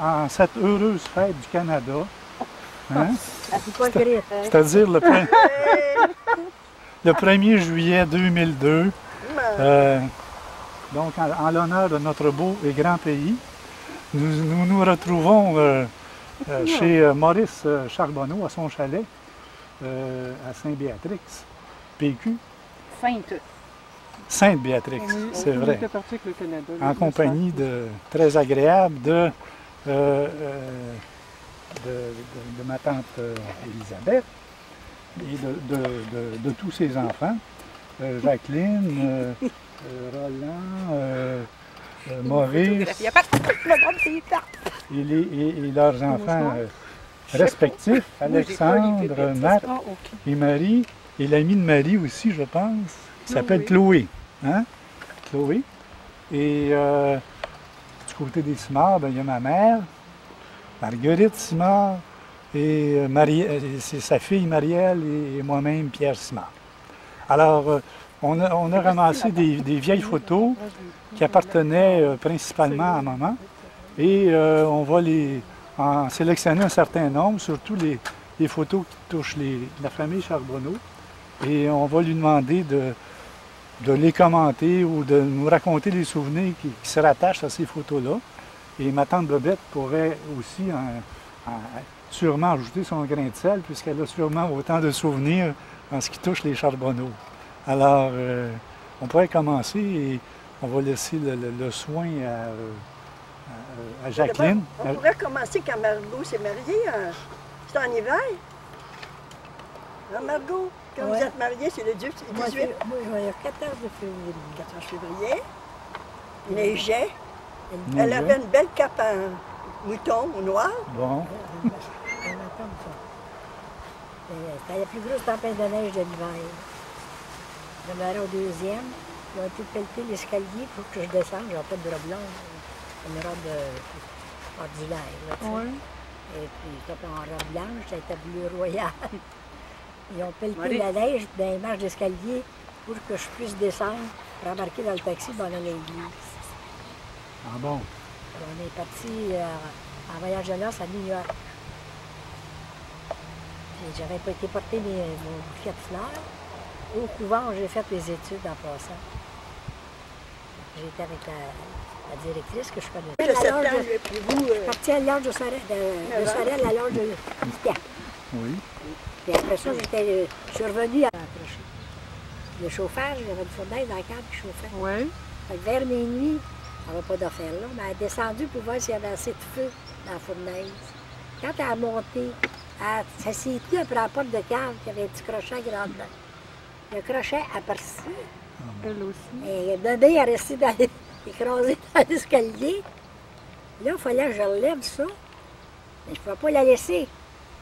En cette heureuse fête du Canada. hein, gris. C'est-à-dire le, pre- le 1er juillet 2002. euh, donc, en, en l'honneur de notre beau et grand pays, nous nous, nous retrouvons euh, euh, chez Maurice Charbonneau à son chalet à Saint-Béatrix, PQ. Feinte. Sainte-Béatrix, c'est vrai. était parti avec le Canada. En compagnie de très agréable de, euh, euh, de, de- de ma tante euh, Elisabeth et de, de- de- de tous ses enfants, euh, Jacqueline, euh, euh, Roland, euh, euh, Maurice et, les- et- et leurs enfants euh, respectifs, Alexandre, Marc Ah, et Marie, et l'ami de Marie aussi, je pense, qui s'appelle Chloé. Hein? Chloé? Et euh, du côté des Simard, ben, il y a ma mère, Marguerite Simard, et euh, euh, c'est sa fille Marielle et, moi-même, Pierre Simard. Alors, on, a, ramassé des, vieilles photos qui appartenaient principalement à maman. Et on va les en sélectionner un certain nombre, surtout les, photos qui touchent la famille Charbonneau. Et on va lui demander de, de les commenter ou de nous raconter les souvenirs qui, se rattachent à ces photos-là. Et ma tante Bobette pourrait aussi en- en- sûrement ajouter son grain de sel, puisqu'elle a sûrement autant de souvenirs en ce qui touche les Charbonneau. Alors, euh, on pourrait commencer et on va laisser le, soin à, euh, à- Jacqueline. On pourrait commencer quand Margot s'est mariée. C'est en hiver. Hein, Margot, quand Ouais. vous êtes mariée, c'est le 18 Moi, 18 je- moi, je le 14 février. 14 février. Il neigeait. Neigeait. Elle avait une belle cape en mouton au noir. Bon, ça. Euh, C'était la plus grosse tempête de neige de l'hiver. Je me au deuxième. Ils ont été pelleter l'escalier pour que je descende. J'ai pas de robe longue. Une robe euh, ordinaire. là. Ouais. Et puis, j'étais en robe blanche, j'étais bleu royal. Ils ont pelleté Marie. la neige dans les marches d'escalier pour que je puisse descendre pour embarquer dans le taxi pour aller à l'église. ah bon? On est parti euh, en voyage de noces à New York. J'avais pas été porter mes, mon bouquet de fleurs. Au couvent, j'ai fait mes études en passant. J'étais avec la, la directrice que je connais. À de- je suis partie à l'âge de Sorel, de, de. Sorel à l'âge de 8 ans. Oui. Puis après ça, j'étais, euh, je suis revenue à. Le chauffage, j'avais une fournaise dans le cadre qui chauffait. Fait que vers minuit, on n'avait pas d'affaire là, mais elle est descendue pour voir s'il y avait assez de feu dans la fournaise. Quand elle a monté, elle, ça s'est tenu après la porte de cave, qui avait un petit crochet grandement. Le crochet a parti, Elle aussi. et le bébé est resté dans les- écrasé dans l'escalier. Là, il fallait que je relève ça, mais je ne pouvais pas la laisser.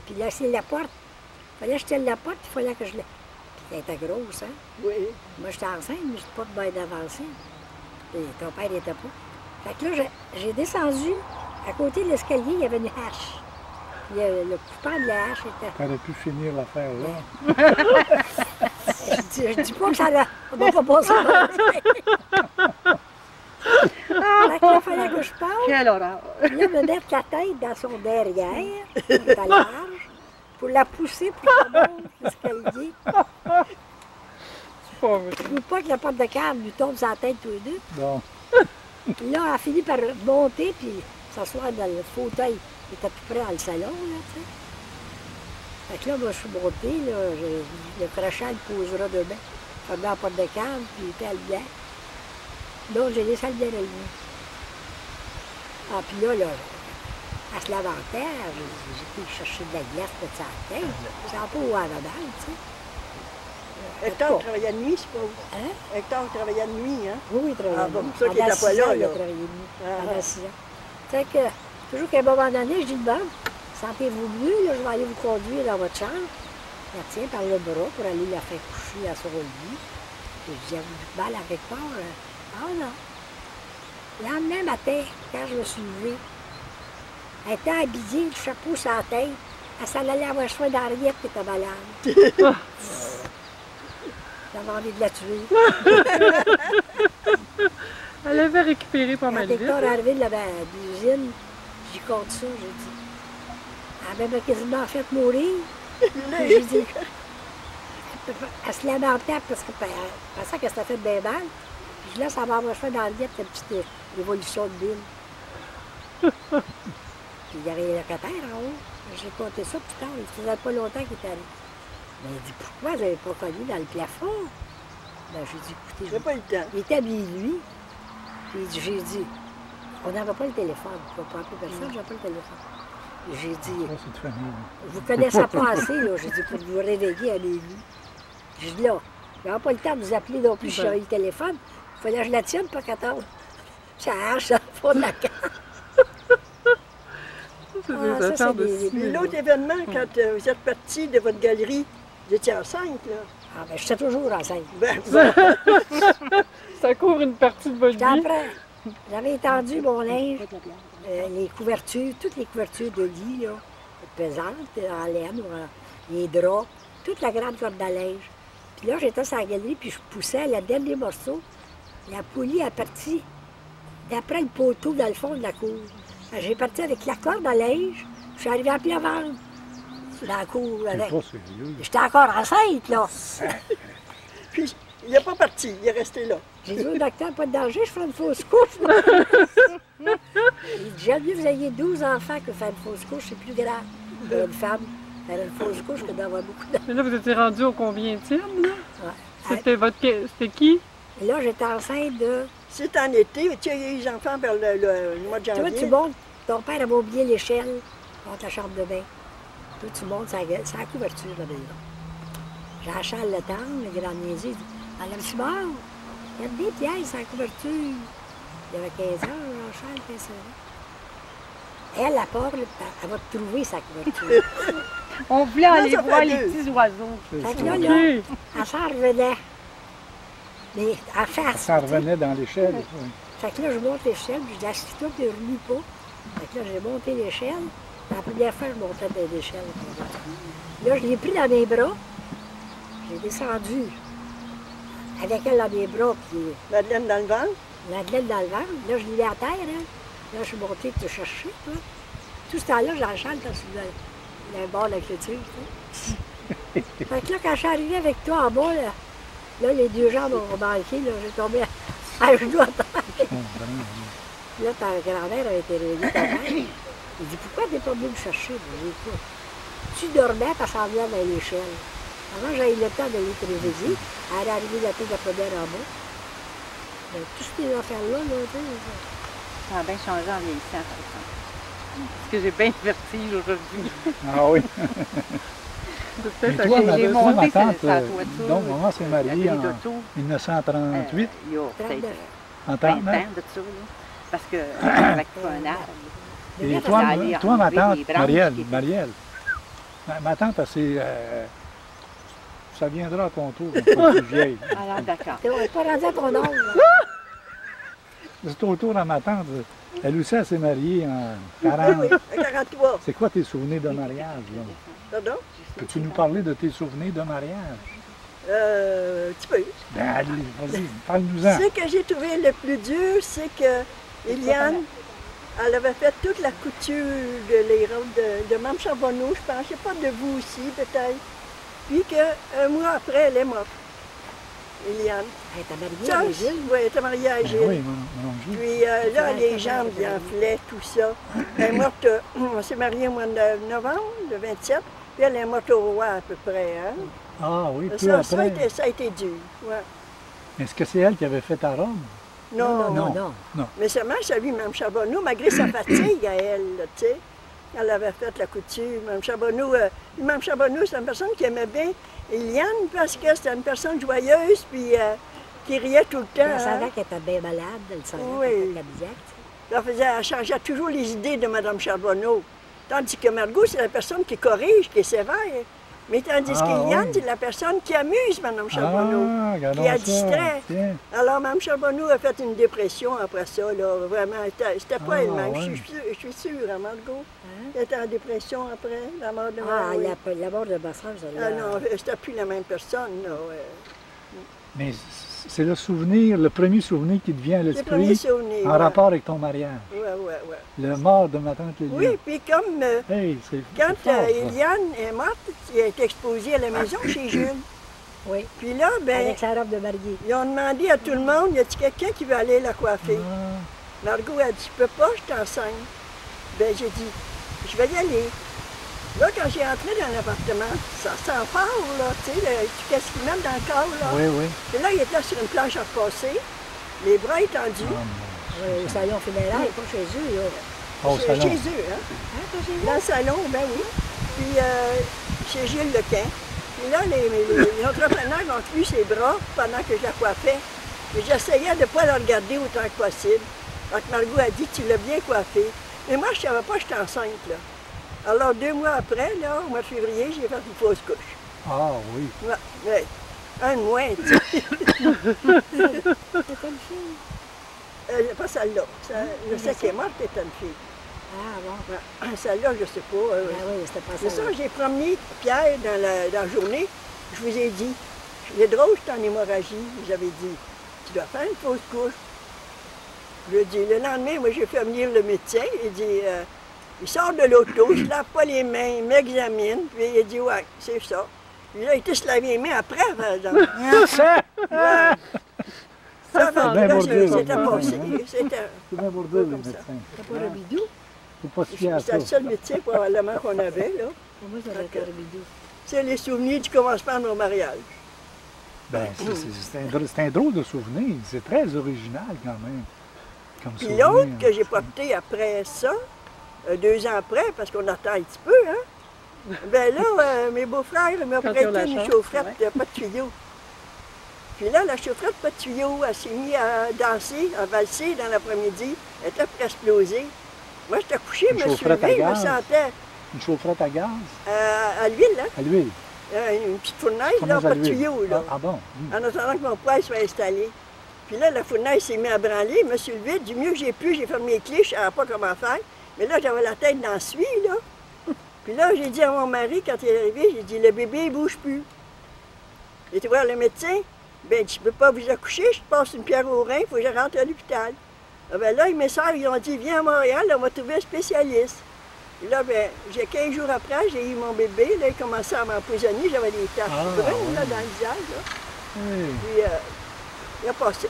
Puis laisser la porte. Il fallait que je tienne la porte, il fallait que je la... Puis elle était grosse, hein? oui. Moi, j'étais enceinte, mais je suis pas de bain d'avancée. Et ton père n'était pas. Fait que là, j'ai- descendu. À côté de l'escalier, il y avait une hache. Puis, euh, le coupant de la hache était. T'aurais pu finir l'affaire là. Je dis, je dis pas que ça l'a. On va pas passer Fait que là, il fallait que je parle. Quelle horreur. Là, me mettre la tête dans son derrière, pour la pousser pour qu'elle monte l'escalier. C'est pas vrai. Pour pas que la porte de cave lui tombe sur la tête tous les deux. Bon, Puis là, elle a fini par monter puis s'asseoir dans le fauteuil qui était tout près dans le salon, là, tu sais. Fait que là, moi, je suis montée, là, je- le crochet, il posera demain. Fermé la porte de cave, puis il était à le bien. Donc, j'ai laissé le bien. Ah, puis là, là, à se j'ai été chercher de la glace de sa tête. C'est un peu au Hanoval, tu sais. Hector travaillait de nuit, c'est pas vous. Hein? Hector travaillait de nuit, hein? Oui, il travaillait. Ah, bon, nuit. pour ça qu'il Pendant était pas là, Il a là. travaillé de nuit. Pendant six ans. Fait que, toujours qu'à un moment donné, je dis, bon, sentez-vous mieux, là, je vais aller vous conduire dans votre chambre. Elle tient par le bras pour aller la faire coucher à son lit. Et je dis, avez-vous mal quelque part? Euh, Ah non. Le lendemain matin, quand je me suis levée, elle était habillée, le chapeau sur la tête. Elle s'en allait avoir soin d'Henriette qui était malade. J'avais envie de la tuer. Elle avait récupéré pas Quand mal vite. Hector est arrivé de la de l'usine, j'y compte ça, j'ai dit. Elle m'a quasiment fait mourir. J'ai dit, elle se tête parce qu'elle pensait qu'elle s'était fait bien mal. Puis je laisse avoir cheveu dans le lit, puis une petite évolution de Bill. puis il y avait les locataires en haut. J'ai compté ça plus tard. Il faisait pas longtemps qu'il était allé. Ben, il dit, pourquoi vous n'avez pas connu dans le plafond? Ben, j'ai dit, écoutez, J'ai pas eu le temps. il était à minuit. Puis il dit- j'ai dit, on n'avait pas le téléphone. Je ne pas appeler personne, j'ai pas le téléphone. J'ai dit, là. vous connaissez pas assez, là, j'ai dit, pour vous réveiller à minuit. J'ai dit, là, j'avais pas le temps de vous appeler non plus, j'ai eu le téléphone. Il fallait que je la tienne, pas tombe. Ça hache dans le fond de la carte. Ah, des affaires de. L'autre événement, quand euh, vous êtes parti de votre galerie, vous étiez enceinte, là. Ah, ben, j'étais toujours enceinte. Ben, Ça couvre une partie de votre vie. J'avais étendu mon linge, euh, les couvertures, toutes les couvertures de lit, là, pesantes, en laine, les draps, toute la grande corde à linge. Puis là, j'étais sur la galerie, puis je poussais le dernier morceau. La poulie est partie d'après le poteau dans le fond de la cour. J'ai parti avec la corde à linge, je suis arrivée à ventre dans la cour. Avec-. J'étais encore enceinte, là. puis, il n'est pas parti, il est resté là. J'ai dit au docteur, pas de danger, je ferai une fausse couche. Il dit, j'aime mieux que vous ayez 12 enfants que faire une fausse couche, c'est plus grave pour une femme. Faire une fausse couche que d'avoir beaucoup d'enfants. Mais là, vous étiez rendu au combien là? Ouais. C'était votre... C'était qui? Et là, j'étais enceinte de. C'est en été, tu as eu les enfants vers le, le- le mois de Toi, janvier. tu montes, ton père avait oublié l'échelle contre la chambre de bain. Toi, tu montes sa, gueule- sa couverture de la maison. Jean-Charles Le Temps, le grand niaisier, il dit Madame Simard, il y a des pièces à la couverture. Il avait 15 ans, Jean-Charles, 15 ans. Elle, à part, elle va te trouver sa couverture. On voulait aller voir les petits oiseaux. Fait que là, là, elle s'en revenait. Mais à face. Ça tu revenait dans l'échelle. oui. Fait que là, je monte l'échelle, puis je dis, assis-toi, puis remue pas. Fait que là, j'ai monté l'échelle. La première fois, je montais dans l'échelle. Là, je l'ai pris dans mes bras. J'ai descendu avec elle dans mes bras, puis Madeleine dans le ventre? la laine dans le ventre. Là, je l'ai mis à terre. Hein. Là, je suis montée te chercher. Toi. Tout ce temps-là, j'enchante dans le, le bord de la clôture. tu fait que là, quand je suis arrivée avec toi en bas, là, là les deux jambes ont manqué. Là, j'ai tombé à, genoux à terre. Puis Là, ta grand-mère avait été réveillée, ta mère. Il dit, pourquoi t'es pas venu me chercher? J'ai dit, écoute, tu dormais parce qu'elle venait dans l'échelle. Avant, j'avais eu le temps de les réveiller. Elle est arrivée la tête de la première en bas. Mais tout ces affaires-là, là, tu sais, Ça a bien changé en vieillissant, par exemple. Parce que j'ai bien le vertige aujourd'hui. Ah oui. C'est Mais toi, ma, j'ai toi, ma tante, euh, donc maman s'est mariée en d'auto. 1938, Euh, il y a peut-être 39. en 20 39. ans de ça, là. Parce que avec un arbre. Et toi, toi, ma tante, Marielle, Marielle, ma, ma tante, elle s'est, euh, ça viendra à ton tour, quand tu vieille. Alors, d'accord. On n'est pas rendu à ton âge. C'est au tour à ma tante. Elle aussi, elle s'est mariée en Oui, 40. oui, à 43. C'est quoi tes souvenirs de mariage? là? Pardon? Peux-tu nous parler de tes souvenirs de mariage? Euh, un petit peu. Ben, allez, vas-y, parle-nous-en. Ce que j'ai trouvé le plus dur, c'est que Eliane, elle avait fait toute la couture de les robes de, de Mme Charbonneau, je pense, je sais pas de vous aussi peut-être. Puis qu'un mois après, elle est morte. Eliane. Elle t'a mariée Ça, à Gilles. oui, elle était mariée à Ben Gilles. oui, mon, mon Dieu. Puis euh, là, Ouais, les jambes c'est enflaient, tout ça. Elle est morte, euh, on s'est mariés au mois de novembre, le 27, puis elle est morte au roi à peu près. Hein? Ah oui, peu Ça, ça, a été, ça a été dur. ouais. Est-ce que c'est elle qui avait fait ta robe? Non, non, non. non. Mais seulement, j'ai vu Mme Charbonneau, malgré sa fatigue à elle, tu sais. Elle avait fait la couture. Mme Charbonneau, euh, Mme Charbonneau, c'est une personne qui aimait bien Eliane parce que c'était une personne joyeuse, puis euh, qui riait tout le temps. Elle savait hein. qu'elle était bien malade, elle savait Oui. qu'elle était. Elle, faisait, elle changeait toujours les idées de Mme Charbonneau. Tandis que Margot, c'est la personne qui corrige, qui est sévère. Mais tandis Ah, oui. c'est la personne qui amuse Mme Charbonneau. Ah, regardons qui a distrait. Alors, Mme Charbonneau a fait une dépression après ça, là, vraiment. C'était pas Ah, elle-même, je, suis sûre, je suis sûre, hein, Margot. Hein? Elle était en dépression après la mort de Ah, Marie. la, la mort de ma soeur, ça Ah non, c'était plus la même personne, là. ouais. Mais c- c'est le souvenir, le premier souvenir qui te vient à le l'esprit souvenir. en ouais. rapport avec ton mariage. Ouais, ouais, ouais. Le mort de ma tante Liliane. Oui, puis comme euh, Hey, quand fort, euh, ça. Eliane est morte, elle a été exposée à la maison chez Jules. Oui, Puis là, ben, avec sa robe de mariée. ils ont demandé à tout le monde, y a-t-il quelqu'un qui veut aller la coiffer? Ah, Margot a dit, je peux pas, je t'enseigne. Ben, j'ai dit, je vais y aller. Là, quand j'ai entré dans l'appartement, ça sent fort, là, tu sais, qu'est-ce qu'ils mettent dans le corps, là. oui, oui. Puis là, il était sur une planche à repasser, les bras étendus. Ah, mon Oui, au salon funéraire, pas chez eux, là. Oh, au chez, salon. chez eux, hein. Hein, pas chez eux? Dans le salon, ben oui. Puis euh, chez Gilles Lequin. Puis là, les, les- les entrepreneurs ont tenu ses bras pendant que je la coiffais. Puis j'essayais de ne pas la regarder autant que possible. Donc Margot a dit, tu l'as bien coiffée. Mais moi, je ne savais pas que j'étais enceinte, là. Alors, deux mois après, là, au mois de février, j'ai fait une fausse couche. Ah oui. Ouais, ouais. Un de moins, tu sais. C'était une fille? Euh, pas celle-là. Ça- Je sais qu'elle est morte, c'était une fille. Ah, bon. Ouais. Celle-là, je sais pas. euh, Ah oui, c'était pas C'est ça. j'ai promené Pierre dans la, dans la journée. Je vous ai dit, les drôles, j'étais en hémorragie. J'avais dit, tu dois faire une fausse couche. Je dis, le lendemain, moi, j'ai fait venir le médecin. Il dit, euh, il sort de l'auto, il ne se lave pas les mains, il m'examine. Puis il a dit, ouais, c'est ça. Puis là, il était se laver les mains après, par exemple. Ça, Ça, là, dire, c'était hein. passé. C'était c'est bien pour dire, les médecins. Pas Robidou? Faut pas se fier à c'était ça. le seul métier probablement qu'on avait. là. Moi, été. C'est les souvenirs du commencement de mon mariage. Ben, c'est- un, drôle- c'est un drôle de souvenir. C'est très original quand même. Comme Puis souvenir. l'autre que j'ai porté après ça, deux ans après, parce qu'on attend un petit peu, hein? Ben là, euh, mes beaux-frères m'ont prêté une chance, chaufferette, ouais. euh, pas de tuyau. Puis là, la chaufferette, pas de tuyau, elle s'est mise à danser, à valser dans l'après-midi. Elle était pour exploser. Moi, j'étais couché, je me je me sentais Une chaufferette à gaz, euh, à l'huile, hein? à l'huile. Euh, une petite fournaise, là, pas de tuyau, là. Ah, ah bon? hum. en attendant que mon poêle soit installé. Puis là, la fournaise s'est mise à branler, je me suis levée, du mieux que j'ai pu, j'ai fermé les clés, je ne savais pas comment faire. Mais là, j'avais la tête dans le suie, là. Puis là, j'ai dit à mon mari, quand il est arrivé, j'ai dit, le bébé, il bouge plus. J'ai été voir le médecin, ben, je ne peux pas vous accoucher, je passe une pierre au rein, il faut que je rentre à l'hôpital. Ah ben là, mes soeurs, ils ont dit, viens à Montréal, on va trouver un spécialiste. Et là, ben, j'ai 15 jours après, j'ai eu mon bébé, là, il commençait à m'empoisonner, j'avais des taches Ah, brunes, là, dans le visage, là. Oui. Puis, euh, il a passé.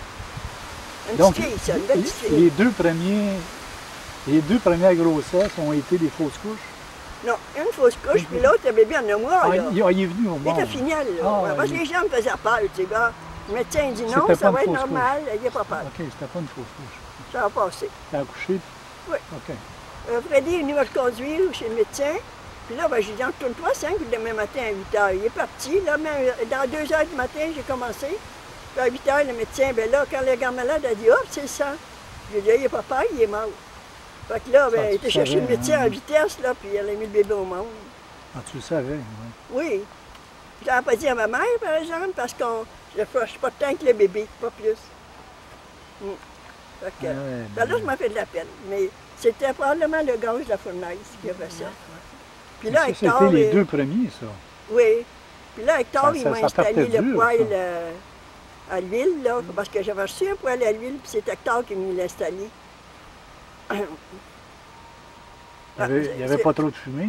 Une Donc, petite fille, ça, une les deux premiers, les deux premières grossesses ont été des fausses couches. Non, une fausse couche, puis l'autre, le bébé en a Ah, là. il, il est venu au Il monde. était final, là. Ah, Ouais, parce que il- les gens me faisaient peur, tu sais, gars. Le médecin dit non, ça va être normal, il n'y a pas peur. OK, c'était pas une fausse couche. Ça va passer. T'as accouché? Oui. OK. Euh, Freddy est venu me conduire chez le médecin. Puis là, ben, j'ai dit, retourne-toi 5 demain matin à 8 heures. Il est parti. Là, mais, euh, dans 2 heures du matin, j'ai commencé. Puis à 8 heures, le médecin, ben là, quand le gars malade a dit, hop, c'est le sang. J'ai dit, il n'est pas peur, il est mort. Fait que là, ben, il tu était chercher le médecin hein. en vitesse, là, puis elle a mis le bébé au monde. Ah, tu le savais, oui. Oui. Je l'avais pas dit à ma mère, par exemple, parce qu'on je ne pas tant que le bébé, pas plus. Mm. Fait que, Ah ben là, je m'a fait de la peine. Mais c'était probablement le gaz de la fournaise qui a fait ça. Puis là, c'était les deux premiers, ça. Oui. Puis là, Hector, Ça- il m'a installé le dur, poêle euh, à l'huile, là, parce que j'avais reçu un poêle à l'huile, puis c'est Hector qui me installé. Il n'y avait, il y avait c'est- pas trop de fumée?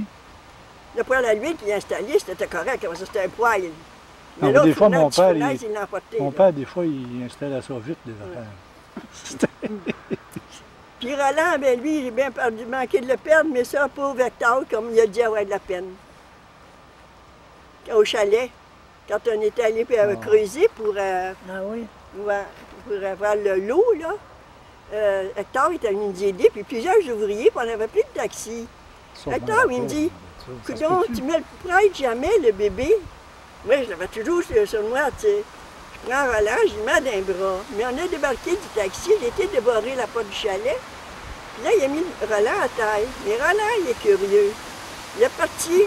Le poêle à l'huile qu'il a installé, c'était correct, parce que c'était un poêle. Non, Mais l'autre des fois, mon père, il- il emporté. Mon là. père, des fois, il installait ça vite, les affaires. Puis Roland, ben lui, j'ai bien perdu, manqué de le perdre, mais ça, pauvre Hector, comme il a dit avoir de la peine. Au chalet, quand on était allé euh, Ah. creuser pour, euh, Ah oui? pour, euh, pour avoir le lot, là, euh, Hector était venu nous aider, puis plusieurs ouvriers, puis on n'avait plus de taxi. Hector, il me dit, Coudon, tu me le prêtes jamais, le bébé? Moi, je l'avais toujours sur, sur moi, tu sais. Je prends Roland, je le mets les bras. Mais on a débarqué du taxi, j'ai été débarrer la porte du chalet. Puis là, il a mis Roland à taille. Mais Roland, il est curieux. Il est parti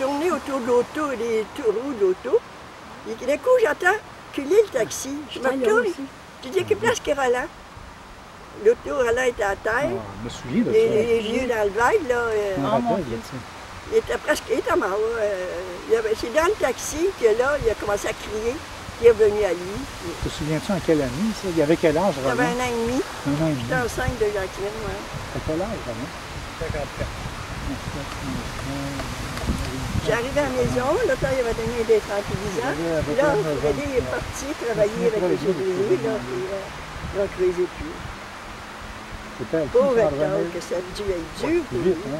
tourner autour de l'auto, des roues de l'auto. Et d'un coup, j'entends culer le taxi. Je me il retourne. Je dis, quelle place que Roland? L'auto, Roland était à Ah, terre. je me souviens de Les, ça. les yeux dans le vague, là. euh, mon Dieu. ça. il était presque il était mort. euh, il avait- C'est dans le taxi que là, il a commencé à crier. qui est revenu à lui. Te souviens-tu en quelle année, ça? Il y avait quel âge, J'avais Roland? un an et demi. Un an et demi. J'étais enceinte de Jacqueline, moi. T'as quel âge, Roland? 54. J'arrivais à la maison, là, quand il avait donné des 38 ans. J'avais à peu Puis là. Freddy est parti travailler avec les ouvriers, là, puis euh, ils ont creusé plus. Qui, Pauvre revenait? que ça a dû être dur pour Vite, lui. hein,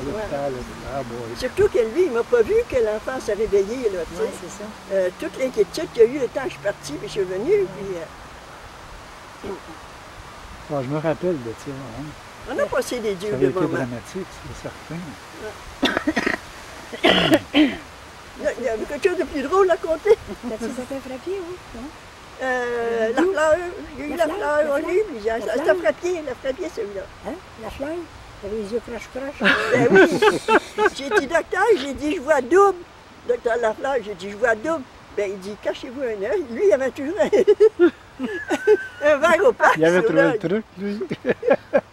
à l'hôpital. Ah, boy. Surtout que lui, il m'a pas vu que l'enfant s'est réveillé, là, tu sais. Oui, c'est ça. Euh, toute l'inquiétude qu'il y a eu le temps que je suis partie, puis je suis revenue, puis euh, Ah, je me rappelle de ça. Hein. on a passé des Ça durs avait de été moments. dramatique, c'est certain. Il y a- il y a quelque chose de plus drôle à compter. T'as-tu fait un frappier, oui? Non? Euh, la fleur, j'ai eu La la fleur, fleur, la on fleur. l'a eu, c'était fleur. frappier, le frappier celui-là. Hein? La fleur? T'avais les yeux croche-croche. Ben oui, j'ai dit docteur, j'ai dit je vois double. Docteur Lafleur, j'ai dit je vois double. Ben il dit cachez-vous un œil. Lui, il avait toujours un, un verre au pas. Il avait trouvé le truc, lui.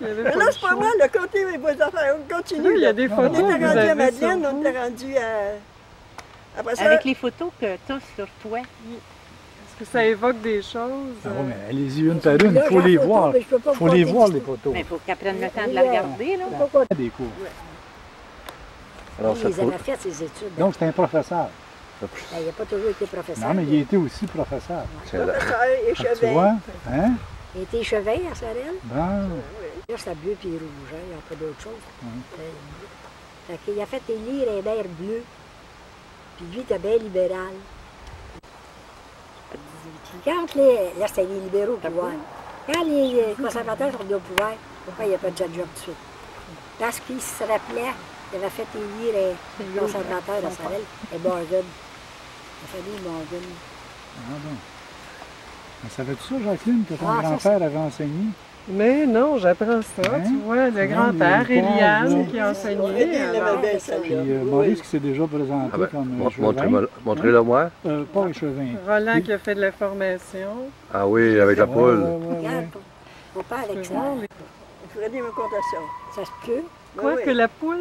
Il y avait Mais pas là, le c'est pas mal, le compter vos affaires. On continue. Il y a des On photos que était rendu à Madeleine, on était rendu à. Après ça, Avec les photos que tu as sur toi. Ça évoque des choses? Ah, euh, ouais, mais allez-y une par une, il faut les voir. Il faut les voir, les photos. Mais il faut qu'elle prenne le temps de Oui, la euh, regarder. Là. Des cours. Alors, Il ça les faut... avait fait, ses études. Donc, c'est un professeur. Ben, il n'a pas toujours été professeur. Non, mais il a été aussi professeur. Fait que Tu vois? Hein? Il a été échevin à Sorel. Bon. Là, c'était bleu puis rouge, hein, il n'y a pas d'autre chose. Euh, fait qu'il a fait élire un maire bleu. Puis lui, était bien libéral. Quand les, là, c'était les libéraux au pouvoir. Quand les conservateurs sont venus au pouvoir, pourquoi il n'y a pas de job tout de suite? Parce qu'il se rappelait qu'il avait fait élire un conservateur à Sorel, et Morgan. La famille Morgan. Ah bon. Mais savais-tu ça, Jacqueline, que ton Ah, ça, grand-père avait enseigné? Mais non, j'apprends ça. Hein? Tu vois, le grand-père, Eliane, qui a enseigné. Puis euh, Oui. Maurice qui s'est déjà présenté Ah ben, comme mon- échevin. montrez-moi- Montrez-le moi. Euh, pas échevin. Roland qui a fait de la formation. Ah oui, avec la poule. Regarde, avec peux ça. voir, mais Freddy me contait ça. Ça se peut. Quoi Oui, que la poule?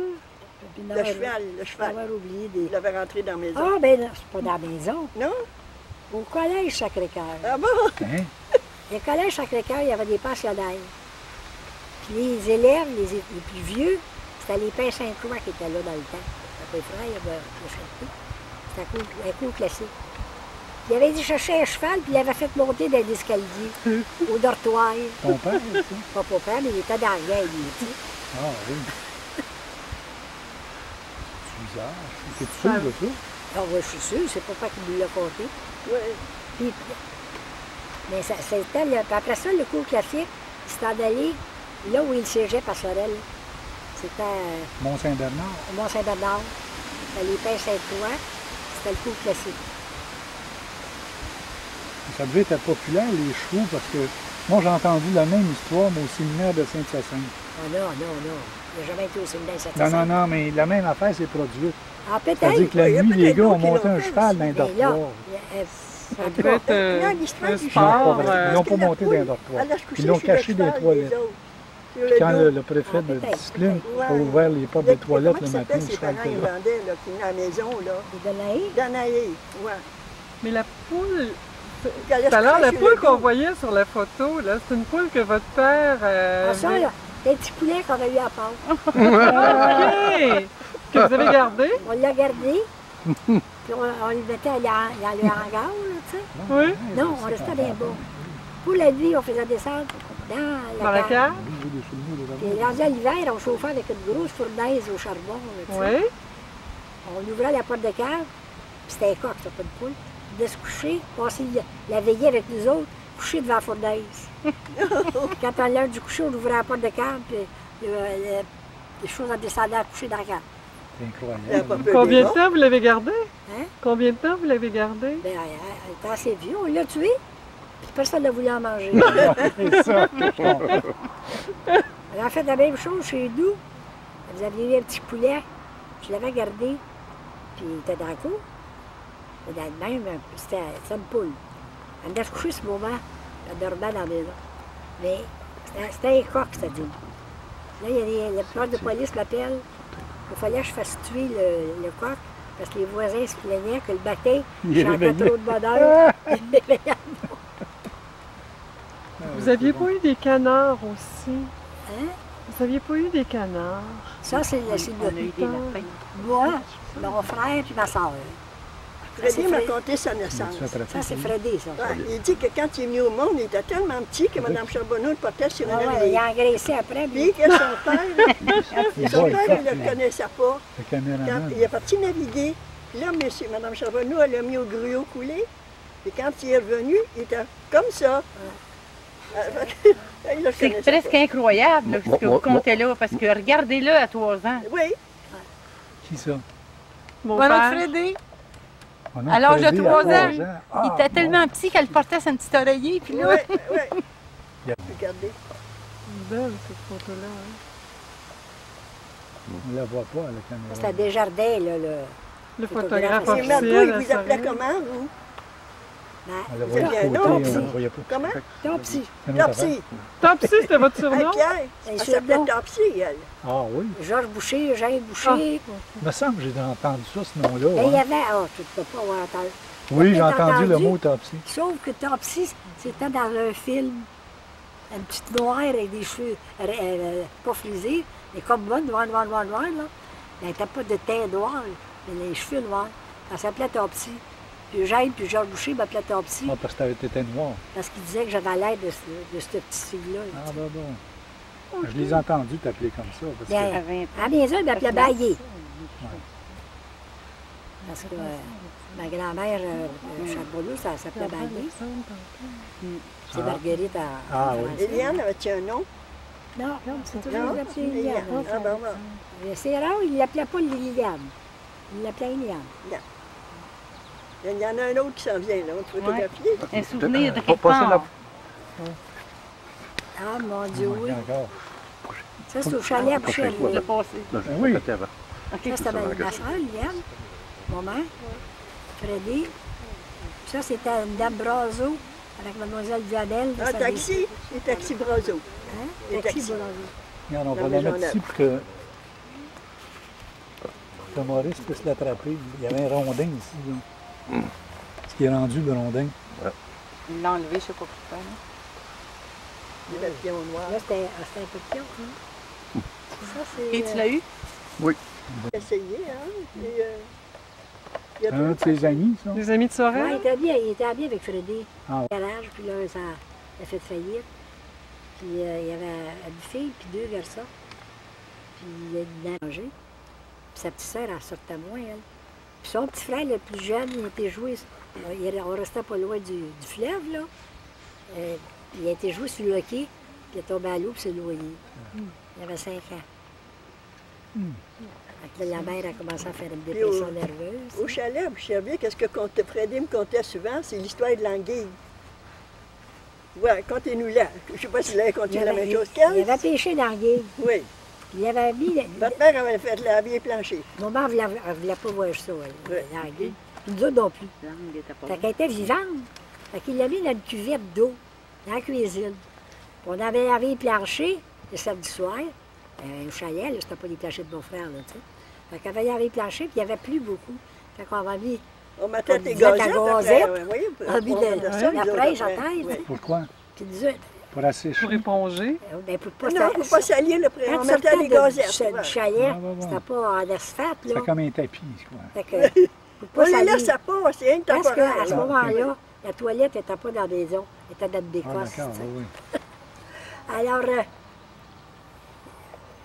Le non, cheval, le je cheval. avoir oublié des. Il avait rentré dans la maison. Ah, ben non, c'est pas dans la maison. Non? Au collège Sacré-Cœur. Ah bon? Hein? Le collège Sacré-Cœur, il y avait des pensionnaires. Puis les élèves, les, les plus vieux, c'était les pères Saint-Croix qui étaient là dans le temps. Pas frère, ben, le chantier. C'était un cours, un cours classique. Il avait dit chercher un cheval, puis il avait fait monter dans l'escalier, au dortoir. Ton père? Pas pour père, mais il était gueule, lui, tu sais. Ah oui. C'est bizarre. T'es sûr de ça? Ah, ouais, je suis sûre, c'est pas pas qu'il me l'a conté. Oui. Puis, mais ça, c'était puis après ça, le cours classique, c'était en allé là où il siégeait par Sorel. C'était euh, Mont-Saint-Bernard. Mont-Saint-Bernard. C'était les Pins Saint-Croix. C'était le cours classique. Ça devait être populaire, les chevaux, parce que moi, j'ai entendu la même histoire, mais au séminaire de Saint-Hyacinthe. Ah non, non, non. Il n'a jamais été au séminaire cette Non, non, non, mais la même affaire s'est produite. Ah, peut-être. C'est-à-dire que la nuit, les gars ont monté un cheval dans Ça devait être euh, un sport. euh, Ils n'ont pas monté dans un dortoir. Ils l'ont caché dans les cheval toilettes. des le Quand le, le préfet Ah, de peut-être, discipline a ouvert les portes des toilettes le matin, le cheval parents, était ils là. vendaient, là, qui venaient à la maison, là. Mais la poule, tout à l'heure, la poule le qu'on voyait sur la photo, là, c'est une poule que votre père. euh, Ah, ça, là, c'est un petit poulet qu'on a eu à part. OK! Que vous avez gardé? On l'a gardé, puis on, on le mettait dans, dans le hangar, tu sais. Oui. Non, on restait bien bas. Pour la nuit, on faisait descendre dans la, Dans la cave? de Puis rendu à l'hiver, on chauffait avec une grosse fournaise au charbon. tu sais. Oui. On ouvrait la porte de cave, puis c'était un coq, c'était pas une poule. De se coucher, passer la- veillée avec nous autres, coucher devant la fournaise. Quand on l'heure du coucher, on ouvrait la porte de cave, puis le- le- les choses en descendant à coucher dans la cave. C'est incroyable. peu Combien de temps vous l'avez gardé? Hein? Combien de temps vous l'avez gardé? Ben, elle, était assez vieux, on l'a tué, puis personne ne voulait en manger. C'est ça. Elle a fait la même chose chez nous. Vous aviez eu un petit poulet, je l'avais gardé, puis il était dans la cour. Et dans le même, c'était une poule. Elle venait se coucher ce moment, elle dormait dans la maison. Mais c'était- un coq, c'est-à-dire. Là, il y a des, le de police l'appelle. Il fallait que je fasse tuer le, le coq Parce que les voisins se plaignaient que le matin, réveillé. trop de bonheur. Il réveillait. Vous aviez pas eu des canards aussi? Hein? Vous aviez pas eu des canards? Ça, c'est le- On a eu des le lapins. moi, mon frère puis ma soeur. Freddy m'a conté sa naissance. Ça, c'est? Freddy, ça. Ouais, il dit que quand il est venu au monde, il était tellement petit que Mme Charbonneau le portait sur Ah une ouais, oreille. il a engraissé après, Puis que son père, Il son père, il ne le connaissait pas. Le Quand il est parti naviguer, puis là, monsieur, Mme Charbonneau, elle l'a mis au gruau coulé. Puis quand il est revenu, il était comme ça. Le C'est presque pas. incroyable là, ce que vous comptez là, parce que regardez-le à trois ans. Oui, Qui ça? Mon père. Freddy, à l'âge de trois ans. Ah, il était bon. tellement petit qu'elle portait son petit oreiller, puis là, oui. Yeah. Regardez. Belle cette photo-là. hein. On ne la voit pas à la caméra. c'était Desjardins, là, le... Le Photographe. photographe Et Marco, il officiel. vous appelait comment, vous? Comment? Topsy. Topsy. Topsy, c'était votre surnom? Un elle s'appelait. Topsy, elle. Ah oui. Georges Boucher, Jean Boucher. Il me semble que j'ai entendu ça, ce nom-là. Et il y avait... Ah, tu ne peux pas avoir entendu. Oui, j'ai entendu le mot Topsy. Sauf que Topsy, c'était dans un film. Une petite noire avec des cheveux euh, euh, pas frisés, mais comme moi, noir, noir, noir, noir, là. Elle n'était pas de teint noir, mais les cheveux noirs. Elle s'appelait Topsy. Puis Eugène puis Georges Boucher m'appelaient Topsy Ah, parce que t'avais été noir. parce qu'ils disaient que j'avais l'air de, ce- de cette petite fille-là. là. Ah, ben bon. Je les ai entendus t'appeler comme ça. Parce Bien. que... à 20 ans. À la maison, ils m'appelaient Baillé. Parce que euh, ma grand-mère, euh, euh, Charbonneau, ça s'appelait Baillé. C'est Ah. Marguerite à, Ah, en oui. français. Eliane, avais-tu un nom? Non, c'est toujours Non? appelé Liliane. Ah, bon, bon. Mais C'est rare, il ne l'appelait pas Liliane. Il l'appelait Liliane. Il y en a un autre qui s'en vient, là, on te photographier. Un souvenir de quelque part. Ah, mon Dieu, oui. Ça, c'est au chalet à je Ah oui. Ça, c'était ma, ma soeur, Liliane, mon mère, Freddy. Ça, c'était Dame Brazo avec Mademoiselle Diadelle. de Un taxi, les taxis Brazo. Hein? les Taxi taxis. Brazo. Regarde, on va la mettre ici pour que que Maurice puisse l'attraper. Il y avait un rondin ici. Ce qui est rendu le rondin. Il l'a enlevé, je ne sais pas pourquoi. là. Les papillons noirs. Là, c'était c'était un peu pion. Hein? Ça. Et tu euh, l'as eu? Essayé, hein? Et, euh, il y a Un de ses amis, ça? Les amis de Ouais, il Sorel? était bien, il était bien avec Freddy. Ah ouais. Au garage, puis là, ça a fait faillite. Puis euh, il y avait une fille, puis deux garçons. Puis il a une manger. Puis sa petite sœur, elle sortait moins, elle. Puis son petit frère, le plus jeune, il était joué. euh, il- on restait pas loin du, du fleuve, là. Euh, il a été joué sur le quai, puis il est tombé à l'eau, puis s'est noyé. Il avait cinq ans. Que là, la mère a commencé à faire une au- dépression nerveuse. Au chalet à Boucherville, qu'est-ce que Freddy me contait souvent? C'est l'histoire de l'anguille. Ouais, contez-nous là. Je ne sais pas si vous avez Il continué la même chose il qu'elle. avait pêché dans la guille. Oui. Il avait mis. Votre mère avait fait laver plancher. Maman ne voulait, pas voir ça, elle, Ouais. la. Puis nous autres non plus. La langue était pas Fait qu'elle était vivante. Fait qu'il l'a mis dans une cuvette d'eau, dans la cuisine. Puis on avait lavé les planchers le samedi soir. Euh, au chalet, là, c'était pas les planchers de mon frère, là, tu sais. Fait qu'on avait lavé les planchers, puis il n'y avait plus beaucoup. Fait qu'on avait mis On mettait On la gazettes. après, on on de- faisait la prêche à terre. Pourquoi? Puis nous autres, Pour assécher. Pour éponger? euh, ben, pour pas Non, il ne faut pas salir le pré- On mettait les gazettes. ouais. du chalet, Ah, c'était pas en asphalte, là. C'est comme un tapis, quoi. Fait que, pour On pas salir. laisse à pas, c'est une Parce qu'à ce là. moment-là, la toilette n'était pas dans la maison, elle était dans Ah, sais. oui, oui. Alors, euh,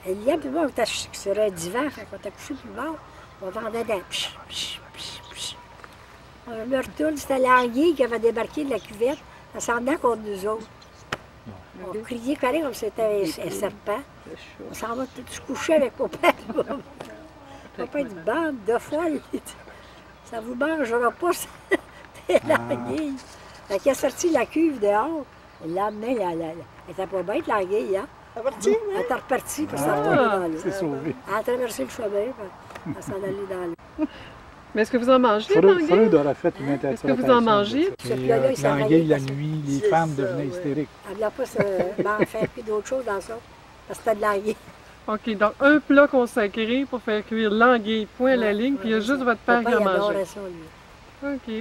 Eliane puis moi, on était sur un divan, fait qu'on était couchés plus bas, on entendait des psh, psh, psh, psh. On me retourne, c'était l'anguille qui avait débarqué de la cuvette, elle s'en venait contre nous autres. On criait pareil comme si c'était un, serpent. On s'en va tout se coucher avec papa. papa dit, bande de folles, ça vous mangera pas, ça. C'est l'anguille. Fait qu'il a sorti la cuve dehors. Lendemain, la, la, la- elle était pas bête, l'anguille, hein? À partir, Elle hein? était repartie pour s'en Ah, dans l'eau. Elle a traversé le chemin, puis elle s'en allait dans l'eau. Mais est-ce que vous en mangez, Freud, l'anguille? Freud aurait fait une Hein? interprétation. Est-ce que vous en mangez? euh, L'anguille, la allait. nuit, les femmes ça, devenaient ouais. hystériques. Elle ne voulait pas se m'en faire d'autres choses dans ça. Parce que c'était de l'anguille. OK, donc un plat consacré pour faire cuire l'anguille, point la Ouais, ligne, ouais, puis il y a juste votre père qui a il mangé. OK.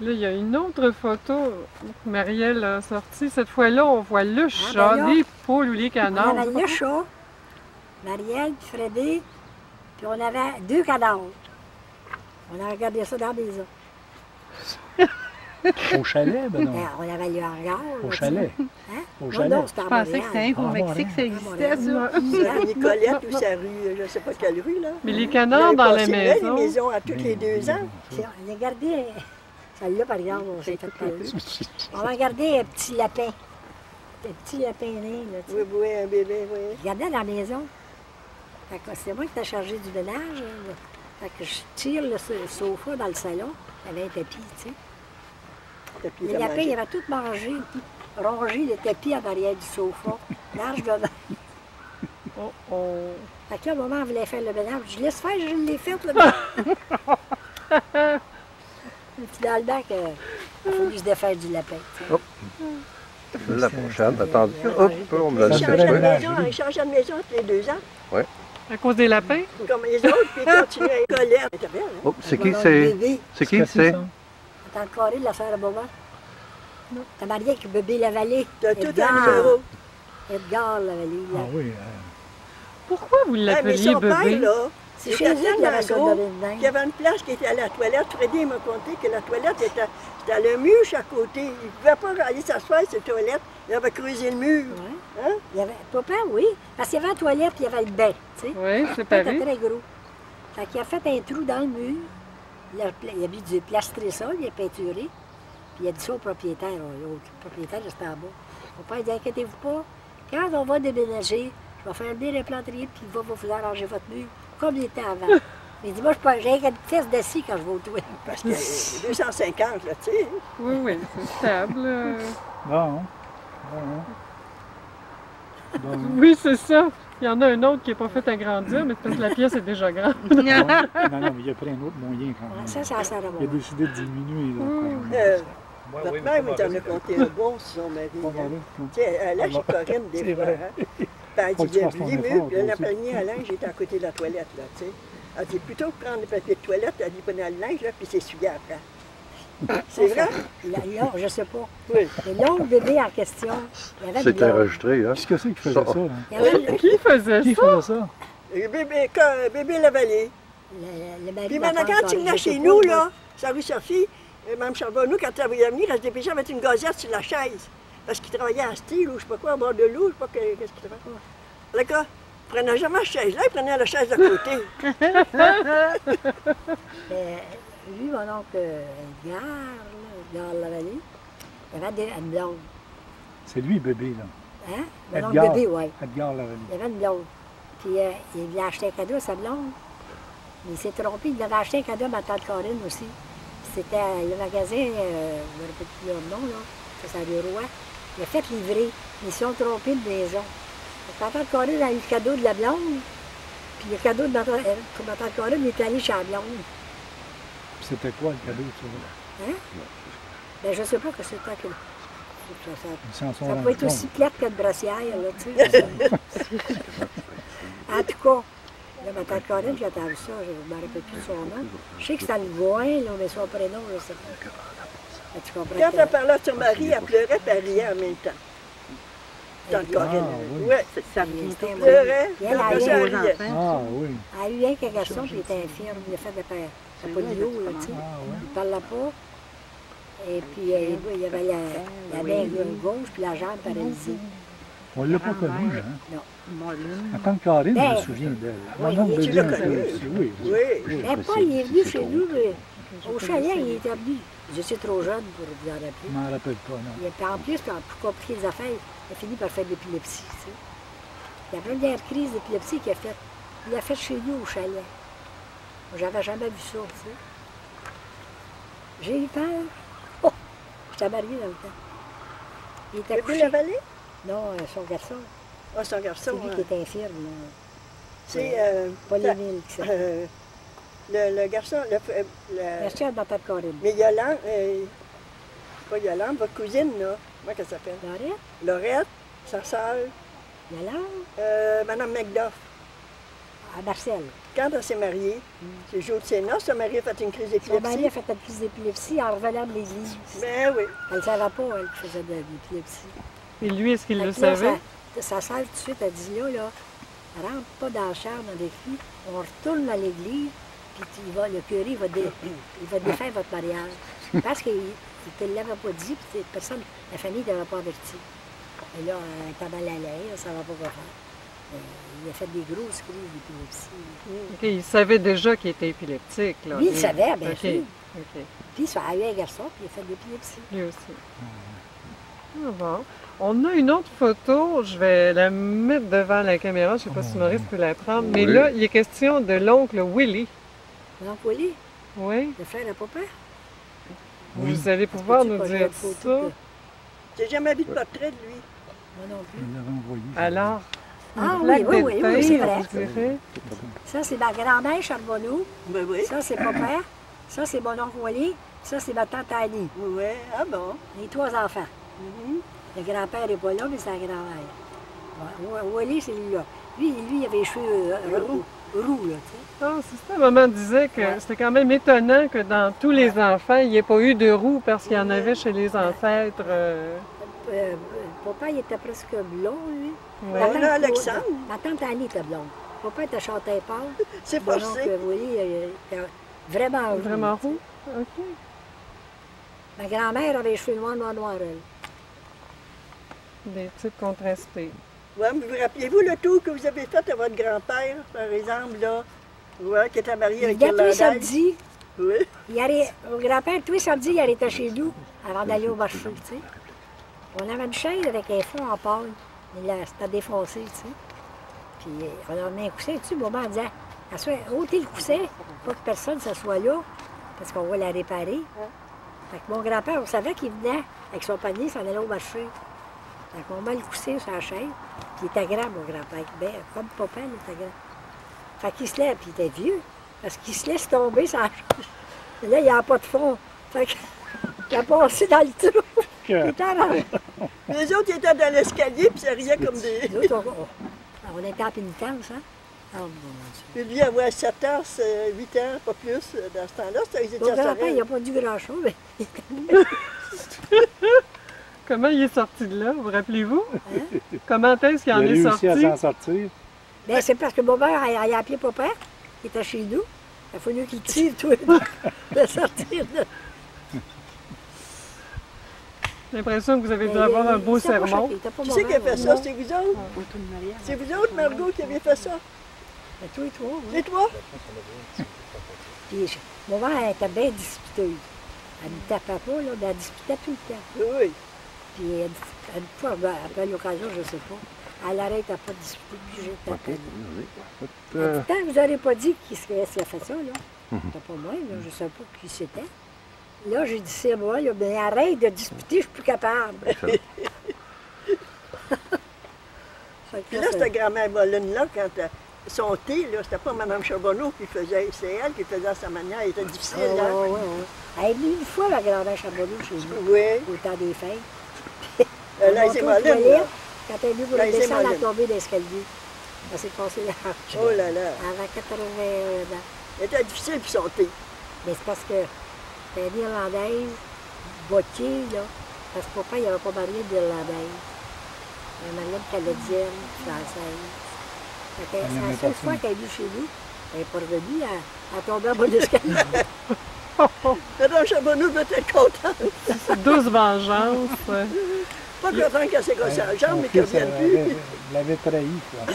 Là, il y a une autre photo que Marielle a sortie. Cette fois-là, on voit le chat, ben là, les poules ou les On canards. avait le chat, Marielle, puis Freddy, puis on avait deux cadavres. On a regardé ça dans la maison. Au chalet, ben non. Ben, on avait le hangar. Au chalet. Hein? Au Non, chalet. non, Je pensais que c'était qu'au Ah, Mexique, ça existait, ça. La Nicolette ou sa rue, je ne sais pas quelle rue, là. Mais les canards dans la passé là, maison. les maisons à toutes les deux ans. Puis On a gardé, celle-là par exemple, on s'est fait peler. On a gardé un petit lapin. Un petit lapin né, là, tu. Oui, oui, un bébé, oui. Je gardais dans la maison. Que c'est moi qui t'ai chargé du ménage. là. Fait que je tire le so- le sofa dans le salon. Il y avait un tapis, tu sais. Tapis Les lapins, manger. ils avaient tout mangé, rongé le tapis en arrière du sofa, large dedans. Oh, oh. Fait que là, maman voulait faire le ménage. Je laisse faire, je l'ai fait, le ménage. Puis dans le bac, euh, il faut qu'il se défaire du lapin. sais. La prochaine, attendez. Hop, on me l'a de dit. maison, oui. ils changeaient de maison tous les deux ans, À cause des lapins? comme les autres, puis ils continuaient à bien, hein? Oh, c'est qui, c'est... Bébé, C'est qui, c'est... ça? t'as le carré de la sœur à Boba? Non. T'as marié avec bébé Lavallée. T'as tout un. Edgar Lavallée. Ah oui. euh, Pourquoi vous l'appeliez son père, bébé? là, C'est il chez était eux qu'il y avait une place qui était à la toilette. Freddy m'a conté que la toilette était, à le mur à côté. Il ne pouvait pas aller s'asseoir sur la toilette. Il avait creusé le mur. Ouais. Hein? Il y avait, papa, oui, parce qu'il y avait la toilette puis il y avait le bain, tu sais. Oui, c'est C'était pareil. très gros. Fait qu'il a fait un trou dans le mur. Il a, il a mis du plastré sol, il a peinturé. Puis il a dit ça au propriétaire. L'autre propriétaire, c'était en bas. Mon père dit Inquiétez-vous pas, quand on va déménager, je vais faire venir les planteriers, puis il va vous arranger votre mur comme il était avant. Mais il dit Moi, je peux- j'ai une pièce d'assis quand je vais au toit. Parce que 250, là, tu sais. Oui, oui, c'est stable. euh. Bon. Bon. Bon. Oui, c'est ça. Il y en a un autre qui n'est pas fait agrandir, mais c'est parce que la pièce est déjà grande. Non, non, mais il a pris un autre moyen quand même. Ça, ça sert à Il a moi. décidé de diminuer. Là, quand même. Euh, Ouais, Votre oui, mère, mais il t'en a compté un bon sur son mari. Hein. Tu sais, elle a chez Corinne des fois. Hein? Puis elle dit, tu fasses ton les effort, murs, puis elle toi a aussi. panier à linge, j'étais à côté de la toilette, là, tu sais. Elle dit, plutôt que prendre le papier de toilette, elle dit, prenez le linge, là, puis s'essuyer après. C'est vrai? Là, là, je sais pas. Oui. Mais l'autre bébé en question, il avait C'est enregistré, hein? Qu'est-ce que c'est qui faisait Ça. ça? là? Il y avait le, Qui faisait Qui ça? faisait ça? Et bébé, quand- bébé Lavallée. le, le Puis maintenant, quand tu Corinne, venais je sais chez nous, là, sa rue Sophie, euh, Mme Charbonneau, quand elle voulait venir, elle se dépêchait à mettre une gazette sur la chaise. Parce qu'il travaillait à style ou je sais pas quoi, à bord de l'eau, je sais pas que- qu'est-ce qu'il travaillait. Le gars, il prenait jamais la chaise là, il prenait la chaise de côté. Euh, lui, mon oncle Edgar, là, Edgar Lavallée, il y avait des- une blonde. C'est lui, bébé, là. Hein? Mon oncle Edgar. bébé, oui. Edgar Lavallée. Il y avait une blonde. Puis euh, il lui a acheté un cadeau à sa blonde. Mais il s'est trompé, il avait acheté un cadeau à ma tante Corinne aussi. C'était euh, le magasin, euh, je ne me rappelle plus le nom, là. C'est à Roi. Il a fait livrer. Ils se sont trompés de maison. Ma tante Corinne a eu le cadeau de la blonde. Puis le cadeau de ma tante, euh, ma tante Corinne, il est allé chez la blonde. C'était quoi le cadeau, ça? Ben, je ne sais pas que c'était que. Ça, ça, ça peut être aussi plate que de brassière, là, tu sais. en tout cas, là, ma tante Corinne, j'ai entendu ça, je ne me rappelle plus de son nom. Je sais que c'était le voin, là, mais son prénom, je ne sais pas. Mais tu comprends Quand elle parlait de son mari, elle pleurait et elle riait en même temps. Tante Corinne. Ah, oui. Ouais, Ça était tout un pleurait, elle, elle, ça, elle, elle riait. Ah oui. a eu un garçon, puis il était infirme, il a fait de faire la polio, là, tu sais. Ah oui. Il ne parlait pas. Et puis, euh, il y avait la, la main gauche, puis la jambe paralysée. On ne l'a pas connu, hein? Moline. En tant que Karine, je Ben, me souviens d'elle. oui, Mon oncle tu bébé l'as un peu connue. aussi, oui. Mais Paul, il est venu chez nous, mais au chalet, il était venu. Je suis trop jeune pour vous en Je rappeler. m'en rappelle pas, non. Il était en plus, pour pour compliquer les affaires, il a fini par faire de l'épilepsie. Tu sais. La première crise d'épilepsie qu'il a faite, il l'a faite chez nous au chalet. J'avais jamais vu ça, tu sais. J'ai eu peur. Oh! J'étais mariée dans le temps. Il était couché. Lavallée? Non, euh, son garçon. Ah, son C'est garçon. lui hein. qui est infirme. C'est euh, Paul Émile, qui euh, le, le garçon, le, euh, le- Merci à ma tante Corinne. mais Yolande, euh, pas Yolande, votre cousine, là, comment elle s'appelle? Lorette? Laurette, sa sœur, Il y a là, Euh, Madame Macduff, à Marcel. quand elle s'est mariée, c'est le jour de ses noces, son mari a fait une crise Son mari a d'épilepsie. fait une crise d'épilepsie en revenant de l'église. Ben oui. Elle ne savait pas, elle, qu'il faisait de l'épilepsie. Et lui, est-ce qu'il le là, savait? Sa, sa sœur, tout de suite, a dit là, là, rentre pas dans la chambre avec lui, on retourne à l'église, puis il va, le curé il va, dé- il va défaire votre mariage. Parce qu'il ne te l'avait pas dit, puis personne, la famille ne t'avait pas averti. Et là, elle était mal à l'air, elle ne savait pas quoi faire. Il a fait des grosses crises d'épilepsie. OK, il savait déjà qu'il était épileptique. Là. Lui, il savait, bien sûr. Puis, ça a eu un garçon, puis il a fait de l'épilepsie. Lui aussi. Ah bon. On a une autre photo, je vais la mettre devant la caméra, je ne sais pas si Maurice peut la prendre, mais là, il est question de l'oncle Willy. Donc, Willy, Oui, le frère à papa, vous allez pouvoir nous pas dire ça. J'ai jamais vu de portrait de lui. Moi non plus. Alors, Ah oui, oui, oui, oui, c'est vrai. Ça, c'est ma grand-mère Charbonneau. Ben oui. Ça, c'est papa. Ça, c'est mon oncle Wally. Ça, c'est ma tante Annie. Oui, ah bon? Les trois enfants. Mhm. Le grand-père n'est pas là, mais c'est la grand-mère. Wally, c'est lui-là. Lui, lui, il avait les cheveux euh, roux, roux, là, tu sais. Ah, c'est ça, maman disait que Ouais. c'était quand même étonnant que dans tous les enfants, il n'y ait pas eu de roux parce qu'il y en avait chez les ancêtres. euh, Euh, papa, il était presque blond, lui. Ouais. Ma tante- Alexandre. Ma tante Annie était blonde. Papa était chanté pâle. C'est Mon oncle forcé. Wally euh, était vraiment roux. Vraiment roux? OK. Ma grand-mère avait les cheveux noirs, noirs, noirs, elle. Des types contrastés. Ouais, mais vous rappelez-vous le tour que vous avez fait à votre grand-père, par exemple, là, ouais, qui était marié avec Il y a tous les Irlandaise? samedis, Oui. Il grand-père, tous les samedis, il arrêtait chez nous avant d'aller au marché, tu sais. On avait une chaise avec un fond en paille. Il l'a- C'était défoncé, tu sais. Puis on a mis un coussin dessus. Maman disait, Assois- ôtez le coussin, pas que personne ne s'assoie là, parce qu'on va la réparer. Fait que mon grand-père, on savait qu'il venait avec son panier, s'en allait au marché. Fait qu'on met le coussin sur la chaise. Puis il était grand, mon grand-père. Ben, comme papa, il était grand. Fait qu'il se lève, puis il était vieux, parce qu'il se laisse tomber sa chaise. Et là, il n'y a pas de fond. Fait qu'il a passé dans le trou. Il arrangé. Les autres ils étaient dans l'escalier, puis ça riait comme des... Nous autres, on, on- on était en pénitence, hein? Oh mon Dieu. Puis lui, avoir 7 ans, 8 ans, pas plus, dans ce temps-là, ils étaient à il n'a pas dû grand-chose, mais Comment il est sorti de là, vous rappelez-vous? Comment est-ce qu'il Il a en est réussi sorti? à s'en sortir. ben, c'est parce que mon père a, a appelé papa, qui était chez nous. Il a fallu qu'il tire tout le sortir de J'ai l'impression que vous avez dû Mais avoir un beau sermon. Qui c'est qui a fait non. ça? C'est vous autres? C'est vous autres, Margot, qui avez fait ça? Mais toi et toi, oui. C'est toi? Puis je- mon père elle était bien disputeuse. Elle ne tapait pas, là, mais elle disputait tout le temps. Oui. Puis elle, une fois, ben, après l'occasion, je ne sais pas, elle arrête à pas de disputer, puis j'ai tapé. Euh, Tant que vous n'aurez pas dit qui c'est qui a fait ça, là. C'était pas moi, là, je ne sais pas qui c'était. Là, j'ai dit, c'est moi, là, mais arrête de disputer, je suis plus capable. Puis là, cette grand-mère Molline-là, quand euh, son thé, là, c'était pas Mme Charbonneau qui faisait, c'est elle qui faisait à sa manière. Elle était difficile, Ah, ouais, ouais, ouais. Elle est venue une fois, la grand-mère Charbonneau, chez nous, Oui. au temps des fêtes. Euh, Elle là, c'est toilettes, Quand elle est venue pour c'est descendre, elle est tombée d'escalier. Elle s'est passée la hanche. Oh là là. Avant 81 ans. Elle était difficile, puis son thé. Mais c'est parce que une Irlandaise, bottier, là. Parce que papa, il n'avait pas marié d'Irlandaise. Il avait marié de Canadienne, française. Fait que c'est la seule fois qu'elle est venue chez nous. Elle n'est pas revenue, elle, elle est tombée en bas de l'escalier. Mme Charbonneau devait être contente. Douce vengeance. Pas contente qu'elle s'est cassée la jambe, mais qu'elle fils vienne avait- plus. l'avait trahi. quoi.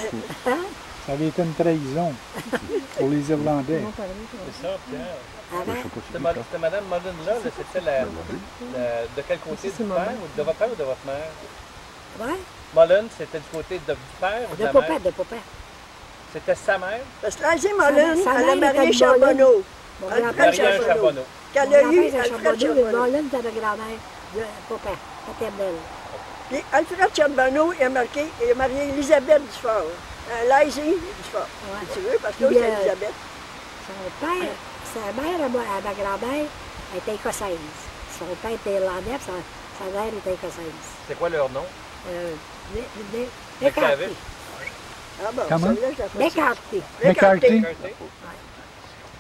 Hein? Ça avait été une trahison pour les Irlandais. C'est ça, Pierre. C'était ma- c'était Madame Mullen là, là, c'était la, la- de quel côté du père ou de votre père ou de votre mère? ouais, Mullen, c'était du côté de, du père ou de, de la papa, mère? de papa. C'était sa mère, Parce que Molline, sa elle a marié. Charbonneau. Alfred Charbonneau. Charbonneau. Qu'elle a eu Alfred Charbonneau. Mollen, c'était ma grand-mère, de papa, paternelle. Puis Alfred Charbonneau il a, marqué, il a marié Elisabeth Dufort. Euh, Laïsée Dufort. Si tu veux, parce que c'est euh, Elisabeth. Son père, sa mère, à, moi- à ma grand-mère, elle était écossaise. Son père était irlandais, sa, sa mère était écossaise. C'est quoi leur nom? Euh. Ah bon, celle-là, je la. McCarthy.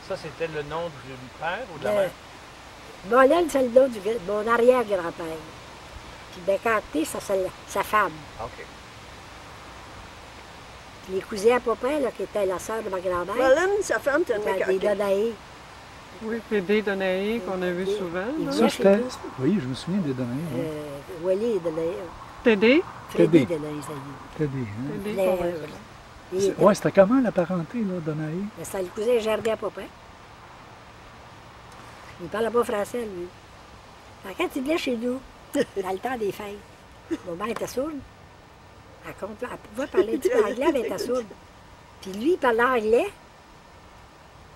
Ça, c'était le nom du père ou de la mère? Molène, c'est le nom de mon arrière-grand-père. Puis Bécarté, ça, c'est sa femme. OK. Puis les cousins à papa, là, qui était la sœur de ma grand-mère, Molène, sa femme, c'est un c'était McCarthy. des Donaïs. Oui, Pédé Donaï, qu'on a vu Oui. souvent. Là. Ça, nous. Oui, je me souviens des données. oui. Euh, Wally et Donaïs. Tédé? Tédé. Des. hein. Tédé, était- Ouais, c'était comment la parenté, là, Donaï? Mais C'était le cousin Jardin à papa. Il ne parlait pas français, lui. Quand il venait chez nous, dans le temps des fêtes, maman était sourde. Elle, compte- elle pouvait parler un petit peu anglais, mais elle était sourde. Puis lui, il parlait anglais.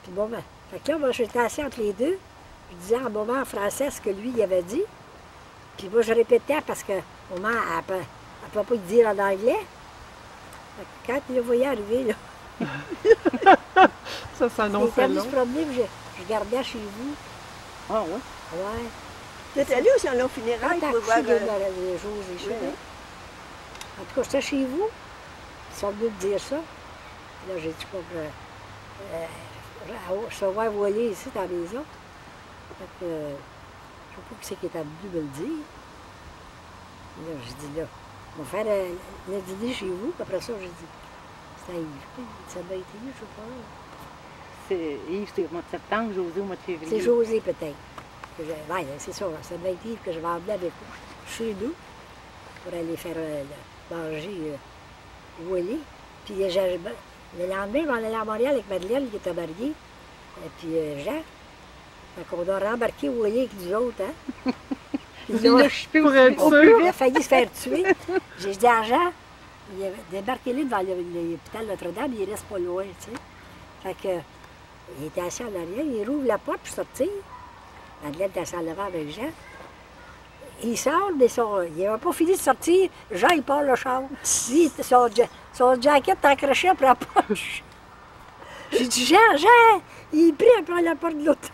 Puis bon, ben, fait que là, moi, j'étais assis entre les deux. Je disais en moment en français ce que lui, il avait dit. Puis moi, je répétais parce que maman, elle ne pouvait pas le dire en anglais. Fait que quand il le voyait arriver, là, Ça il s'annonçait était venu long. se promener, puis je, je gardais chez vous. Ah oui? Ouais. T'es allé au salon funérail Quand pour voir... de euh, la- les choses et choses. oui. En tout cas, j'étais chez vous. Ils sont venus me dire ça. Là, j'ai dit quoi que. Euh, je vais voir voler ici dans la maison. Fait que, euh, je sais pas qui c'est qui est venu me le dire. Là, j'ai dit là, on va faire euh, le dîner chez vous. Puis après ça, j'ai dit, c'était Yves. Ça être Yves, je sais pas. C'est Yves, c'est au mois de septembre, José au mois de février. C'est José peut-être. Ouais, c'est ça. Ça être Yves que je vais emmener avec chez nous pour aller faire euh, le- manger euh, Willy. Puis euh, j'ai- le lendemain, on allait à Montréal avec Madeleine qui était mariée. Et puis euh, Jean. Fait qu'on a rembarqué Willy avec nous autres, hein? Puis Il là, l'a chipé Pour être au sûr. plus il a vite. failli se faire tuer. J'ai dit à Jean, il a débarqué lui devant l'hôpital Notre-Dame, il reste pas loin, tu sais. Fait que, il était assis en arrière, il rouvre la porte pour sortir. Madeleine était assis en avant avec Jean. Il sort, mais son, il n'avait pas fini de sortir. Jean, il part le char. Lui, son, son jacket accroché après la poche. J'ai dit, Jean, Jean, il est pris après la porte de l'auto.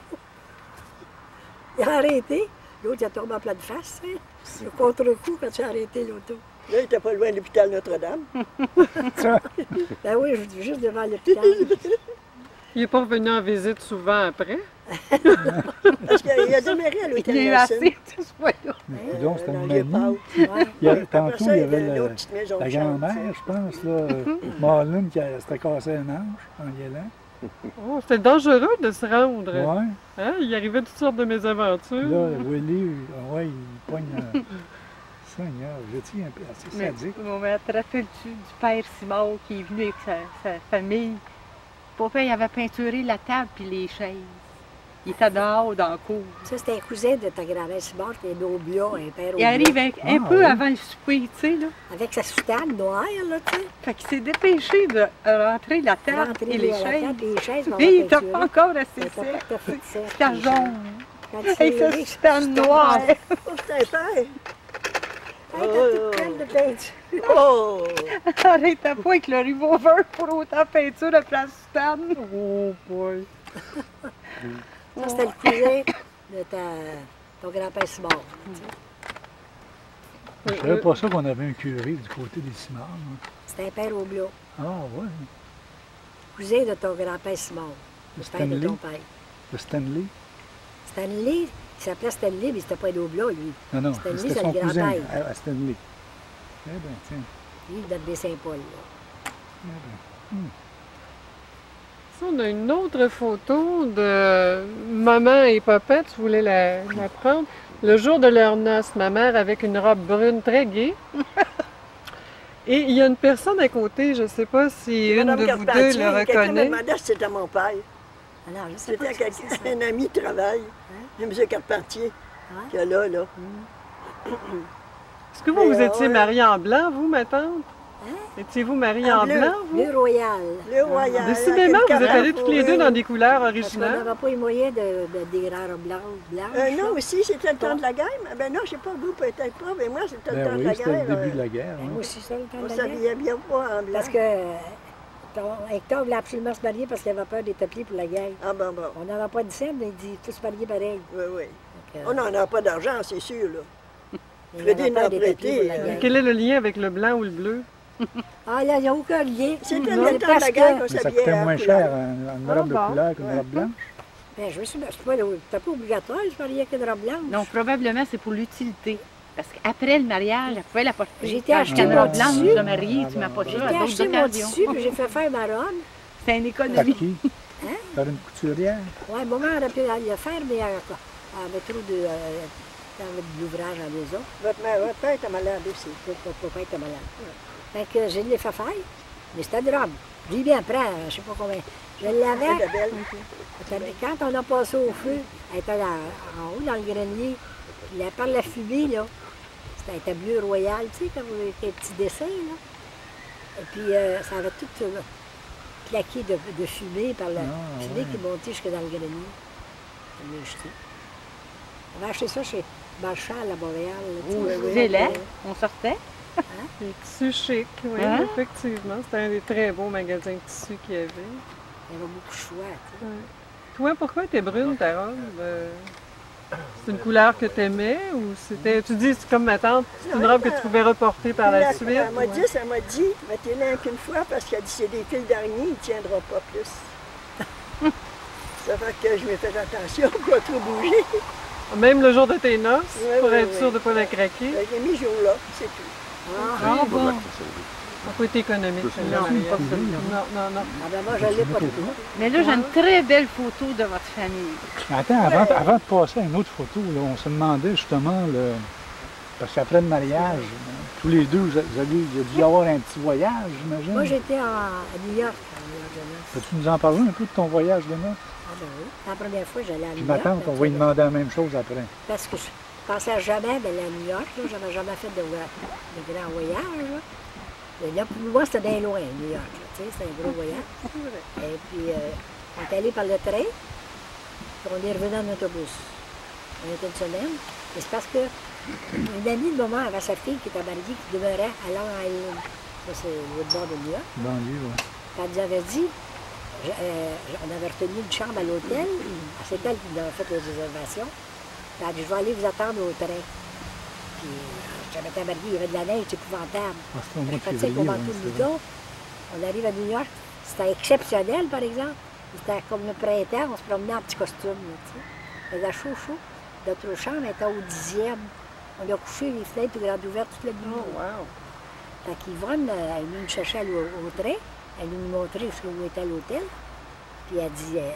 Il a arrêté. L'autre, il a tombé en pleine face. hein. Le contre-coup quand tu as arrêté l'auto. Là, il était pas loin de l'hôpital Notre-Dame. Ben oui, je dis juste devant l'hôpital. Il n'est pas revenu en visite souvent après? Parce qu'il a demeuré à Il l'hôtel y a eu assez de ce point-là. Mais donc, c'était une mamie. Ouais. Il tantôt, il y avait la, la grand-mère, je pense, là, euh, Marlene, qui s'était cassé un ange en y allant. Oh, c'était dangereux de se rendre. Ouais. Hein? Il arrivait toutes sortes de mésaventures. Là, Willy, ah ouais, il pogne. euh, Seigneur, je un peu assez Mais, sadique. mais te rappelles-tu du père Simon qui est venu avec sa, sa famille? Papa, il avait peinturé la table puis les chaises. Il était dehors dans la cour. Ça, c'était un cousin de ta grand-mère Simard, qui est Noblia, un père au Il arrive un Ah, peu oui. avant le souper, tu sais, là. Avec sa soutane noire, là, tu sais. Fait qu'il s'est dépêché de rentrer la table Rentrer et les chaises. table, les chaises, Et il peinturer. pas encore assez sec. C'était jaune. Avec sa soutane noire. Oh, c'est un père. Elle était toute pleine de peinture. Oh! Arrêtez pas avec le revolver pour autant peinture après la soutane. Oh boy. Ça, c'était le cousin de ta, ton grand-père Simard. Je savais pas ça qu'on avait un curé du côté des Cimards. moi. C'était un père au. Ah ouais, Cousin de ton grand-père Simard. Le père de Stanley. ton père. le Stanley? Stanley, il s'appelait Stanley, mais c'était pas un Oblat, lui. Non, non, Stanley, c'était c'est son le grand-père. à, à Stanley. Eh bien, tiens. Lui, il date des Saint-Paul. là. eh ben. Ça, on a une autre photo de maman et papa. Tu voulais la, la prendre. Le jour de leur noces, ma mère avec une robe brune très gaie. Et il y a une personne à côté, je ne sais pas si une Madame de vous deux le Quelqu'un me reconnaît. demandait si c'était mon père. Alors, je sais pas quelqu'un- un ami de travail. M. Carpentier, qui est là, là. Est-ce que vous, vous étiez ouais. mariée en blanc, vous, ma tante? Étiez-vous mariée En en bleu. blanc, vous? Le Royal. Le Royal. Décidément, avec vous êtes allés carafe toutes les deux dans fourrée. des couleurs Parce originales. n'avait pas les moyens de, de, des blanches. blanches Euh, non, aussi, c'était le temps de la guerre. Mais Ben non, je sais pas, vous, peut-être pas, mais moi, c'était le Ben temps de oui, la c'était le guerre. début euh, de la guerre. Hein. moi aussi, ça, le temps On de la guerre. s'habillait bien pas en blanc. Parce que euh, ton- Hector voulait absolument se marier parce qu'il avait peur des papiers pour la guerre. Ah bon, bon. On n'avait pas de scène, mais il dit il faut se marier pareil. Oui, oui. Donc, euh, On n'en a pas d'argent, c'est sûr, là. il Freddy m'a prêté, euh, guerre. Quel est le lien avec le blanc ou le bleu? Ah, là, il n'y a aucun lien. C'était Non, le temps de parce la que- guerre qu'on ça coûtait moins cher, une, une Ah, robe de couleur qu'une robe blanche. Ben, je me suis c'était pas, pas obligatoire, je mariais qu'une robe blanche. Non, probablement, c'est pour l'utilité. Parce qu'après le mariage, elle pouvait la porter. J'étais mon robe blanche, tissu. je l'ai mariée, tu m'as pas d'autres acheter mon tissu, puis j'ai fait faire ma robe. C'est une économie. qui? Hein? Par une couturière? Ouais, maman aurait pu le faire, mais elle, elle avait trop de, euh, de l'ouvrage à la maison. Votre, mère, votre père était malade aussi. Mon papa était malade. Fait que je l'ai fait faire, mais c'était de robe. Je l'ai bien après, je sais pas combien. Je l'avais. Quand on a passé au feu, elle était là, en haut dans le grenier, puis elle par la fumée, là, c'était un bleu royal, tu sais, comme avec les petits dessins, là. Et puis, euh, ça avait tout euh, claqué de, de fumée par la Ah, fumée ouais. qui montait jusque dans le grenier. On l'a acheté. On avait acheté ça chez Marchal à Montréal. là, tu sais, oui, délai, oui. on sortait. Les tissus chics, oui, Hein? effectivement. C'était un des très beaux magasins de tissus qu'il y avait. Il y avait beaucoup de choix, tu sais. Toi, pourquoi t'es brune, ta robe? Euh, C'est une couleur que t'aimais ou c'était. Tu dis, c'est comme ma tante, c'est une robe que tu pouvais reporter par la suite? Elle m'a dit, ça m'a dit, mettez-le qu'une fois parce qu'elle dit c'est des fils d'araignée, il ne tiendra pas plus. ça fait que je m'ai fait attention pour pas trop bouger. Même le jour de tes noces, pour être ouais. sûr de ne pas la craquer. Ben, J'ai mis ce jour-là, c'est tout. Ah, Ah bon? Pas été économique, celle-là, Non. Non, non, non. ah ben moi, je l'ai pas du tout. Mais là, j'ai une très belle photo de votre famille. Attends, avant, avant de passer à une autre photo, là, on se demandait justement, le... parce qu'après le mariage, tous les deux, vous avez, il y a dû y avoir un petit voyage, j'imagine. Moi, j'étais à New York. Peux-tu nous en parler un peu de ton voyage de noces? Ah ben oui. La première fois, j'allais à Puis New ma York. tante, on va lui demander la même chose après. Parce que je pensais jamais d'aller à New York. là. J'avais jamais fait de, de grand voyage. Là. Mais là, pour moi, c'était bien loin, New York. c'était un gros voyage. Et puis, euh, on est allé par le train. Puis on est revenu en autobus. On était une semaine. Et c'est parce que une amie de maman avait sa fille qui était mariée, qui demeurait à Long Island. Ça, c'est l'autre bord de New York. Banlieue, ouais. Quand elle nous avait dit, je- euh, on avait retenu une chambre à l'hôtel, c'est elle qui nous avait fait les réservations. Elle a dit, je vais aller vous attendre au train. Puis, j'avais été mariée, il y avait de la neige épouvantable. Ah, au mois c'est vrai. mouton. On arrive à New York, c'était exceptionnel, par exemple. C'était comme le printemps, on se promenait en petit costume, là, tu sais. Il faisait chaud, chaud. Notre chambre était au dixième. On a couché les fenêtres grandes ouvertes toute la nuit. Oh, wow. Fait qu'Yvonne, euh, elle nous chercher à l'au- au, train. Elle nous montrer où était l'hôtel. Puis elle dit, euh,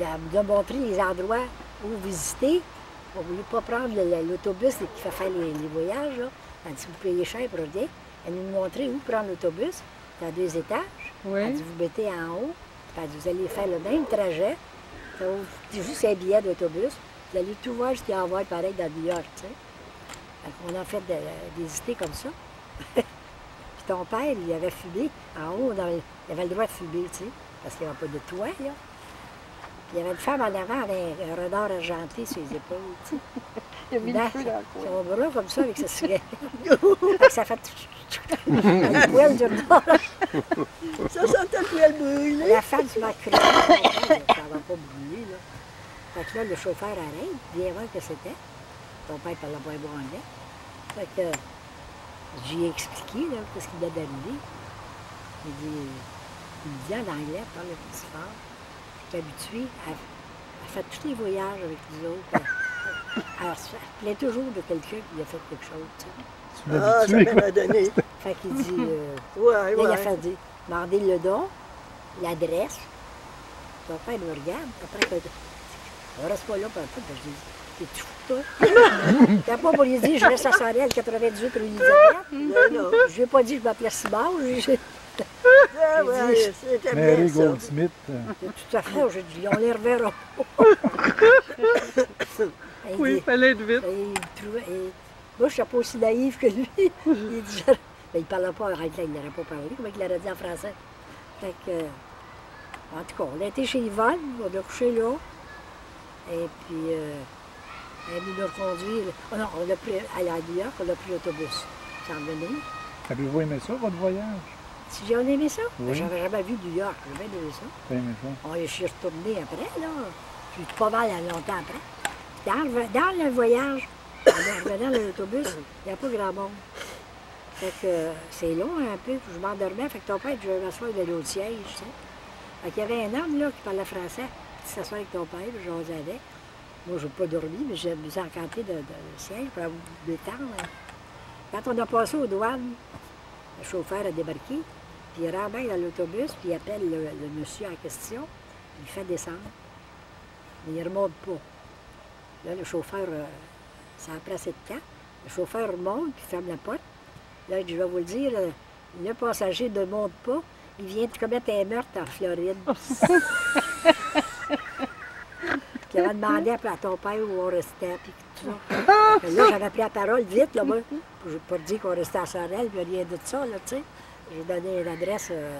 elle nous a montré les endroits où visiter. On ne voulait pas prendre l'autobus qui fait faire les, les voyages. Là. Elle dit, vous payez cher pour rien. Elle nous montrait où prendre l'autobus. C'était à deux étages. Oui. Elle dit, vous mettez en haut. Elle dit, vous allez faire le même trajet. Juste un billet d'autobus. Vous allez tout voir jusqu'à envoyer pareil dans New York. qu'on a fait de- des idées comme ça. Puis ton père, il avait fumé en haut, dans il avait le droit de fumer, tu sais, parce qu'il n'y avait pas de toit, là. Puis il y avait une femme en avant avec un renard argenté sur les épaules, tu sais. Il a mis Dans le feu dans le coin. son bras comme ça avec sa cigarette. Ça fait le du renard. Ça sentait le brûlé. La femme du macron, ça va pas brûler, là. Fait que là, le chauffeur arrête, bien voir que c'était. Ton père parlait pas un bon anglais. Fait que j'ai expliqué, là, ce qui venait d'arriver. Il dit, il dit en anglais, parle un petit fort. Suis habituée à, à faire tous les voyages avec nous autres. Elle, elle se plaît toujours de quelqu'un qui a fait quelque chose, tu sais. Tu l'as Ah, ça m'a donné. Fait qu'il dit, euh, Ouais, Là, il a ouais. fait dire, demander le don, l'adresse. Ton père nous regarde. Après, que, on reste pas là pour un peu. Je dis, t'es fou, toi? T'as pas pour lui dire, je reste à Sorel, 98 rue Elisabeth. Non, non. Je lui ai pas dit que je m'appelais Simon. Ah, ouais, c'était Mary bien ça. Goldsmith. De toute façon, j'ai dit, on les reverra. Il Oui, il fallait être vite. Moi, je suis pas aussi naïve que lui. il dit, je- mais il parlait pas en anglais, il n'aurait pas parlé. Comment il l'aurait dit en français? Fait que, en tout cas, on a été chez Yvonne, on a couché là. Et puis, euh, elle nous reconduire. Oh non, on a pris, à New York, on a pris l'autobus. Sans venir. Avez-vous aimé ça, votre voyage? Si j'ai aimé ça, Oui. j'avais jamais vu New York, bien aimé ça. Aimé ça? On je suis retournée après, là. Puis pas mal longtemps après. Dans le, dans le voyage, en revenant dans l'autobus, il n'y a pas grand monde. Fait que euh, c'est long un peu, je m'endormais. Fait que ton père, je vais m'asseoir de l'autre siège, tu sais. Fait qu'il y avait un homme là qui parlait français, qui s'assoit avec ton père, puis j'osais avec. Moi, je n'ai pas dormi, mais j'ai me suis encanté de, siège pour avoir détendre. Quand on a passé aux douanes, le chauffeur a débarqué, puis il rembarque dans l'autobus, puis il appelle le, le monsieur en question, puis il fait descendre. Mais il ne remonte pas. Là, le chauffeur, euh, ça a assez de temps. Le chauffeur remonte, puis ferme la porte. Là, je vais vous le dire, euh, le passager ne monte pas. Il vient de commettre un meurtre en Floride. puis il avait demandé à ton père où on restait, puis tout ça. Là, j'avais pris la parole vite, là, moi, pour, pour dire qu'on restait à Sorel, puis rien de ça, là, tu sais. J'ai donné l'adresse. Euh,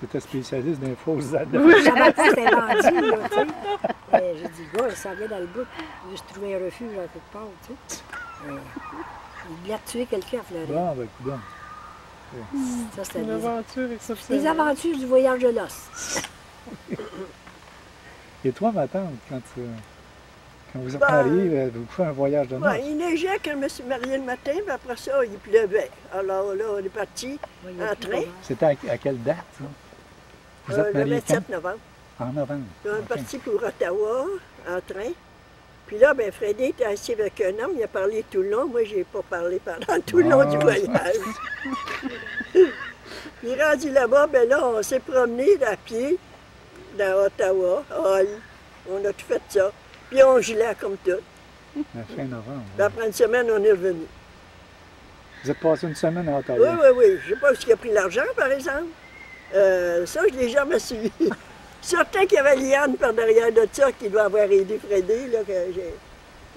Tu étais spécialiste des fausses adresses. j'avais pas c'était bandit, là, tu sais. J'ai dit, gars, s'en vient dans le bout, il juste trouver un refuge à quelque part, tu sais. Euh, il voulait tuer quelqu'un à Floride. Bon, ben, coudonc. Ça, c'était Une des, aventure des exceptionnelle. aventures du voyage de l'os. Et toi, ma tante, quand, tu- quand vous êtes Ben, mariés, euh, vous faites un voyage de noces? Ouais, il neigeait quand je me suis mariée le matin, puis après ça, il pleuvait. Alors là, on est parti en train, de- C'était à, à quelle date, ça? Vous euh, êtes le mariés quand? 27 novembre. En novembre. On est parti pour Ottawa en train. Puis là, ben, Freddy était assis avec un homme, il a parlé tout le long. Moi, j'ai pas parlé pendant tout le long du Ah. voyage. Puis rendu là-bas, ben là, on s'est promené à pied dans Ottawa, Hall. On a tout fait ça. Puis on gelait comme tout. La fin novembre. Puis après une semaine, on est revenu. Vous êtes passé une semaine à Oui, Ottawa? oui, oui. Je sais pas où il a pris l'argent, par exemple. Euh, ça, je l'ai jamais su. Certain qu'il y avait Liane par derrière de ça qui doit avoir aidé Freddy, là, que j'ai...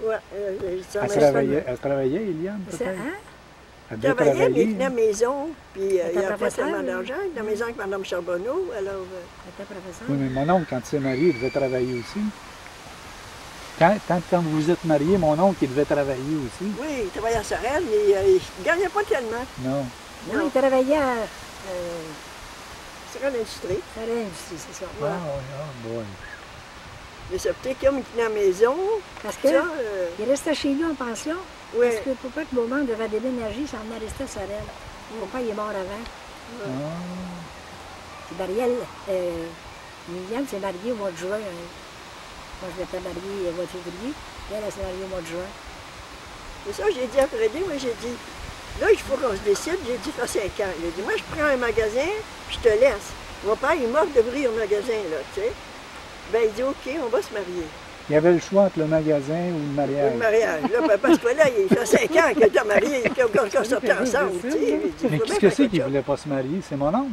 Ouais, euh, Elle m'a- travaillait, elle travaillait, Eliane, C'est- peut-être? hein? Elle travaillait, mais il travailler. tenait maison, puis euh, Elle il n'y a pas tellement oui. d'argent. Il tenait maison avec Mme Charbonneau, alors... euh, Elle était professeur. Oui, mais mon oncle, quand il s'est marié, il devait travailler aussi. Quand, quand, quand vous êtes mariés, mon oncle, il devait travailler aussi. oui, il travaillait à Sorel, mais euh, il ne gagnait pas tellement. Non. Non, il travaillait à euh, Sorel Industrie. à l'industrie, c'est ça. Ah, oui, ah, boy. Mais c'est peut-être comme il tenait maison, Parce que ça... euh, il restait chez nous en pension. oui. Parce que papa, que moment devait déménager, ça en restait à Sorel. Papa, il est mort avant. Ah, Puis Marielle, euh, s'est mariée au mois de juin. hein. Moi, je m'étais mariée au mois de février. Elle, elle s'est mariée au mois de juin. C'est ça, j'ai dit à Freddy, moi j'ai dit, là, il faut qu'on se décide. J'ai dit, ça fait 5 ans. J'ai dit, moi, je prends un magasin, puis je te laisse. Mon père, il mort d'ouvrir un magasin, là, tu sais. Ben, il dit, OK, on va se marier. Il y avait le choix entre le magasin ou le mariage. Le mariage. Là, papa, c'est pas là, il fait 5 ans qu'il était marié, qu'on sortait ensemble, tu sais. Il Mais qu'est-ce que c'est faire qu'il chose. voulait pas se marier? C'est mon oncle.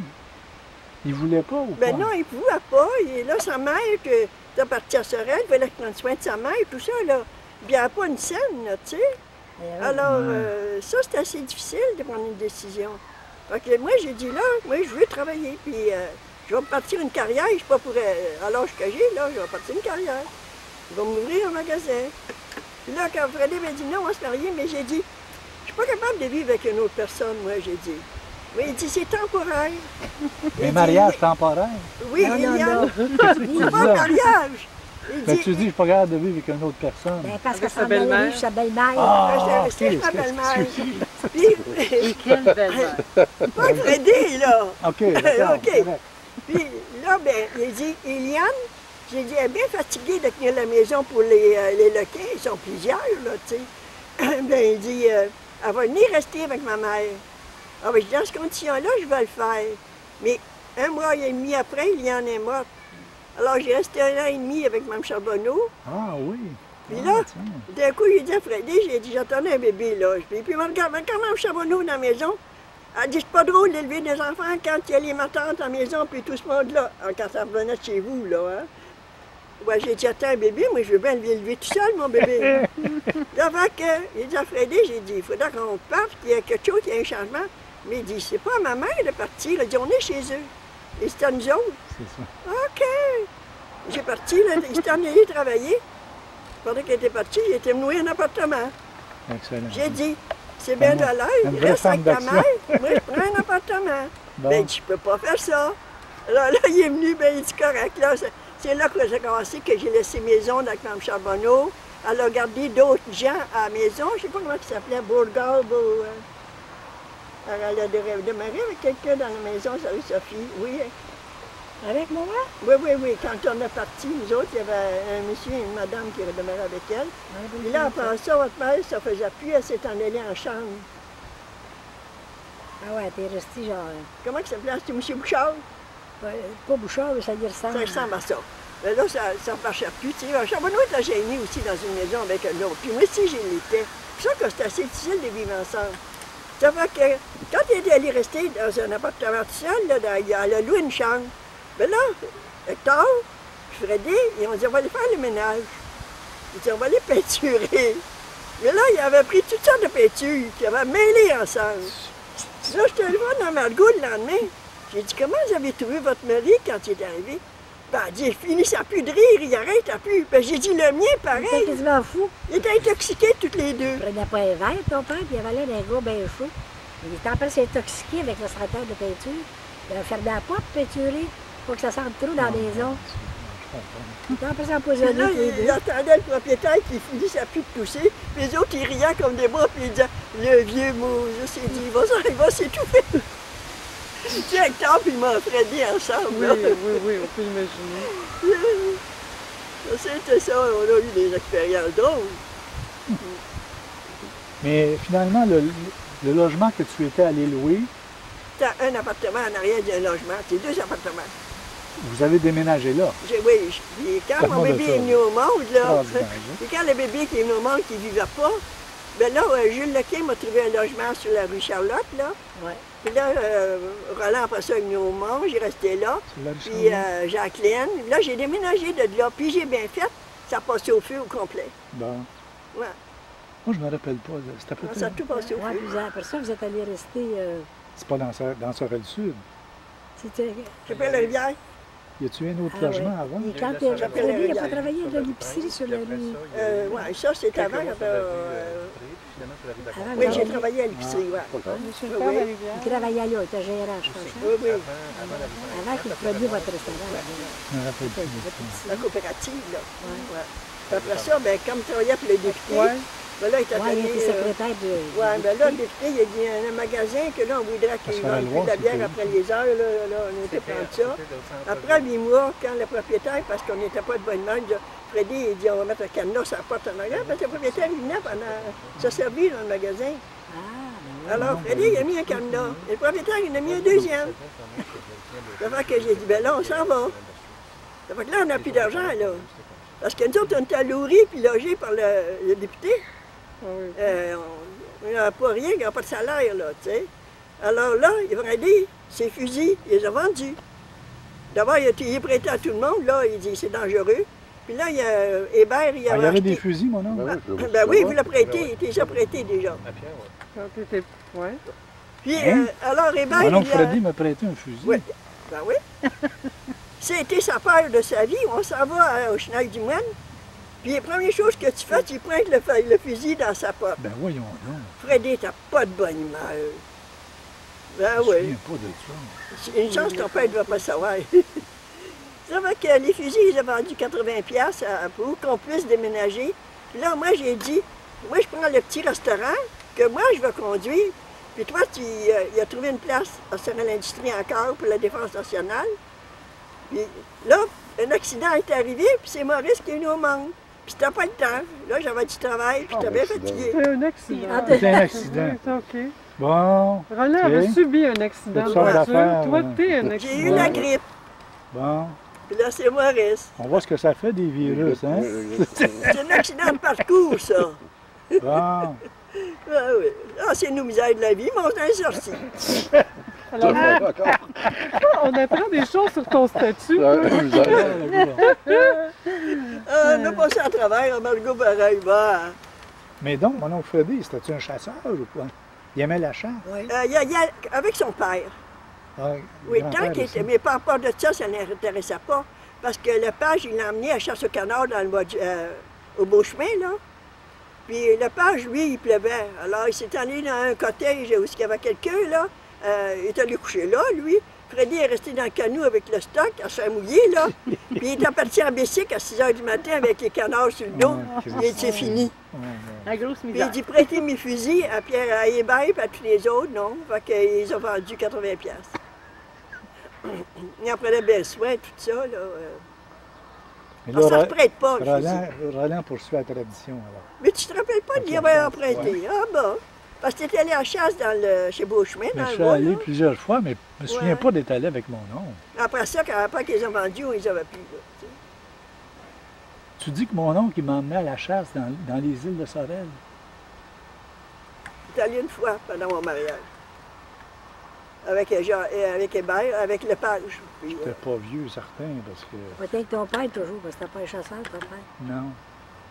Il voulait pas ou Ben quoi? non, il pouvait pas. Et là, sa mère, que t'as parti à Sorel, il fallait prendre soin de sa mère, tout ça, là. Puis il n'y avait pas une scène, là, tu sais. Et, Alors, Ouais. euh, ça, c'était assez difficile de prendre une décision. Fait que moi, j'ai dit, là, moi, je veux travailler, puis euh, je vais partir une carrière, je sais pas pour, euh, à l'âge que j'ai, là, je vais partir une carrière. Je vais m'ouvrir un magasin. Puis là, quand Freddy m'a dit, non, on va se marier, mais j'ai dit, je suis pas capable de vivre avec une autre personne, moi, j'ai dit. Mais il dit, c'est temporaire. Il Les dit, mariages temporaires. Oui, Non, il non, y a non. pas de mariage. Il Mais dit, tu dis, je suis pas capable de vivre avec une autre personne. Ben, parce Avec qu'elle sa belle-mère. sa belle-mère. Ah, restais avec ma belle-mère. Puis, Quelle belle-mère. pas Freddy, là. OK. OK. Puis là, ben, il dit, Eliane, j'ai dit, elle est bien fatiguée de tenir la maison pour les, euh, les loquets. Ils sont plusieurs, là, tu sais. ben, il dit, euh, elle va venir rester avec ma mère. Ah, ben, je dis, dans ces conditions-là, je vais le faire. Mais un mois et demi après, Eliane est morte. Alors, j'ai resté un an et demi avec Mme Charbonneau. Ah oui. Puis Ah, là, d'un coup, j'ai dit à Freddy, j'ai dit, j'attendais un bébé, là. Puis, puis regarde, quand Mme Charbonneau dans la maison, elle dit, c'est pas drôle d'élever des enfants quand il y a les matantes à la maison, puis tout ce monde-là, quand ça revenait de chez vous, là, hein. Ouais, j'ai dit, attends un bébé, moi, je veux bien l'élever tout seul, mon bébé. là, fait que, j'ai dit à Freddy, j'ai dit, il faudra qu'on parte, qu'il y ait quelque chose, qu'il y ait un changement. Mais il dit, c'est pas ma mère de partir, il a dit, on est chez eux. Et c'est à nous autres. C'est ça. OK. J'ai parti, là, il en allé travailler. Pendant qu'il était parti, il était loué un appartement. Excellent. J'ai dit, c'est bien de vraie reste avec ta mère, moi je prends un appartement. Bon. Ben, je peux pas faire ça. Là, là, il est venu, ben, il dit, correct, là, c'est- là que j'ai commencé, que j'ai laissé maison avec Mme Charbonneau. Elle a gardé d'autres gens à la maison, je sais pas comment ça s'appelait, Bourgard, ou... euh, elle a demeuré avec quelqu'un dans la maison, ça Sophie. Oui, Avec moi? oui, oui, oui. Quand on est parti, nous autres, il y avait un monsieur et une madame qui demeuraient avec elle. Puis là, après ça, votre mère, ça faisait plus, elle s'est en allée en chambre. Ah ouais, t'es resté genre. Comment il s'appelait? C'était M. Bouchard? euh, Pas bouchard, mais ça y ressemble. Ça ressemble à ça. Mais là, ça ne marchait plus. Tu sais, Charbonneau était gêné aussi dans une maison avec un autre. Puis moi aussi, je l'étais. C'est ça que c'était assez difficile de vivre ensemble. Ça fait que quand il était allé rester dans un appartement tout seul, là, il a loué une chambre. Mais là, Hector, Freddy, ils ont dit on va aller faire le ménage. Ils dit on va aller peinturer. Mais là, il avait pris toutes sortes de peintures qu'ils avaient mêlées ensemble. Là, je suis allée voir dans Margot le lendemain. J'ai dit comment vous avez trouvé votre mari quand il est arrivé? Ben, dit, il finissait plus de rire, il arrête à plus. Ben, j'ai dit, le mien, Il était pareil. quasiment fou. Il était intoxiqué toutes les deux. Il prenait pas un verre, ton père, puis il avait l'air d'un gars bien chaud. Il était en train de s'intoxiquer avec le strateur de peinture. Il a fermé la porte, peinturé, pour que ça sente trop dans la maison. Il était en train de Puis s'empoisonner là, tous les il, deux. il entendait le propriétaire qui finissait plus de tousser. Puis les autres, ils riaient comme des bras, puis ils disaient, le vieux Moses, s'est dit, il va, va s'étouffer. Tu sais, Hector puis Manfredi ensemble. Oui, oui, oui, on peut imaginer. C'était ça, on a eu des expériences drôles. Mais finalement, le, le logement que tu étais allé louer, T'as un appartement en arrière d'un logement, c'est deux appartements. vous avez déménagé là. Oui, je- puis quand mon bébé est venu au monde, là, hein? puis quand le bébé qui est venu au monde qui ne vivait pas, ben là, euh, Jules Lequet m'a trouvé un logement sur la rue Charlotte, là. Ouais. Puis là, euh, Roland, après ça, est venu au monde, j'ai resté là. C'est Puis euh, Jacqueline, là, j'ai déménagé de là, puis j'ai bien fait, ça a passé au feu au complet. Bon. Ouais, Moi, je me rappelle pas. C'était ça a tout passé au Ouais, feu. puis après ça, vous êtes allé rester. euh, C'est pas dans, dans Sorel-Sud. C'était. J'ai pris la rivière? Y a-tu un autre Ah logement ouais. avant? Et quand Il a il n'a pas travaillé de l'épicerie sur la rue. Euh, ouais, ça, c'est avant. Euh, euh, oui, j'ai travaillé à l'épicerie, ouais. Monsieur le Oui, oui. Il travaillait là, il était gérant, je pense. hein. Oui, oui, Avant qu'il produise votre restaurant. La coopérative, là. Après ça, ben, comme je travaillais pour le député, Ouais. Ben là, il était Ouais, il allé, était euh, secrétaire de. Ouais, ben là, le député, il a dit un, un magasin que là, on voudrait qu'il vende de la bière après les heures, là, là, on était prendre ça. Après huit mois, quand le propriétaire, parce qu'on n'était pas de bonne main, Freddy, il dit, on va mettre un cadenas sur la porte en arrière, parce que le propriétaire, il venait pendant, se servir dans le magasin. Ah, ben Alors, Freddy, il a mis un cadenas. Et le propriétaire, il en a mis un deuxième. Ça fait que j'ai dit, ben là, on s'en va. Ça fait que là, on n'a plus d'argent, là. Parce que nous autres, on était nourris puis logés par le, le député. Ah oui. Euh, on- n'a pas rien, il n'y a pas de salaire, là, tu sais. Alors là, il va dit, ses fusils, il les a vendus. D'abord, il a il est prêté à tout le monde, là, il dit, c'est dangereux. Puis là, il y a euh, Hébert, il Ah, avait il y avait acheté- des fusils, mon homme? Ben oui, veux Ben oui, vous l'a prêté, il était déjà prêté déjà. À Pierre, ouais. Quand t'étais. Ouais. Puis, Hein? euh, alors, Hébert, Mon oncle il a- Freddy m'a prêté un fusil. Oui. Ben oui. C'était sa peur de sa vie. On s'en va euh, au Chenal du Moine. Puis la première chose que tu fais, tu pointes le, fusil dans sa pote. Ben voyons donc. Freddy, t'as pas de bonne humeur. Ben Je me oui. pas de ça. C'est Une chance que ton père ne va pas savoir. Ça va que les fusils, ils ont vendu 80$ piastres à- pour qu'on puisse déménager. Puis là, moi, j'ai dit, moi, je prends le petit restaurant que moi, je vais conduire. Puis toi, tu euh, il a trouvé une place à Sorel l'Industrie encore pour la Défense nationale. Puis là, un accident est arrivé, puis c'est Maurice qui est venu au monde. Puis c'était pas le temps. Là, j'avais du travail, puis j'étais bien accident. fatiguée. C'est un accident. Ah, C'était un accident. C'est OK. Bon, Roland avait subi un accident de voiture. Toi, t'es un J'ai accident. eu la grippe, bon. puis là, c'est Maurice. On voit ce que ça fait des virus, hein? C'est un accident de parcours, ça. Bon. Ah oui. Ah, c'est nous misères de la vie, mais on s'en est sorti. Alors, D'accord. on apprend des choses sur ton statut. Ah, on a passé à travers, Margot pareil, bah. Mais donc, mon oncle Freddy, c'était-tu un chasseur ou quoi? Il aimait la chasse? Oui. Euh, il y a- il y a- avec son père. Ah, Oui, tant qu'il était. Mais par rapport de ça, ça ne l'intéressait pas. Parce que le page, il l'a emmené à chasse au canard dans le du- euh, au beau chemin, là. Puis le page, lui, il pleuvait. Alors, il s'est allé dans un cottage où il y avait quelqu'un, là. Euh, il est allé coucher là, lui. Freddy est resté dans le canot avec le stock, à se faire mouiller, là. Puis il est parti en bicycle à 6 h du matin avec les canards sur le dos. Ouais, Et c'est fini. Ouais, ouais. La grosse Puis il dit prêtez mes fusils à Pierre à Hébert et à tous les autres, non? Fait qu'ils ont vendu 80 piastres. Il en prenait bien soin, tout ça. Là. euh. Mais Ah, ça ne prête pas. Roland, Roland poursuit la tradition, alors. Mais tu te rappelles pas de l'y avoir emprunté? Ah bon? Parce que tu étais allé en chasse dans le, chez Beauchemin, Mais je suis allé plusieurs fois, mais je me souviens Ouais. pas d'être allé avec mon nom. Après ça, quand, après qu'ils ont vendu, ils avaient plus. là, tu sais. Tu dis que mon oncle, il m'emmenait à la chasse dans, dans les îles de Sorel. J'étais allé une fois pendant mon mariage. Avec, euh, Jean, euh, avec Hébert, avec Lepage. J'étais euh, pas vieux, certain, parce que. Peut-être ton père toujours, parce que t'as pas un chasseur, ton père. Non.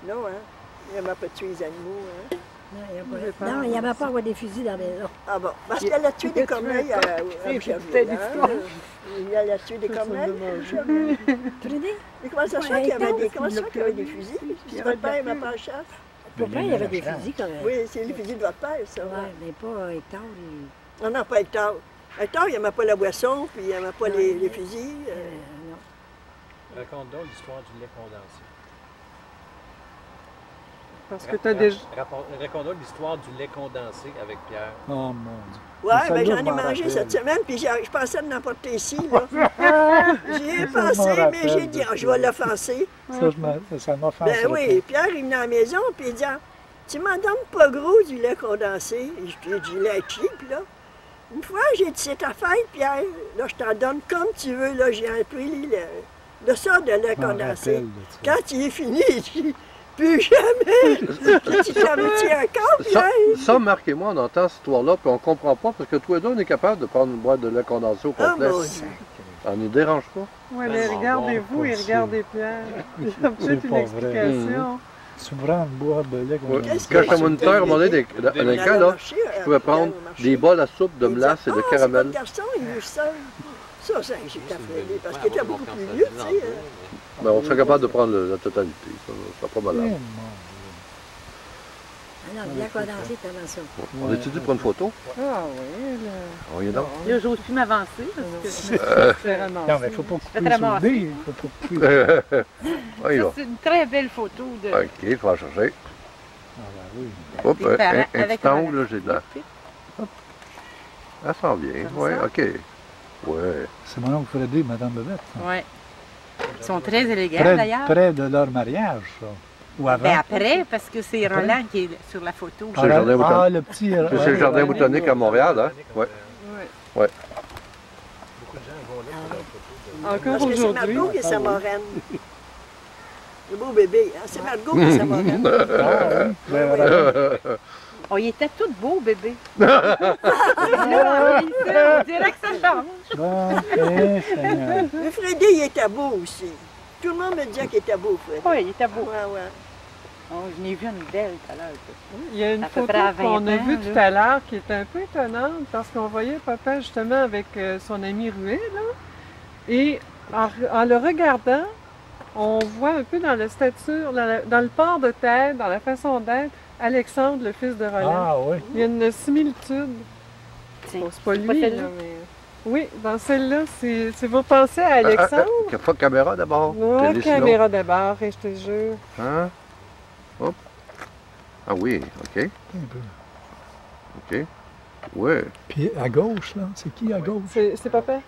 non, hein? Il n'a pas tué les animaux. Hein? Non, il n'y avait pas à avoir des fusils dans la maison. Ah bon? Parce qu'elle a tué des corneilles à, C'est Boucherville, peut-être hein? Il a tué des corneilles Mais comment ça se fait qu'il y avait des, fusils? Si votre père m'a pas chasse? père, il il y avait des fusils quand même. Oui, c'est les fusils de votre père, ça. Ouais. mais pas euh, Hector. Non, non, pas Hector. Hector, il n'aimait pas la boisson, puis il n'aimait pas les, il- les fusils. euh, euh, non. Raconte donc l'histoire du lait condensé. Parce que tu as déjà. Rapport- Raconte donc l'histoire du lait condensé avec Pierre. Oh mon Dieu. Ouais, Ça, ben j'en je ai mangé cette semaine, puis j'ai- je pensais de l'emporter ici, là. J'y ai pensé, mais j'ai dit, ah, je vais l'offenser. Ça, fait Ben oui, Pierre, il venait à la maison, puis il dit, Ah, tu m'en donnes pas gros du lait condensé. Je lui ai dit, lait cheap, là. Une fois, j'ai dit, c'est ta fête, Pierre. Là, je t'en donne comme tu veux, là, j'ai un prix, le, de ça, de lait condensé. Quand il est fini, il dit, plus jamais. T'en veux-tu encore, Ça, ça, Marc et moi, on entend cette histoire-là, puis on comprend pas, parce que tous les deux, on est capable de prendre une boîte de lait condensé au Ah, complet. Dieu. ça ne nous dérange pas. Oui, mais regardez-vous et regardez Pierre. Il y a peut-être une pas vrai. explication. Tu prends une boîte de lait. Qu'est-ce Quand j'étais moniteur, à un moment donné, des- dans un allait là, je euh, pouvais il prendre des bols à soupe de glace et de Ah, c'est caramel. garçon, il. Ça, ça, j'ai café, parce qu'il était beaucoup plus vieux, tu sais. euh. Ben, on serait capable de prendre la totalité. Ça, c'est pas mal. mon Dieu. Ah non, bien condensé, tellement ça. On étudie pour une photo? Ah oui, là. On y est donc. Là, j'ose plus m'avancer parce que C'est vraiment. Non, mais il ne faut pas couper Faites le. Il faut pas couper. Ça, c'est une très belle photo de. OK, il faut en chercher. Ah, ben oui. Hop, un, petit angle, là, j'ai de la... Elle s'en vient. Oui? OK. Ouais. C'est mon oncle Frédé, Madame Bebette. ça. Oui. Ils sont très élégants Près, d'ailleurs. près de leur mariage, ça. Ou avant. Ben après, parce que c'est Après? Roland qui est sur la photo. C'est le jardin botanique. Ah, le petit. Ça, c'est le jardin botanique à Montréal, hein? Ouais. Oui. Beaucoup de gens vont là pour leur photo. Encore Parce que c'est aujourd'hui. Margot qui est sa Ah oui. moraine. Le beau bébé, hein? c'est Margot qui est sa moraine. Ah, oui. Oh, il était tout beau, bébé. là, on dirait que ça change. Bon, eh, Seigneur. Freddy, il était beau aussi. Tout le monde me disait qu'il était beau, Freddy. Oui, il était beau. Ouais, ouais. Oh, je n'ai vu une belle tout à l'heure. Il y a une À photo près à 20 qu'on a vue tout à l'heure qui est un peu étonnante parce qu'on voyait papa justement avec euh, son ami Ruet, là. Et en, en le regardant, on voit un peu dans la stature, dans, la- dans le port de tête, dans la façon d'être, Alexandre, le fils de Roland. Ah, oui. Il y a une similitude. Tiens, Bon, c'est pas pas lui, là, mais... Oui, dans celle-là, c'est c'est vous pensez à Alexandre. Il n'y a pas de caméra d'abord. Sinon. caméra de barre, et je te jure. Hein? Hop. Ah oui, OK. Un peu. OK. Ouais. Puis à gauche, là, c'est qui à gauche? C'est c'est papa?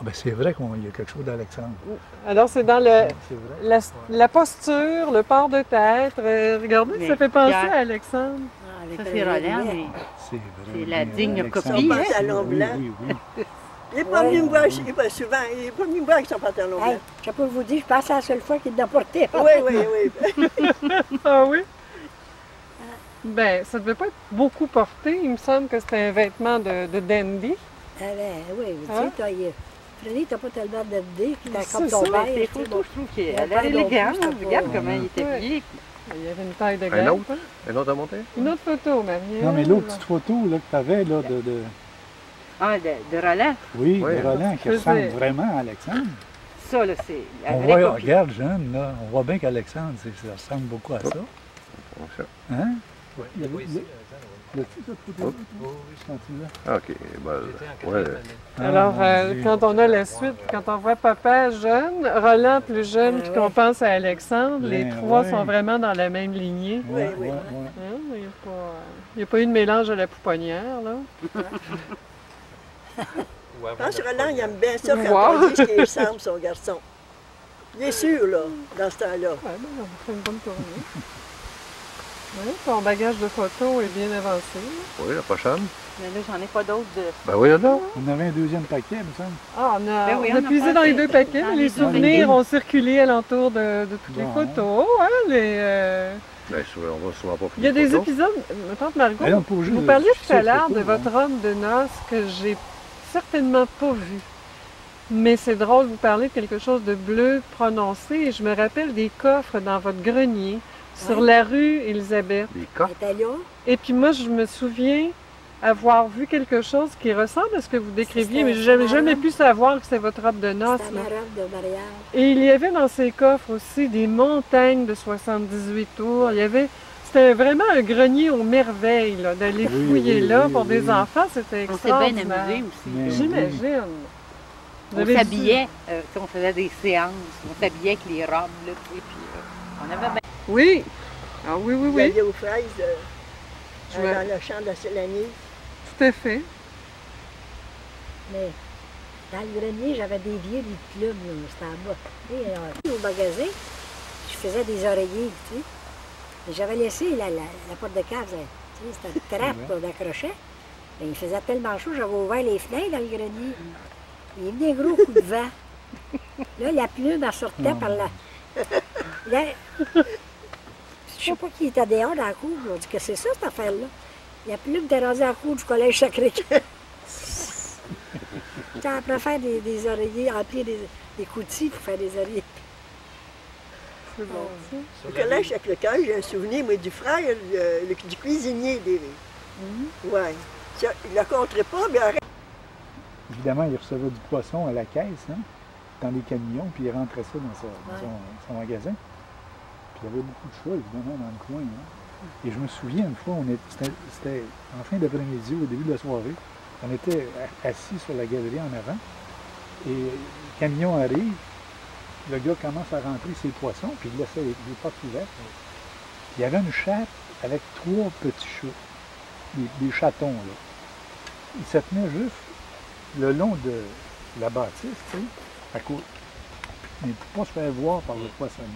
Ah, ben c'est vrai qu'il y a quelque chose d'Alexandre. Alors, c'est dans le, la, la posture, le port de tête. euh, regardez, Mais ça fait penser à Alexandre. Ah, avec Ça, c'est Roland, mais C'est vrai. C'est la digne Alexandre. copie, Son pantalon Oui, blanc. oui, oui. Il n'est pas venu me voir, il est pas souvent, il n'est pas venu me voir avec son pantalon Hey, blanc. je pas vous dire, je pense que c'est la seule fois qu'il l'a porté. Oui, oui, oui. Ah oui? Ben, ça devait pas être beaucoup porté. Il me semble que c'était un vêtement de, de dandy. Ah ben, oui, tu Hein? Sais, t'as, pas tellement de dé, qui t'a C'est comme ton ça, père. sais, photos, je trouve qu'il Mon a père l'air non plus, élégant. c'était Regarde comment il était habillé. Il y avait une taille de Un gamme. autre? Un autre à monter? Une autre photo, Marie. Non, mais l'autre petite photo là, que tu avais, là, de, de, Ah, de, de Roland. oui, Oui. de Roland, qui ressemble vraiment à Alexandre. Ça, là, c'est On vraie voit, copie. regarde, jeune, là, on voit bien qu'Alexandre, c'est- ça ressemble beaucoup à ça. Hein? Oui, il y a pas ici. Le? Ah, OK. Ben, ouais. Ah, Alors, mon euh, quand on a la suite, quand on voit papa jeune, Roland plus jeune, puis qu'on pense à Alexandre, les Ben, trois sont vraiment dans la même lignée. Oui, oui. Hein? Il n'y a, pas, il y a pas eu de mélange à la pouponnière, là. Je pense que Roland, il aime bien ça quand Wow. on dit ce qu'il ressemble, son garçon. Il est sûr, là, dans ce temps-là. Ouais, ben, on fait une bonne tournée. Ouais, ton bagage de photos est bien avancé. Oui, la prochaine. Mais là, j'en ai pas d'autres de. Ben oui, là. On avait un deuxième paquet, il me semble. Ah, on a, Ben oui, on a on a puisé dans les deux paquets, mais les souvenirs ont circulé alentour de, de toutes les photos. Hein, les, euh, Ben, souvent, on va souvent pas Il y a des épisodes, euh, tante Margot, Ben non, vous de- parliez tout à l'heure de hein. votre robe de noces que j'ai certainement pas vue. Mais c'est drôle, vous parlez de quelque chose de bleu prononcé et je me rappelle des coffres dans votre grenier sur la rue Elisabeth. Là. Et puis moi, je me souviens avoir vu quelque chose qui ressemble à ce que vous décriviez, mais je n'avais ma jamais pu savoir que c'était votre robe de noces. Ma robe de mariage. Et il y avait dans ces coffres aussi des montagnes de 78 tours. Il y avait. C'était vraiment un grenier aux merveilles, là, d'aller Oui, fouiller oui, là oui, pour oui. des enfants, c'était On s'est bien extraordinaire. amusés aussi. J'imagine. On s'habillait, euh, on faisait des séances, on s'habillait avec les robes, là, puis euh, on avait bien. Oui. Ah oui, oui, oui, allait aux fraises euh, vois. dans le champ de la Célanie. tout à fait. Mais dans le grenier, j'avais des vieux des plumes, là, c'était en bas. Et euh, au magasin, je faisais des oreillers, tu sais. Et j'avais laissé la, la, la porte de cave, là, tu sais, c'était une trappe là, d'accrochait. Mais il faisait tellement chaud, j'avais ouvert les fenêtres dans le grenier. Il venait un gros coup de vent. Là, la plume, elle sortait par la... Là, je sais pas qui était dehors dans la cour. On dit que c'est ça, cette affaire-là. La plume était rendue à la cour du collège sacré J'étais après faire des, des oreillers, remplir des, des coutilles pour faire des oreillers. C'est bon, ça. Au collège avec lequel j'ai un souvenir, moi, du frère, le- le- du cuisinier des. Ouais. Ça, il ne la compterait pas, mais arrête. Évidemment, il recevait du poisson à la caisse, hein, dans les camions, puis il rentrait ça dans, sa- dans Ouais. son, son magasin. Il y avait beaucoup de choix, évidemment, dans le coin. hein. Et je me souviens, une fois, c'était, en fin d'après-midi, au début de la soirée, on était assis sur la galerie en avant, et le camion arrive, le gars commence à rentrer ses poissons, puis il laissait les, les portes ouvertes. Il y avait une chatte avec trois petits chats, des, des chatons, là. Il se tenait juste le long de la bâtisse, tu sais, à côté. Mais pour pas se faire voir par le poissonnier.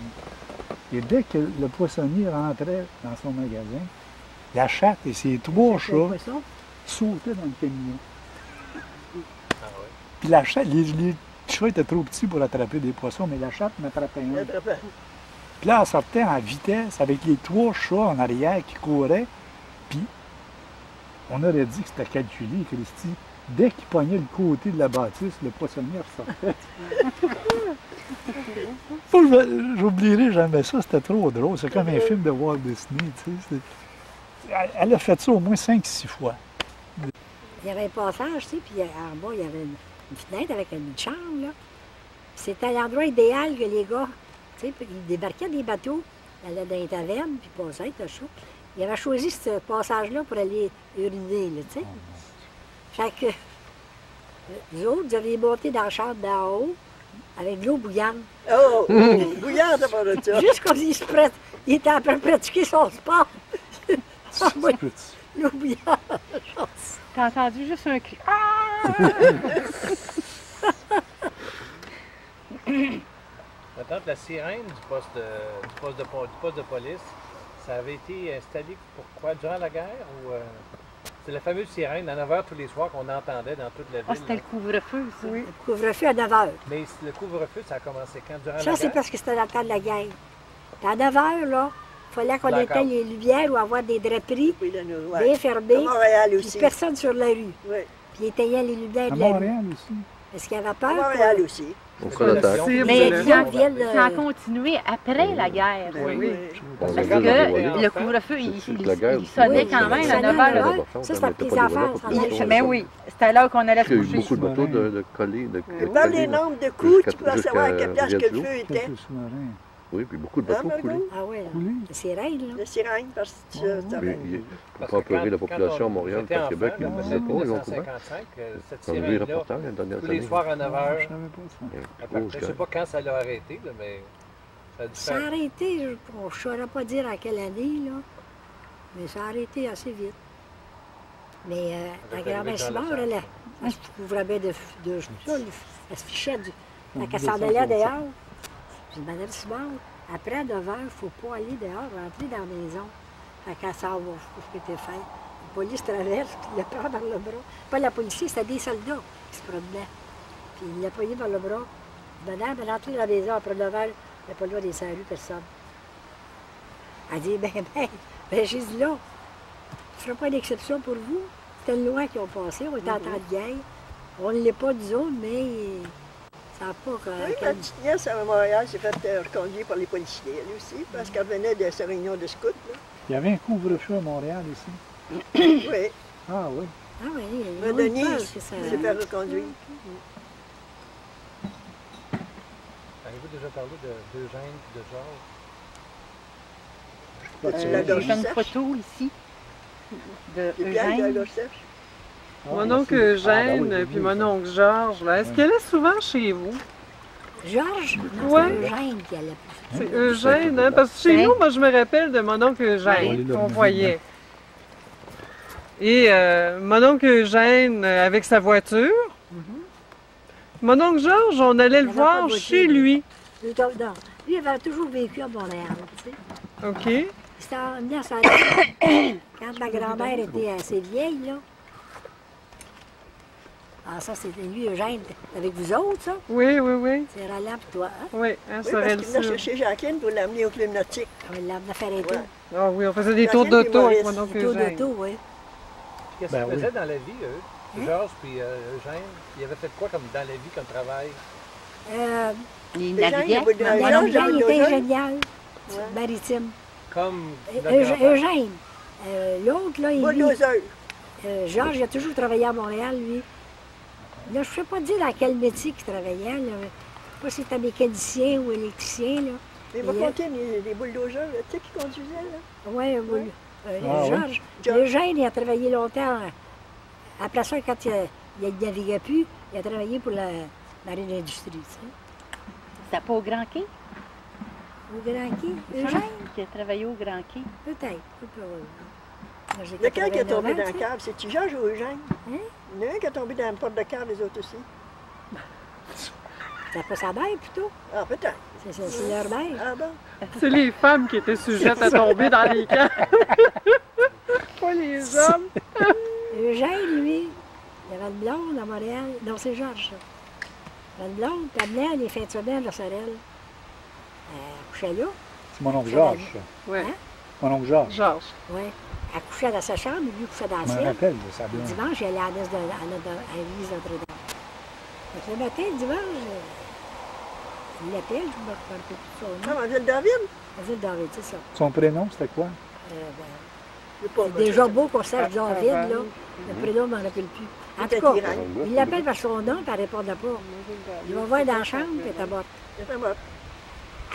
Et dès que le poissonnier rentrait dans son magasin, la chatte et ses trois chats sautaient dans le camion. Ah ouais. Puis la chatte, les, les chats étaient trop petits pour attraper des poissons, mais la chatte m'attrapait un. Puis là, elle sortait en vitesse avec les trois chats en arrière qui couraient. Puis, on aurait dit que c'était calculé, Christy. Dès qu'il pognait le côté de la bâtisse, le poissonnier ressortait. J'oublierai jamais ça, c'était trop drôle. C'est comme un film de Walt Disney, tu sais. Elle- a fait ça au moins 5-6 fois. il y avait un passage, tu sais, puis en bas, il y avait une, une fenêtre avec une chambre, là. C'était l'endroit idéal que les gars, tu sais, ils débarquaient des bateaux, allaient dans les tavernes, puis passaient, c'était chaud. Ils avaient choisi ce passage-là pour aller uriner, là, tu sais. Fait que, euh, vous autres, vous avez monté dans la chambre d'en haut, avec de l'eau bouillante. Oh! Bouillard d'abord de ça. Juste comme il se prête, il était en train de pratiquer son sport. Ah, oui, l'eau bouillante. T'as entendu juste un cri. Maintenant, la sirène du poste de, du poste de, du poste de police, ça avait été installé pourquoi? Durant la guerre ou. euh, c'est la fameuse sirène à 9 h tous les soirs qu'on entendait dans toute la ville. Ah, c'était le couvre-feu, ça. Le couvre-feu à 9 heures. Mais le couvre-feu, ça a commencé quand? Durant Ça, la c'est parce que c'était dans le temps de la guerre. Puis à 9 heures, là, il fallait qu'on éteigne les lumières ou avoir des draperies Oui, nous, bien ouais. À fermées, Montréal puis aussi. personne sur la rue. Oui. Puis ils éteignaient les lumières À de la rue. Montréal aussi. Parce qu'il y avait À peur. Montréal qu'on- aussi. Mais le- ça, vienne, euh, ça a continué après la guerre. Oui. Oui. Parce que le couvre-feu, il, il- il sonnait quand il même à sonnait 9 à h. 9 là. heures. Ça, c'était Il- allait Mais oui, c'était là qu'on allait Il se y a eu coucher. beaucoup de bateaux de, collés. Par les nombres de coups, tu peux savoir à quelle place que le feu était. Oui, puis beaucoup de Hein, bateaux Margot? coulés. Ah oui, Coulés. c'est raide, là. La sirène, parce que ça, ça Mais il- que pas pleurer la population à on Montréal, enfant, Québec, ils ne en disaient pas, ils ont couvert. 1955, cette vu les sirène-là, reportages les dernières tous les soirs à 9 Je h. savais pas ça. Je ne sais pas quand ça l'a arrêté, là, mais ça a dû Ça a faire- arrêté, je ne saurais pas dire à quelle année, là. Mais ça a arrêté assez vite. Mais euh, la grand-mère de Leclerc. elle, elle, elle se couvrait bien de, de, ça, elle se fichait du, quand elle s'en allait dehors. Dit, Madame Simard, après 9 heures, il ne faut pas aller dehors, rentrer dans la maison. Fait qu'elle va, ce qui était fait. La police traverse, puis il la prend par le bras. Pas la police, c'était des soldats qui se promenaient. Puis il l'a pris par le bras. Madame, elle est rentrée dans la maison après 9 heures, il n'y a pas le droit la rue, personne. Elle dit, ben, ben, ben, j'ai dit là, je ne ferai pas d'exception pour vous. C'était une loi qui ont passé, on était en temps de guerre. On ne l'est pas, disons, mais ça n'a pas... euh, Oui, ma petite nièce à Montréal s'est fait euh, reconduire par les policiers, elle aussi, parce qu'elle venait de sa réunion de scouts. Là. Il y avait un couvre-feu à Montréal ici. Oui, Ah oui. Ah oui, il y a Denise peur que ça... s'est fait reconduire. Avez-vous déjà parlé de- d'Eugène et de Georges? Euh, la J'ai gorge fait une photo ici de Eugène. Mon oncle Eugène, Ah, oui, puis oui, mon oui. oncle Georges, là, est-ce qu'elle est souvent chez vous? Georges? Ouais. c'est Eugène qui allait C'est Hein? Eugène, hein? Parce que chez nous, moi, je me rappelle de mon oncle. Eugène qu'on voyait. Et euh, mon oncle Eugène avec sa voiture. Mon oncle Georges, on allait le voir chez lui. lui. Avait toujours vécu à Montréal, tu sais. OK? Il s'était emmené à sa Quand ma grand-mère était assez vieille, là. Ah, ça, c'était lui, Eugène. Avec vous autres, ça? Oui, oui, oui. C'est Roland pour toi, hein? Oui, hein, Oui, parce qu'il venait chercher Jacqueline pour l'amener au club nautique. On l'a faire un tour. Ouais. Ah oui, on faisait des tours d'auto avec mon oncle Un tour Eugène. d'auto, oui. Qu'est-ce Ben qu'ils oui. faisaient dans la vie, eux? Georges puis euh, Eugène, ils avaient fait quoi comme dans la vie, comme travail? Euh, Il naviguait. Jean, il était Eugène. ingénieur maritime. Comme Euh, Eugène. Eugène. Euh, L'autre, là, il Bulldozer. euh, Georges, il a toujours travaillé à Montréal, lui. Là, je ne sais pas dire dans quel métier qu'il travaillait. Là. Je ne sais pas si c'était mécanicien ou électricien. Là. Mais il m'a Il y a- compté les, les bulldozers, tu sais, qui conduisaient, là? Oui, oui. Euh, Ah, oui. Georges. Georges. Eugène, il a travaillé longtemps. Après ça, quand il ne naviguait plus, il a travaillé pour la marine industrie. Tu sais. C'était pas au Grand Quai? Au Grand Quai? Eugène, Qui a travaillé au Grand Quai. peut-être. Peut Lequel qui est 89 tombé ans, dans sais. cave? C'est-tu Georges ou Eugène? Hein? Il y en a un qui est tombé dans la porte de cave, les autres aussi. C'était pas sa mère, plutôt. Ah, peut-être. C'est c'est- c'est leur mère. Ah bon? C'est les femmes qui étaient sujettes à tomber dans les camps. pas les hommes. Eugène, lui, il avait une blonde à Montréal. Non, c'est Georges, ça. Il avait une blonde, puis elle venait les fins de semaine à Sorel. Elle couchait là. C'est mon oncle Georges. ça. Oui, Hein? Mon oncle Georges. Oui. Elle couchait dans sa chambre, lui couchait dans la sienne. dimanche, elle allait à l'église Notre-Dame. Fait Le matin, le dimanche, euh, il l'appelle, je me rappelle plus de son nom. David? Elle David, c'est ça. Son prénom, c'était quoi? Euh, ben, Je sais pas. c'est déjà beau qu'on sache David, Ah, là. Le prénom, je ne m'en rappelle plus. En tout cas, il l'appelle par son nom, puis elle ne répondait pas. Il va voir dans la chambre, puis elle était morte. Morte.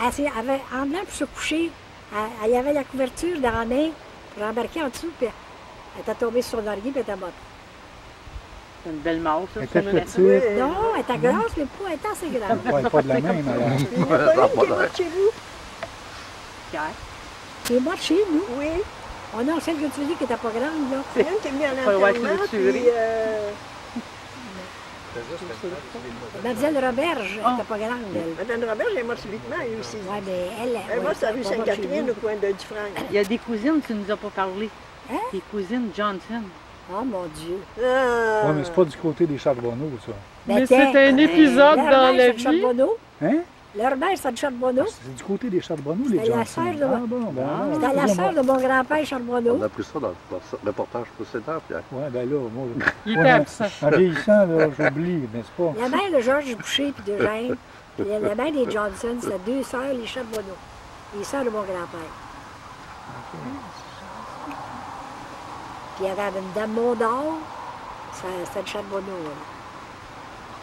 Elle s'est- elle avait, en venant pour se coucher, elle, elle avait la couverture dans la main pour embarquer en dessous, puis elle était tombée sur oreiller, puis elle était morte. C'est une belle mort, ça. Elle était petite. Non, elle était grasse, mais pas elle était assez grave. Ouais, pas de la même, alors. Il n'y a pas une qui est morte chez vous? Pierre? Elle est morte chez nous. Oui. Oh non, celle que tu dis qui n'était pas grande, là. Une qui est venue à l'enterrement, puis euh, C'est juste que c'est Mademoiselle Roberge, elle Oh. n'était pas grande, elle. Madame Robert, elle est morte subitement, elle aussi. Oui, mais elle. Elle est morte la rue Sainte-Catherine, au coin de Dufresne. Il y a des cousines, tu nous as pas parlé. Hein? Des cousines Johnson. Oh mon Dieu. Ah. Ouais, mais c'est pas du côté des Charbonneaux, ça. Mais tiens, c'était un épisode leur dans la c'est vie. Charbonneau. Hein? Leur mère, c'est de Charbonneau. C'est du côté des Charbonneaux, les C'était la Johnson. sœur de- Ah bon, ben alors, C'était la excusez-moi. sœur de mon grand-père Charbonneau. On a appris ça dans le reportage précédent, Pierre. Ouais, ben là, moi, Il absent. en vieillissant, là, j'oublie, n'est-ce pas? La mère de Georges Boucher puis de Jeanne, puis la mère des Johnson, c'était deux sœurs, les Charbonneau. Les sœurs de mon grand-père. Puis il y avait une dame Mondor, ça- c'était de Charbonneau. elle.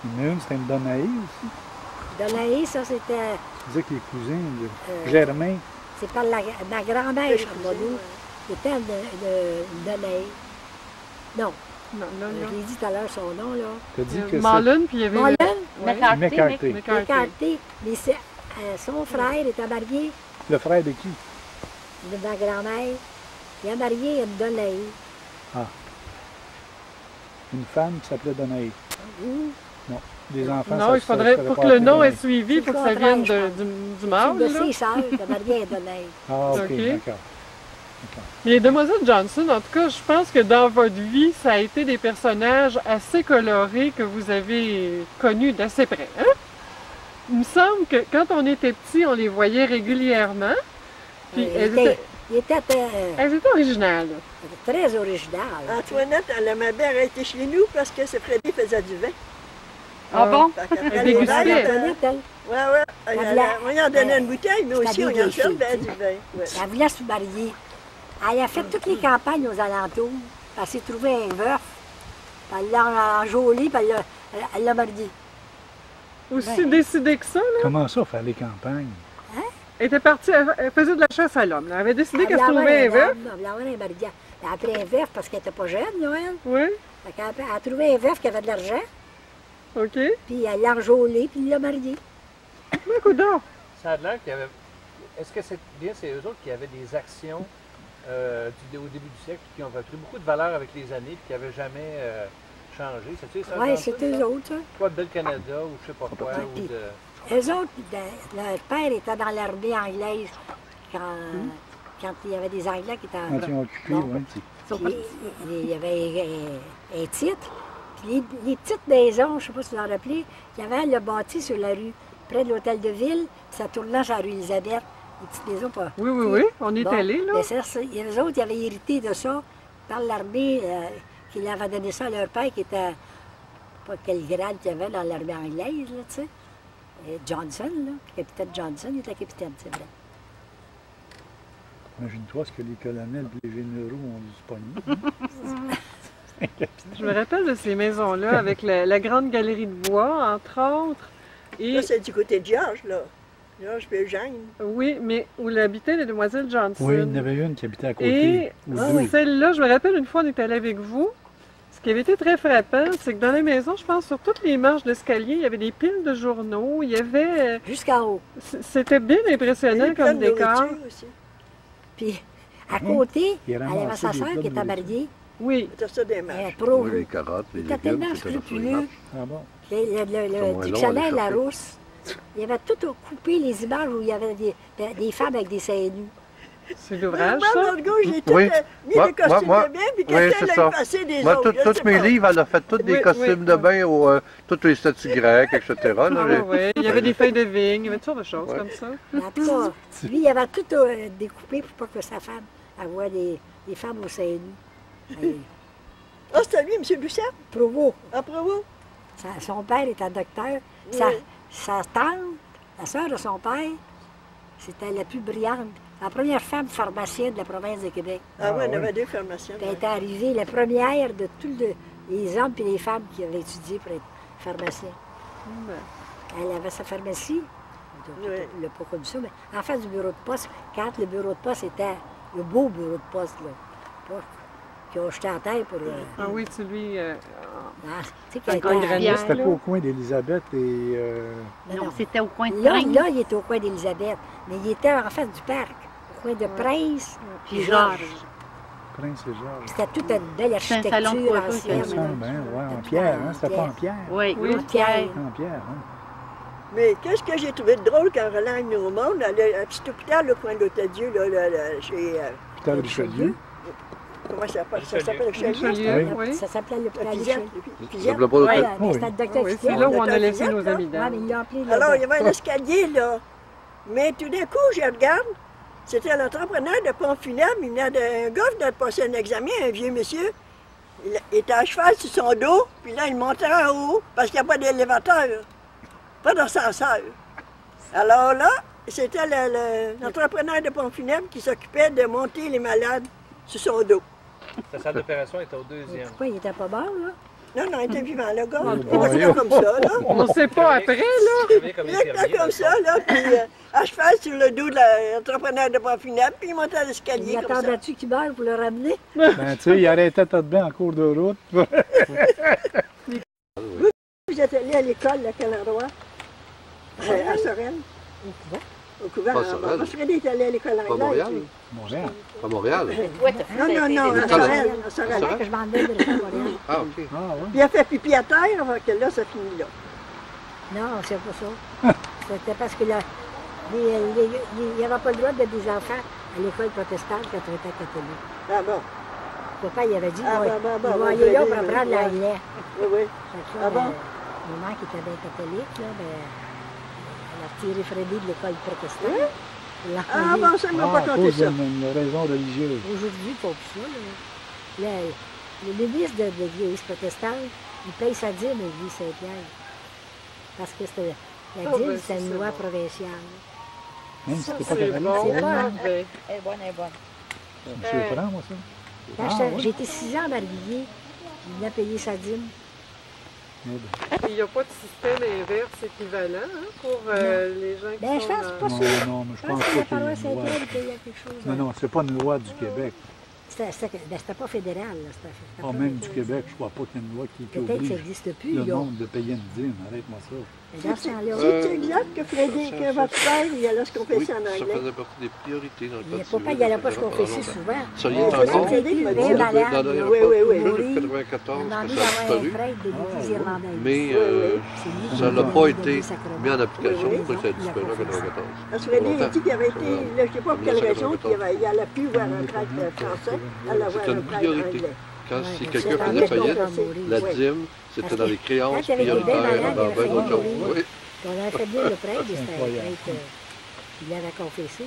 Il y en a une, c'était une Donaï aussi. Delahaye, ça c'était, Tu disais que les cousins, le Euh, Germain, c'est par la, ma grand-mère Charbonneau, c'était une, une Delahaye. Non, Non, non, je non. l'ai dit tout à l'heure son nom, là. t'as dit Il y que. Marlon, puis il y avait... Marlon, Ouais. McCarthy, McCarthy. Mais c'est, euh, son frère était marié Le frère de qui? de ma grand-mère Il a marié une Donnay. Une femme qui s'appelait Donaï. Hum, Des enfants, Non, ça il faudrait, ça pour que le nom est suivi, il faut que ça vienne de- du, du C'est mâle. de ses sœurs a. Ah, ok, d'accord. Les Demoiselles Johnson, en tout cas, je pense que dans votre vie, ça a été des personnages assez colorés que vous avez connus d'assez près. Hein? Il me semble que quand on était petit, on les voyait régulièrement. Puis elles, étaient, était euh, elles étaient originales. très original. Antoinette, elle aimait bien rester chez nous parce que ce Freddy faisait du vin. Ah bon? Euh, elle, Ouais, ouais. On en donnait euh, une bouteille, mais aussi on y en servait du vin. Elle voulait se marier. Elle a fait toutes les campagnes aux alentours. Elle s'est trouvée un veuf. Elle l'a enjoli, puis elle l'a- elle- elle l'a marié. Aussi Ben. décidé que ça, là, Comment ça, faire les campagnes? elle était partie, elle, faisait de la chasse à l'homme. Elle avait décidé Elle qu'elle se trouvait un veuf. Elle voulait avoir un mariage. Elle a pris un veuf parce qu'elle n'était pas jeune, là, elle. Oui, a- elle a trouvé un veuf qui avait de l'argent, OK. puis elle l'a enjolé, puis il l'a marié. Mais coudonc. Ça a l'air qu'il y avait. Est-ce que c'est bien c'est eux autres qui avaient des actions euh, du- au début du siècle qui ont pris beaucoup de valeur avec les années et qui n'avaient jamais euh, changé? C'est-tu ça? Oui, c'est eux autres, ça. Soit de Bel Canada ou je sais pas quoi. Ouais, ou puis- de... Eux autres, de- leur père était dans l'armée anglaise quand, quand il y avait des Anglais qui étaient en Quand ils ont occupé, oui. Puis, il y avait un, un titre. Puis les, les petites maisons, je ne sais pas si vous en rappelez, il y avait le bâti sur la rue, près de l'hôtel de ville, puis ça tournait sur la rue Elisabeth. Les petites maisons pas. Oui, oui, oui, on est Bon, allés, là. ben ça, ça, et eux autres, ils avaient hérité de ça par l'armée, euh, qui leur avait donné ça à leur père, qui était, pas quel grade qu'il y avait dans l'armée anglaise, là, tu sais. Johnson, là, capitaine Johnson, il était capitaine, c'est vrai. Imagine-toi ce que les colonels et les généraux ont dû se pogner. Je me rappelle de ces maisons-là avec la, la grande galerie de bois, entre autres. Et Là, c'est du côté de Georges, là. Georges et Eugène. oui, mais où l'habitaient les demoiselles Johnson. Oui, il y en avait une qui habitait à côté. Et Ah oui. celle-là, je me rappelle une fois, on est allé avec vous. Ce qui avait été très frappant, c'est que dans la maison, je pense, sur toutes les marches d'escalier, il y avait des piles de journaux. Il y avait. Jusqu'en haut. C'était bien impressionnant y comme décor. aussi. Puis, à côté, Il elle avait sa plats qui était mariée, Oui. C'était ça des. Oui, les carottes, les légumes, tellement scrupuleux. Ah bon? Le, dictionnaire. Larousse, il avait tout coupé les images où il y avait des, des- des femmes avec des seins nus. C'est l'ouvrage, Moi, ça? l'autre gauche, j'ai tout Oui. euh, mis Moi- des costumes moi- de bain, puis oui, a ça. effacé des Moi, autres. tous mes pas. livres, elle a fait tous des Oui, costumes oui. de bain, au, euh, toutes les statues grecques, etc. là, Ah, ouais. Il y avait des feuilles de vigne, il y avait toutes sortes de choses Ouais. comme ça. Mais En tout cas, lui, il avait tout euh, découpé pour pas que sa femme voie des, des femmes aux seins nus. Ah, c'était lui, M. Lucette, Provo, vous? sa- son père était docteur. Sa, Oui. sa tante, la sœur de son père, c'était la plus brillante. La première femme pharmacienne de la province de Québec. Ah, Ah, oui, on oui. avait deux pharmaciens. Elle était arrivée la première de tous le- les hommes et les femmes qui avaient étudié pour être pharmaciens. Elle avait sa pharmacie. Oui. N'a pas connu ça, mais en face du bureau de poste, quand le bureau de poste était le beau bureau de poste, là, pas qui ont jeté à terre pour. euh, Ah oui, celui. euh, ah, tu sais, Un était- granit. Là, c'était pas au coin d'Élisabeth et. euh, Non, c'était au coin de Là, Prince. là, il était au coin d'Élisabeth, mais il était en face du parc, au coin de Prince Puis Georges. Prince et Georges. C'était toute une belle C'est un salon de architecture Ça ancienne. me semble, hein, ouais, en pierre, hein? C'était pas en pierre. Oui, Oui, oui, Pierre. En pierre, hein? Mais qu'est-ce que j'ai trouvé de drôle quand Roland est venu au monde, à le- à petit hôpital, le coin de l'Hôtel-Dieu, là, là, là, chez. euh, Hôpital Richelieu. Comment ça s'appelle? Ça s'appelle Richelieu? Oui. Ça s'appelait La l'hôpital Richelieu. le Oui, Oui. Fisiette. c'est là où on a Docteur laissé nos amis d'âme. Alors, il y avait un escalier, là. Mais tout d'un coup, je regarde, c'était l'entrepreneur de pompe funèbre. Il venait d'un gars venait de passer un examen, un vieux monsieur. Il était à cheval sur son dos, puis là, il montait en haut, parce qu'il n'y a pas d'élévateur, pas d'ascenseur. Alors là, c'était le- le- l'entrepreneur de pompe funèbre qui s'occupait de monter les malades sur son dos. Sa salle d'opération était au deuxième. Pourquoi il était pas mort, là? Non, non, il était vivant, le gars. Oh, Il yo. comme ça, là. On ne sait pas après, là. Il Il infirmier, dans comme ça, là, puis euh, à cheval sur le dos de l'entrepreneur de funèbre, puis il montait à Il l'escalier comme ça. attendait-tu qu'il meure pour le ramener? Ben, tu sais, il arrêtait tout bien en cours de route. Vous êtes allé à l'école, à quel endroit? À, à Sorel. Au couvent. Pas Ah, Sorel. bon, Frédéric allé à l'école Pas à anglaise. Montréal? lui. Montréal. À Montréal? T'as fait Non, non, non, à L'école- Sorel. À Sorel. Que je m'en vais de Montréal. Ah, OK. Ah, ouais. Puis il a fait pipi à terre, avant que là, ça finit là. Non, c'est pas ça. C'était parce que là, les- les- les- il n'y avait pas le droit de des enfants à l'école protestante quand on était catholique. Ah bon, Papa, il avait dit, Ah, ils vont bah, aller là pour apprendre l'anglais. oui, oui. Que Ah bon? ben, maman qui était bien catholique, là, ben, retiré Freddy de l'école protestante. Elle l'a Ah bon, ça ne m'a Ah, pas à compté ça. une raison religieuse. Aujourd'hui, pas pour ça. Là, le l'église de, de l'église protestante, il paye sa dîme à l'église Saint-Pierre. Parce que la Ah, dîme, ben, c'est une c'est loi bon. provinciale. Même si Ça, t'es pas c'est catholique. bon, C'est pas- parfait. Elle est bonne, elle est bonne. Je suis franc, moi, ça. Ah, j'étais- ouais. j'ai été six ans mariée, il venait payer sa dîme. Il n'y a pas de système inverse équivalent hein, pour euh, les gens qui Ben, je sont pense dans- pas Non, sûr. non, mais je Je pense pense que pas qu'il y une loi. Saint-Pierre payait quelque chose. Non, non, c'est pas une loi du Québec. C'était, c'était- ben, pas fédéral. là, Ah, pas même du. Québec, je crois pas qu'il y ait une loi qui, qui Peut-être que ça oblige n'existe plus. le monde de payer une dîme. Arrête-moi ça. Euh, C'est exact que Frédéric, que votre père, il allait se Oui, confesser en ça anglais. faisait partie des priorités dans le mais papa, il n'allait pas se confesser souvent? Ça y est encore? Oui, oui, oui. Mourir. 94, On a que mis ça a disparu. l'église irlandaise. Mais Oui, euh, ça n'a pas été mis en application pour que ça a disparu en confessé. 94. Parce que Frédéric a dit qu'il avait été, je ne sais pas pour quelle raison, qu'il n'allait plus voir un prêtre français, allait voir C'est un une prêtre priorité. anglais. Quand si quelqu'un faisait faillite, la dîme, c'était dans les créances il avait prioritaires dans il bien avait d'autres choses. Oui. Puis on avait fait venir le prêtre, c'était un prêtre euh, qui l'avait confessé.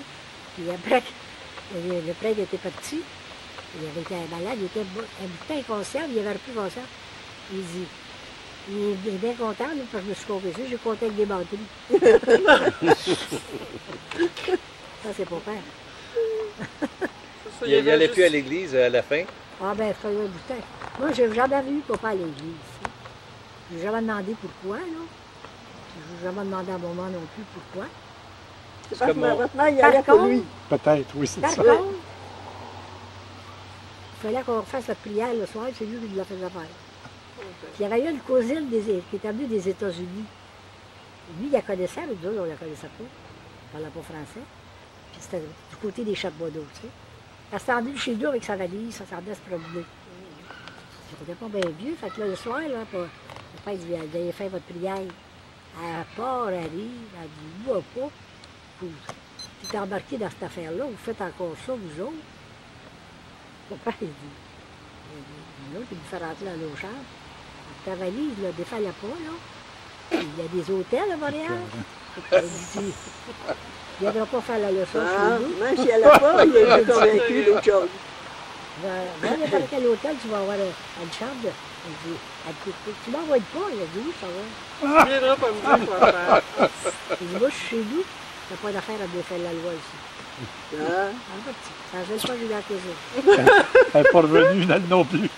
Puis après, le, le prêtre était parti, il avait été malade, il était un peu inconscient, il avait plus conscient. Il dit, il est bien content, parce que je me suis confessé, j'ai compté avec des batteries. Ça, c'est pour faire. Ça, Il avait n'allait juste- plus à l'église à la fin? Ah ben, y est, du temps. Moi, j'ai jamais vu papa à l'église. Je n'ai jamais demandé pourquoi, là. Je n'ai jamais demandé à maman non plus pourquoi. C'est parce que comme on- votre mère, il allait pour contre, lui. Peut-être, oui, c'est ça. contre, il fallait qu'on fasse la prière le soir, c'est lui qui la faisait faire. Puis il y avait eu une cousine des, qui était venue des États-Unis. Lui, il la connaissait, mais nous on ne la connaissait pas. Il ne parlait pas français. Puis c'était du côté des chapeaux d'eau, tu sais. Elle s'est rendue chez nous avec sa valise, ça s'en allait se promener. C'était pas bien vieux, fait que là, le soir, là, père dit, vous allez faire votre prière. Elle part, elle arrive, elle dit, moi pas. Vous tu t'es embarqué dans cette affaire-là, vous faites encore ça, vous autres. Mon père, il dit, il dit, l'autre, il me fait rentrer dans l'eau chambre. Ta valise, là, défale pas, là. Il y a des hôtels à Montréal. Il dit, il ne viendra pas faire la leçon Ah, chez nous. même si elle n'a pas, il était convaincu d'autre chose. Va va n'importe quel hôtel, tu vas avoir une chambre. de- Elle dit, elle dit, tu m'envoies pas. Il a dit, oui, ça va. Tu viendras pas me dire quoi faire. Il dit, moi, je suis chez nous. T'as pas d'affaire à défaire la loi ici. Ah, ça ne gêne pas de la cuisine. Elle n'est pas revenue, elle non plus.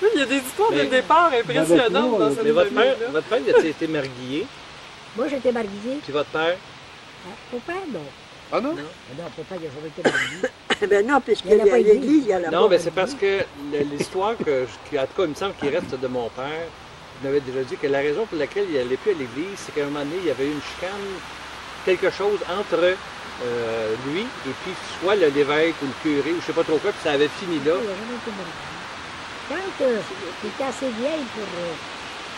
Oui, il y a des histoires le départ impressionnantes dans cette Mais votre père, votre père, il a été marié, Moi, j'étais mariée. puis votre père, Hein, Papa, non. Ah non? Non, ben non, puisqu'il Il y a l'église, il y Non, mais c'est parce que l'histoire que, je- qui, en tout cas, il me semble qu'il reste de mon père, il m'avait déjà dit que la raison pour laquelle il n'allait plus à l'église, c'est qu'à un moment donné, il y avait eu une chicane, quelque chose entre euh, lui et puis soit le l'évêque ou le curé, ou je sais pas trop quoi, puis ça avait fini là. Il n'a jamais été marié. Quand euh, il était assez vieille pour euh,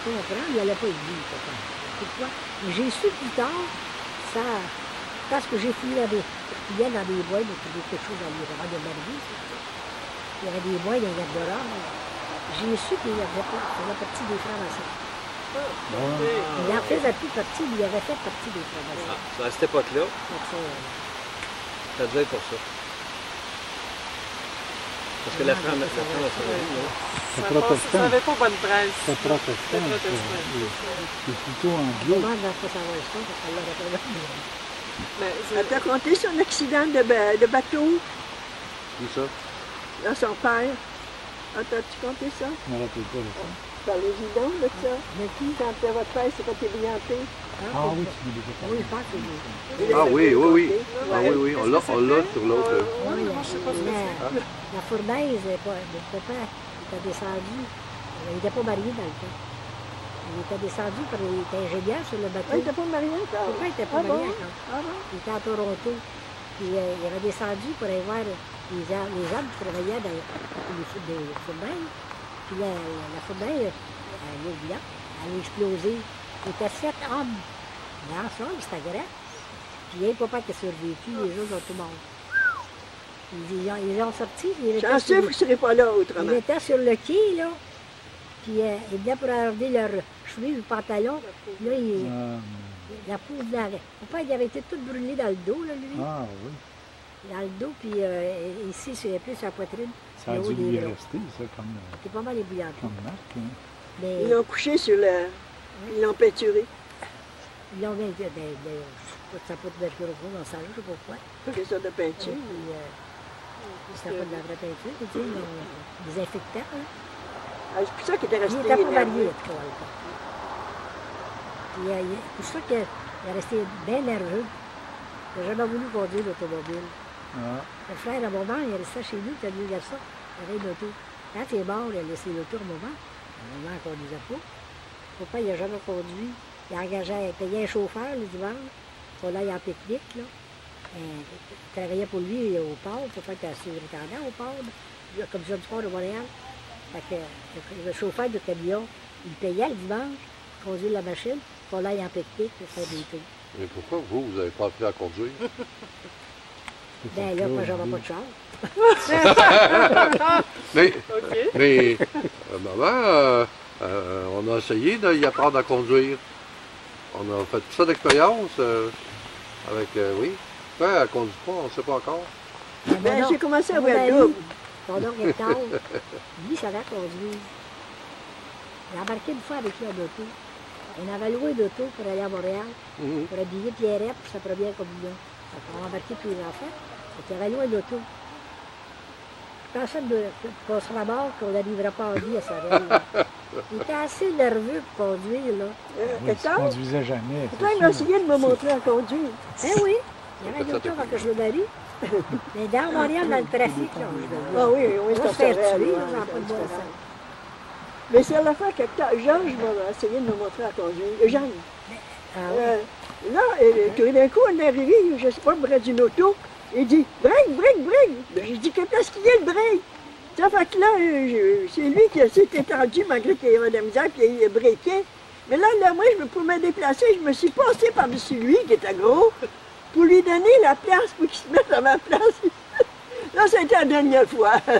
comprendre, il n'allait pas à l'église, papa. Pourquoi? J'ai su plus tard, ça, parce que j'ai fouillé dans des, fouillé dans des boîtes, j'ai trouvé quelque chose dans les romans de Marie. Il y avait des boîtes dans les garde J'ai su qu'il y avait pas, faisait partie des francs-maçons. Il n'en faisait plus partie, mais il avait fait partie des francs-maçons. Ah, à cette époque-là, que, euh, ça devait être pour ça. Parce que la franc- la franc-maçonnerie, là, Ça C'est protestant. n'avait pas bonne presse. C'est protestant. C'est ça. plutôt on anglo. demande dans quoi ça ça, parce qu'elle l'aurait pas Elle c'est- t'a conté son accident de, ba- de bateau Qui ça? à son père. Ah, t'as-tu compté ça? Je me rappelle pas de ça. Parlez-y donc de ça. Mais qui? Quand votre père s'est fait ébrillanter. Ah oui, tu l'as que oui. Il a Ah oui, oui, oui. Ah oui, oui, on l'a, sur l'autre. Oui, moi, je sais pas ce que la, la fournaise, est pas- le papa était descendu. Il n'était pas marié dans le temps. Il était descendu, par, il était ingénieur sur le Ah, bateau. il n'était pas marié encore. Papa était pas Ah marié. Ah bon? Il était à Toronto. Puis euh, il avait descendu pour aller voir les, ar- les arbres qui travaillaient dans les fournailles. Puis la, la, fournaille, elle, est là, elle a explosé. Il était sept hommes dans ça, c'était grand. Puis il y a papa qui a survécu, les autres ont tout mort. Ils, ils ont, ils ont sorti, il était, Chanceux, sur, vous ne serez pas là il autrement. était sur le quai, là. Puis euh, ils venaient pour enlever leur chemise ou pantalon. Là, il, Ah, la peau de la... Papa, il avait été tout brûlé dans le dos, là, lui. ah oui. Dans le dos, puis euh, ici, c'est plus sur la poitrine. Ça a le dû lui rester, ça, comme, euh, C'est pas mal ébouillant. comme marque. hein. Mais Ils l'ont couché sur le. Ils l'ont peinturé. ils l'ont mis de, de, de, ça peut de mercure dans sa je sais pas pourquoi. Quelle sorte de peinture. Puis, euh, c'était pas de la vraie peinture, tu sais, mais des infectants. hein. Ah, c'est pour ça qu'il était Il resté n'était pas marié, à. Puis, il- c'est pour ça qu'il est resté bien nerveux. Il n'a jamais voulu conduire l'automobile. Ah, Le frère, à un moment, il est resté chez nous, il a deux garçons, il avait une auto. Quand il est mort, il a laissé l'auto un moment. Un moment, il ne conduisait pas. Papa, il n'a jamais conduit? Il engageait, il payait un chauffeur le dimanche pour aller en pique-nique. Là. Il travaillait pour lui au port, pour faire un surintendant au port, la commission du port de Montréal. Fait que, le- le chauffeur de camion, il payait le dimanche, conduire la machine, pour aller en pique-nique, pour faire des tours. Mais pourquoi vous, vous n'avez pas appris à conduire? Ben là, moi, j'avais pas de chance. Mais, euh, maman, euh, euh, on a essayé d'y apprendre à conduire. On a fait tout ça d'expérience euh, avec, euh, oui. Pourquoi elle ne conduit pas, on ne sait pas encore. Ben, non. j'ai commencé à voir double. Son oncle Hector, lui, ça va conduire. Il a embarqué une fois avec lui en auto. On avait loué d'auto pour aller à Montréal, Mhm. pour habiller Pierrette pour sa première communion. Donc, on a embarqué tous les enfants. Il avait loué d'auto. Personne ne qu'on sera mort, qu'on n'arriverait pas en vie à sa veille. Il était assez nerveux pour conduire, là. Euh, Oui, il ne conduisait jamais. il a sûr. essayé de me montrer à conduire. Ben oui, il y avait une auto avant que je me marie. Mais dans Montréal, dans le trafic, là, je Ah oui, oui, on c'est faire tuer, là, n'a pas de bon différent. sens. Mais c'est à la fois que Hector- Georges m'a essayé de me montrer à conduire. Jeanne. Ah oui. Euh, là, tout d'un coup, on est arrivé, je ne sais pas, près d'une auto. Il dit break, break, break. Ben, J'ai dit que qu'est-ce qu'il y a le break? Ça fait que là, euh, je- c'est lui qui s'est étendu malgré qu'il y avait de la misère, puis il a breaké. Mais là, là, moi, je, pour me déplacer, je me suis passé par-dessus lui, qui était gros, pour lui donner la place, pour qu'il se mette à ma place. là, c'était la dernière fois.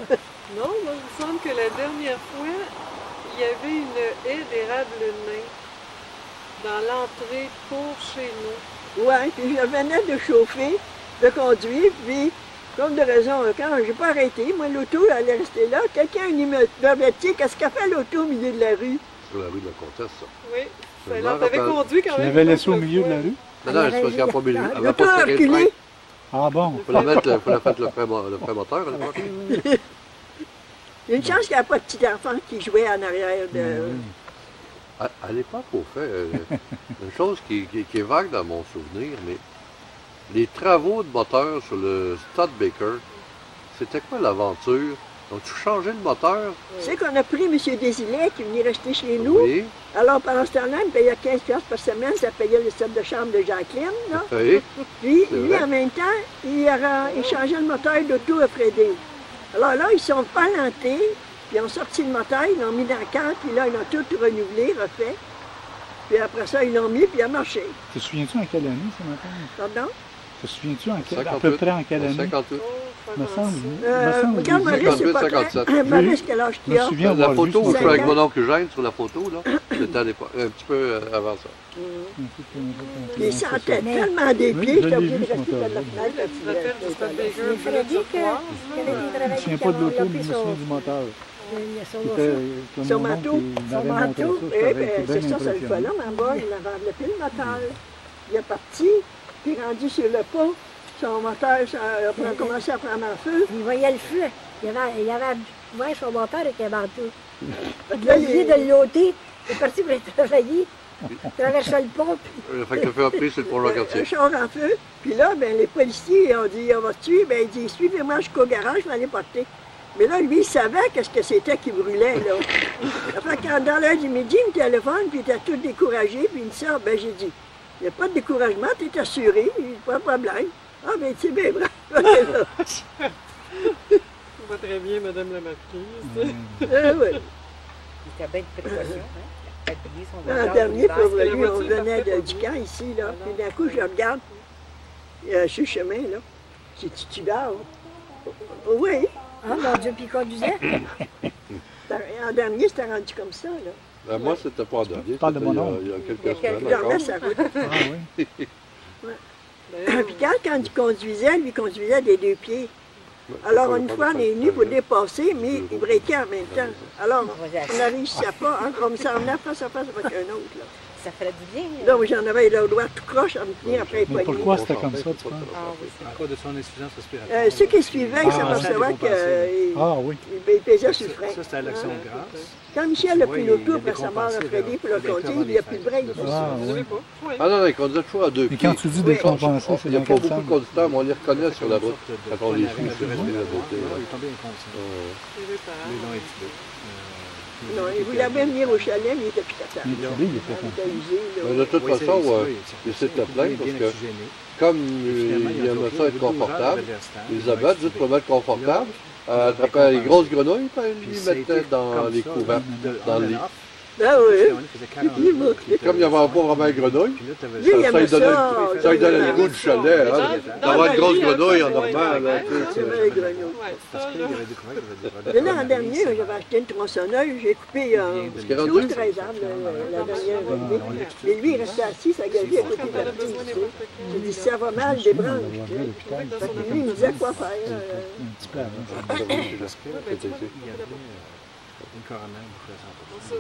Non, moi, il me semble que la dernière fois, il y avait une haie d'érable nain dans l'entrée pour chez nous. Ouais, puis je venais de chauffer, de conduire, puis comme de raison, quand j'ai pas arrêté, moi l'auto elle est restée là, quelqu'un me dit qu'est-ce qu'a fait l'auto au milieu de la rue? Sur la rue de la Comtesse, ça. Oui. T'avais rappelle. conduit quand Tu même. l'avais une laissé au milieu de la rue? Non, non, pas elle avait L'auto pas le frein. reculé. Ah bon? Il faut la mettre, il faut la mettre le frein, le frein moteur à l'époque. Il y a une chance qu'il n'y a pas de petit enfant qui jouait en arrière de. Oui. À, à l'époque, au fait, euh, une chose qui, qui- qui est vague dans mon souvenir, mais les travaux de moteur sur le Stade Baker, c'était quoi l'aventure? Ont-tu changé le moteur? C'est qu'on a pris M. Désilet qui venait rester chez nous. Oui. Alors pendant ce temps-là, il me payait 15 piastres par semaine, ça payait le set de chambre de Jacqueline. Là. Oui. Puis lui, vrai. en même temps, il a il changeait le moteur d'auto à Frédé. Alors là, ils sont palentés, puis ils ont sorti le moteur, ils l'ont mis dans le camp, puis là, ils l'ont tout renouvelé, refait. Puis après ça, ils l'ont mis, puis il a marché. Te souviens-tu en quelle année, ça, matin? Pardon? Te souviens-tu en quelle, à 58, peu près en quelle année? 58. Me semble, Euh, me semble, regarde, oui. Maurice, c'est pas 58, clair. Maurice, quel âge Je qu'il me a? souviens La photo où je suis avec mon oncle Eugène sur la photo, là, c'était à l'époque, un petit peu euh, avant ça. Il sentait Mais- tellement des pieds, j'étais obligé de son rester près de la fenêtre. Tu te rappelles du Stade Baker, Il fallait dire que- qu'il avait Je me travaillé, souviens qu'il pas de l'auto, mais je me souviens du moteur. son- manteau, il son manteau, c'est ça, ça le là, mais bas, il avait enveloppé le moteur. Il est parti, puis rendu sur le pont, son moteur ça a commencé à prendre en feu. Il voyait le feu. Il avait, il avait ouvert son moteur avec un manteau. Il a il- de le loter. Il est parti pour aller travailler. Il traversait le pont. Puis Fait que le feu a pris sur le pont un Jean-Cartier. char en feu. Puis là, ben, les policiers ont dit, on va te suivre. Ben, il dit, suivez-moi jusqu'au garage, je vais aller porter. Mais là, lui, il savait qu'est-ce que c'était qui brûlait, là. Fait quand dans l'heure du midi, il me téléphone, puis il était tout découragé, puis il me dit ça, ben j'ai dit, il n'y a pas de découragement, tu es assuré, il n'y a pas de problème. Ah, ben c'est bien bravo. Ça va très bien, Madame la Marquise. Ah, ouais. Il était bien de précaution. Hein? Il a habillé son L'an voyage dernier, la lui, on venait de- du pour camp ici, là. Puis d'un coup, je regarde euh, sur le chemin, là. J'ai dit, tu dors? Oui. Ah, mon Dieu, puis il conduisait. En dernier, c'était rendu comme ça, là. Ben, moi, c'était pas en dernier. parles de c'était mon il y a- oncle. Il y a Il y a quelques Il semaines dormait encore. sa route. Ah oui. Puis quand, quand il conduisait, lui conduisait des deux pieds. Alors, une fois, on est venu pour dépasser, mais il breakait en même temps. Alors, on ne réussissait pas, hein, comme ça, on a face à face avec un autre. Là. Ça ferait du bien. hein? Donc, j'en avais le doigt tout croche à me tenir après les Mais poignets. pourquoi c'était comme ça, tu penses? Ah oui, À cause de son insuffisance respiratoire. Euh, ceux qui suivaient, ils Ah, s'apercevaient qu'il Ah oui. il pesait sur le frein. Ça, c'était à l'action de grâce. Quand Michel a pris l'auto après sa mort à Freddy pour le conduire, il n'y a plus de break. Ah Vous oui. savez pas? Oui. Ah non, il conduisait toujours à deux Et pieds. quand tu dis Oui, décompensé, on- c'est Il n'y a pas beaucoup de conducteurs, mais on les reconnaît sur la route quand on les suit. sur le côté, là. Il est tombé inconscient. Euh, Les. Euh, Non, il voulait bien venir au chalet, mais il n'était plus capable. Mais il était était usé. Mais de toute Oui, c'est- façon, c'est- euh, il s'est bien plaint parce que comme il a aimait ça être confortable. Elisabeth, juste pour mettre confortable, elle attrapait les grosses grenouilles, été mettait dans les couverts, dans le off. Ah oui. Jusqu'à un moment, il faisait 40 Il est jours mort. qu'il était Comme il n'y avait là, t'avais Lui, il ça, lui donnait, ça. ça lui donnait le goût du chalet, hein, d'avoir une grosse un grenouille en normal. grenouille. Y y Mais l'an la dernier, j'avais acheté une tronçonneuse, j'ai coupé Bien euh, de- Ce qui est rendu? 12-13 arbres la, dernière année. Et lui, il restait assis, sa galerie à côté de la petite. J'ai dit, ça va mal, des branches. lui, il me disait quoi faire. euh. un petit peu avant. Y euh, une bouffée à 100%.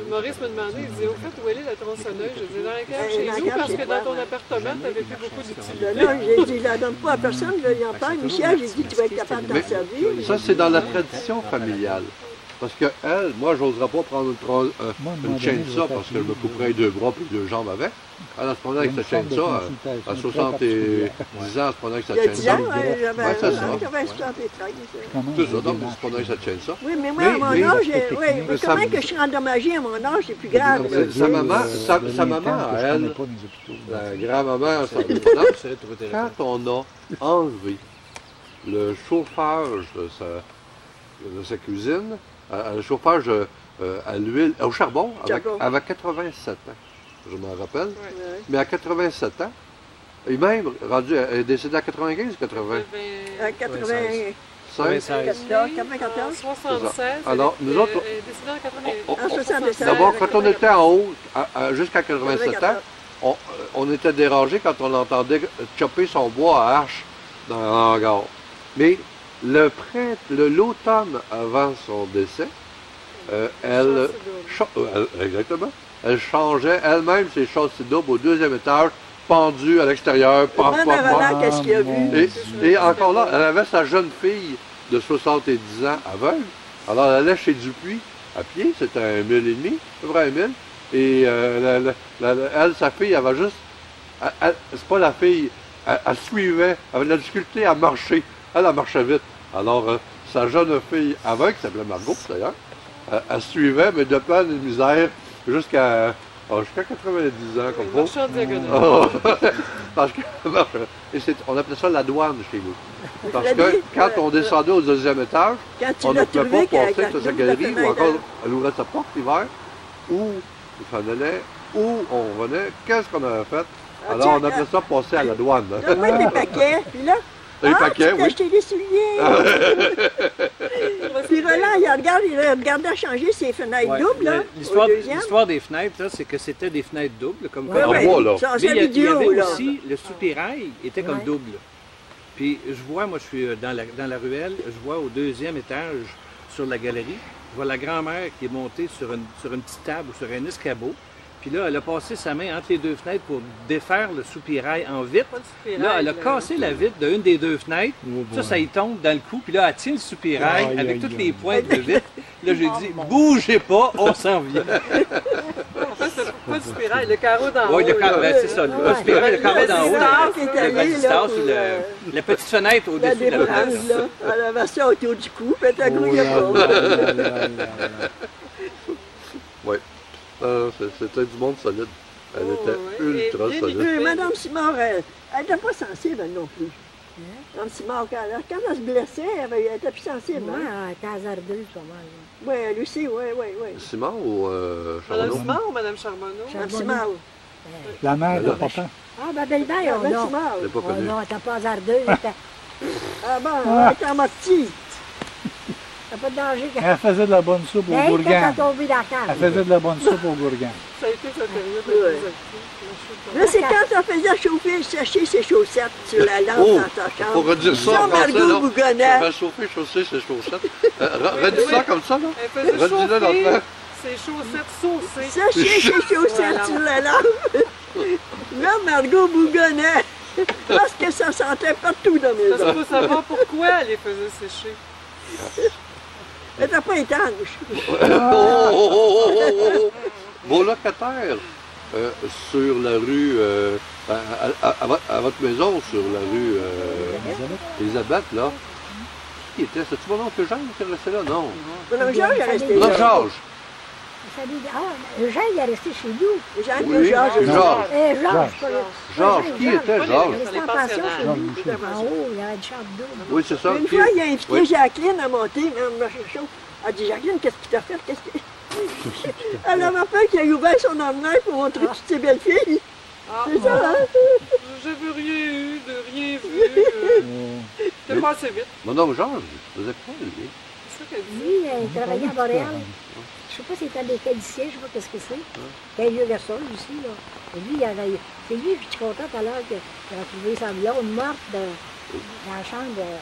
Maurice me demandait, il disait, au fait, où elle est la tronçonneuse? Je disais, dans la cave chez nous, parce que dans ton appartement, tu n'avais plus beaucoup d'utilité. Là, non, j'ai dit, je la donne pas à personne, je lui en parle. Michel, j'ai dit, tu vas être capable de Mais t'en servir. Ça, c'est dans la tradition familiale. Parce que elle, moi, j'oserais pas prendre une, euh, Moi, une parce que je me couperais deux bras et deux jambes avec. Elle, elle se prenait avec cette chaîne forme de ça, consultation à très 70 ans, elle se prenait avec Il y cette a chaîne 10 ça. ans, hein, j'avais c'est ça. j'avais 73. C'est ça, donc, elle se prenait avec cette chaîne ça. Oui, mais moi, Mais- à mon mais- âge, j'ai- oui, mais comment que je suis endommagée à mon âge, c'est plus grave. Sa maman- sa- de sa maman, elle. La grand-maman, c'est autoroute quand on a enlevé le chauffage de sa, de sa cuisine, euh, le chauffage euh, à l'huile, au charbon, avec, Charbon. avec 87 ans, je m'en rappelle, mais à 87 ans, et même rendu, elle est décédée à 95 80, À 80, 16. 94. 76. Alors, nous autres, Elle est décédée en 80. on- En 77. D'abord, quand on était en haut, à- à- jusqu'à 87 ans, 94. on, on était dérangé quand on entendait chopper son bois à hache dans le hangar. Mais le le- l'automne avant son décès, euh, elle, cha- euh, elle- exactement, elle changeait elle-même ses châssis doubles au deuxième étage, pendues à l'extérieur, qu'est-ce qu'il a vu. Et, et encore là, elle avait sa jeune fille de 70 ans aveugle. Alors, elle allait chez Dupuis à pied, c'était un mille et demi, à peu près un mille. Et euh, la- la- la- elle, sa fille, elle va juste. c'est pas la fille, elle, elle suivait, elle avait de la difficulté à marcher. Elle, elle marchait vite. Alors, euh, sa jeune fille aveugle, qui s'appelait Margot d'ailleurs, elle, elle suivait, mais de peine et de misère, jusqu'à oh, jusqu'à 90 ans, comme Elle ça. marchait en diagonale. Oh, parce que, et on appelait ça la douane chez nous. Parce que quand euh, on descendait au deuxième étage, on ne pouvait pas passer la sur sa galerie ou encore elle ouvrait sa porte l'hiver, ou il s'en allait, ou on venait. Qu'est-ce qu'on avait fait? Ah, Alors on appelait ça passer à la douane. Donne-moi tes paquets. Puis là, Ah, t'as oui. acheté des souliers. Puis Roland, il regarde, il regardait changer ses fenêtres Ouais, doubles, là, au L'histoire deuxième. l'histoire des fenêtres, là, c'est que c'était des fenêtres doubles, comme Ouais, En ouais. bois, là. Ça, Mais il y, a- il y vidéo, avait là. aussi le soupirail était comme Ouais. double. Puis je vois, moi je suis euh, dans la, dans la ruelle, je vois au deuxième étage sur la galerie, je vois la grand-mère qui est montée sur une, sur une petite table ou sur un escabeau. Puis là, elle a passé sa main entre les deux fenêtres pour défaire le soupirail en vitre. Pas de soupirail, Là, elle a là. cassé la vitre d'une des deux fenêtres. Oh Ça, ça y tombe dans le cou. Puis là, elle tient le soupirail avec toutes les pointes de vitre. Là, j'ai dit, bougez pas, on s'en vient. En fait, c'est- pas du spirail, le carreau d'en haut. Oui, le carreau, ben, c'est ça. Le Ouais. spirail, le carreau d'en haut. Le le- euh, la petite fenêtre La au-dessus de la place. à la version autour du cou, puis elle Oh là pas. là là là là. Oui. Euh, c'est- C'était du monde solide. Elle Oh, était oui. ultra Et solide. Madame Simard, elle n'était pas sensible elle non plus. Madame Simard, quand, elle- quand elle se blessait, elle, avait- elle était plus sensible. Moi, Hein? à Casardeux, pas mal. Oui, elle aussi, oui, oui, oui. Simon ou euh, Madame Charbonneau? Simard ou Madame Charbonneau? Madame Simard. La mère de papa. Ah, ben belle-mère, Madame non. Simard. Je pas Oh non, t'as pas hasardeux. t'as- Ah bon, Ah. elle était en mode petite. T'as pas de danger. quand- Elle faisait de la bonne soupe au gourgan. Elle faisait de la bonne soupe au gourgan. Ça a été sa période plus active. Là, c'est quand elle faisait chauffer, sécher ses chaussettes sur la lampe Oh, dans sa chambre. faut redire ça en Ça, français, Margot là. Bougonnais. Réchauffer, chausser ses chaussettes. Euh, re- Redis ça comme ça, là. Elle faisait Redis-le chauffer ses chaussettes saucées. Sécher ses chaussettes sur la lampe. Là, Margot bougonnait. Parce que ça sentait partout dans la Parce maison. qu'il faut savoir pourquoi elle les faisait sécher? Elle n'était pas étanche. Oh, oh, oh, oh, oh. Vos locataires euh, sur la rue, euh, à, à- à- à vo- à votre maison, sur la rue euh, Elisabeth, là, qui était? C'est-tu mon oncle Jean qui est resté là? Non. Madame Georges est restée Mon là. oncle Georges. Ça dit, ah, Jean, il est resté chez nous. Jacques Oui, Georges. Georges. Georges, Georges. Georges. Qui était Georges? Il Les en pension chez nous. En haut, il y avait une chambre d'eau. Oui, c'est ça. Une Qui- fois, il a invité Oui. Jacqueline à monter, même Marchand. Elle a dit Jacqueline, qu'est-ce que tu as fait? Qu'est-ce que... Elle avait peur qu'il ait ouvert son emmeneur pour montrer toutes ses belles filles. Ah, C'est ça, hein? je veux rien eu, de rien vu. euh, C'est passé vite. Mon oncle Georges, vous êtes quoi, lui? C'est ça qu'elle dit. Lui, il travaillait à Montréal. Je sais pas si c'était mécanicien, je sais pas qu'est-ce que c'est. C'était un vieux garçon, lui aussi, là. Et lui, il avait... C'est lui, je suis contente alors qu'il a trouvé sa blonde morte de- dans la chambre. de-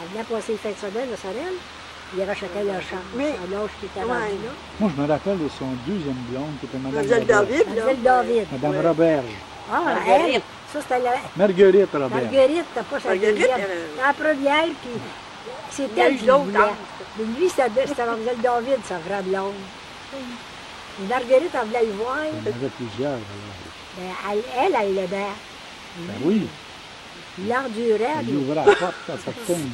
Elle venait passer les fêtes de semaine de Sorel. Il avait chacun leur chambre. Oui. À l'âge qui était Ouais. rendu là. Moi, je me rappelle de son deuxième blonde, qui était Madame. David, là. Mademoiselle David. Madame Ouais. Roberge. Ah, Marguerite. elle, ça c'était la... Marguerite Roberge. Marguerite, t'as pas sa Marguerite, deuxième. elle- La première, puis c'est Il a elle. Mais lui, c'était c'était Mademoiselle David, sa vraie blonde. Et Marguerite, elle voulait le voir. Il y en avait plusieurs. alors. Ben, elle, elle, elle l'aimait. Ben oui, Il l'endurait. il ouvrait la porte à certaines.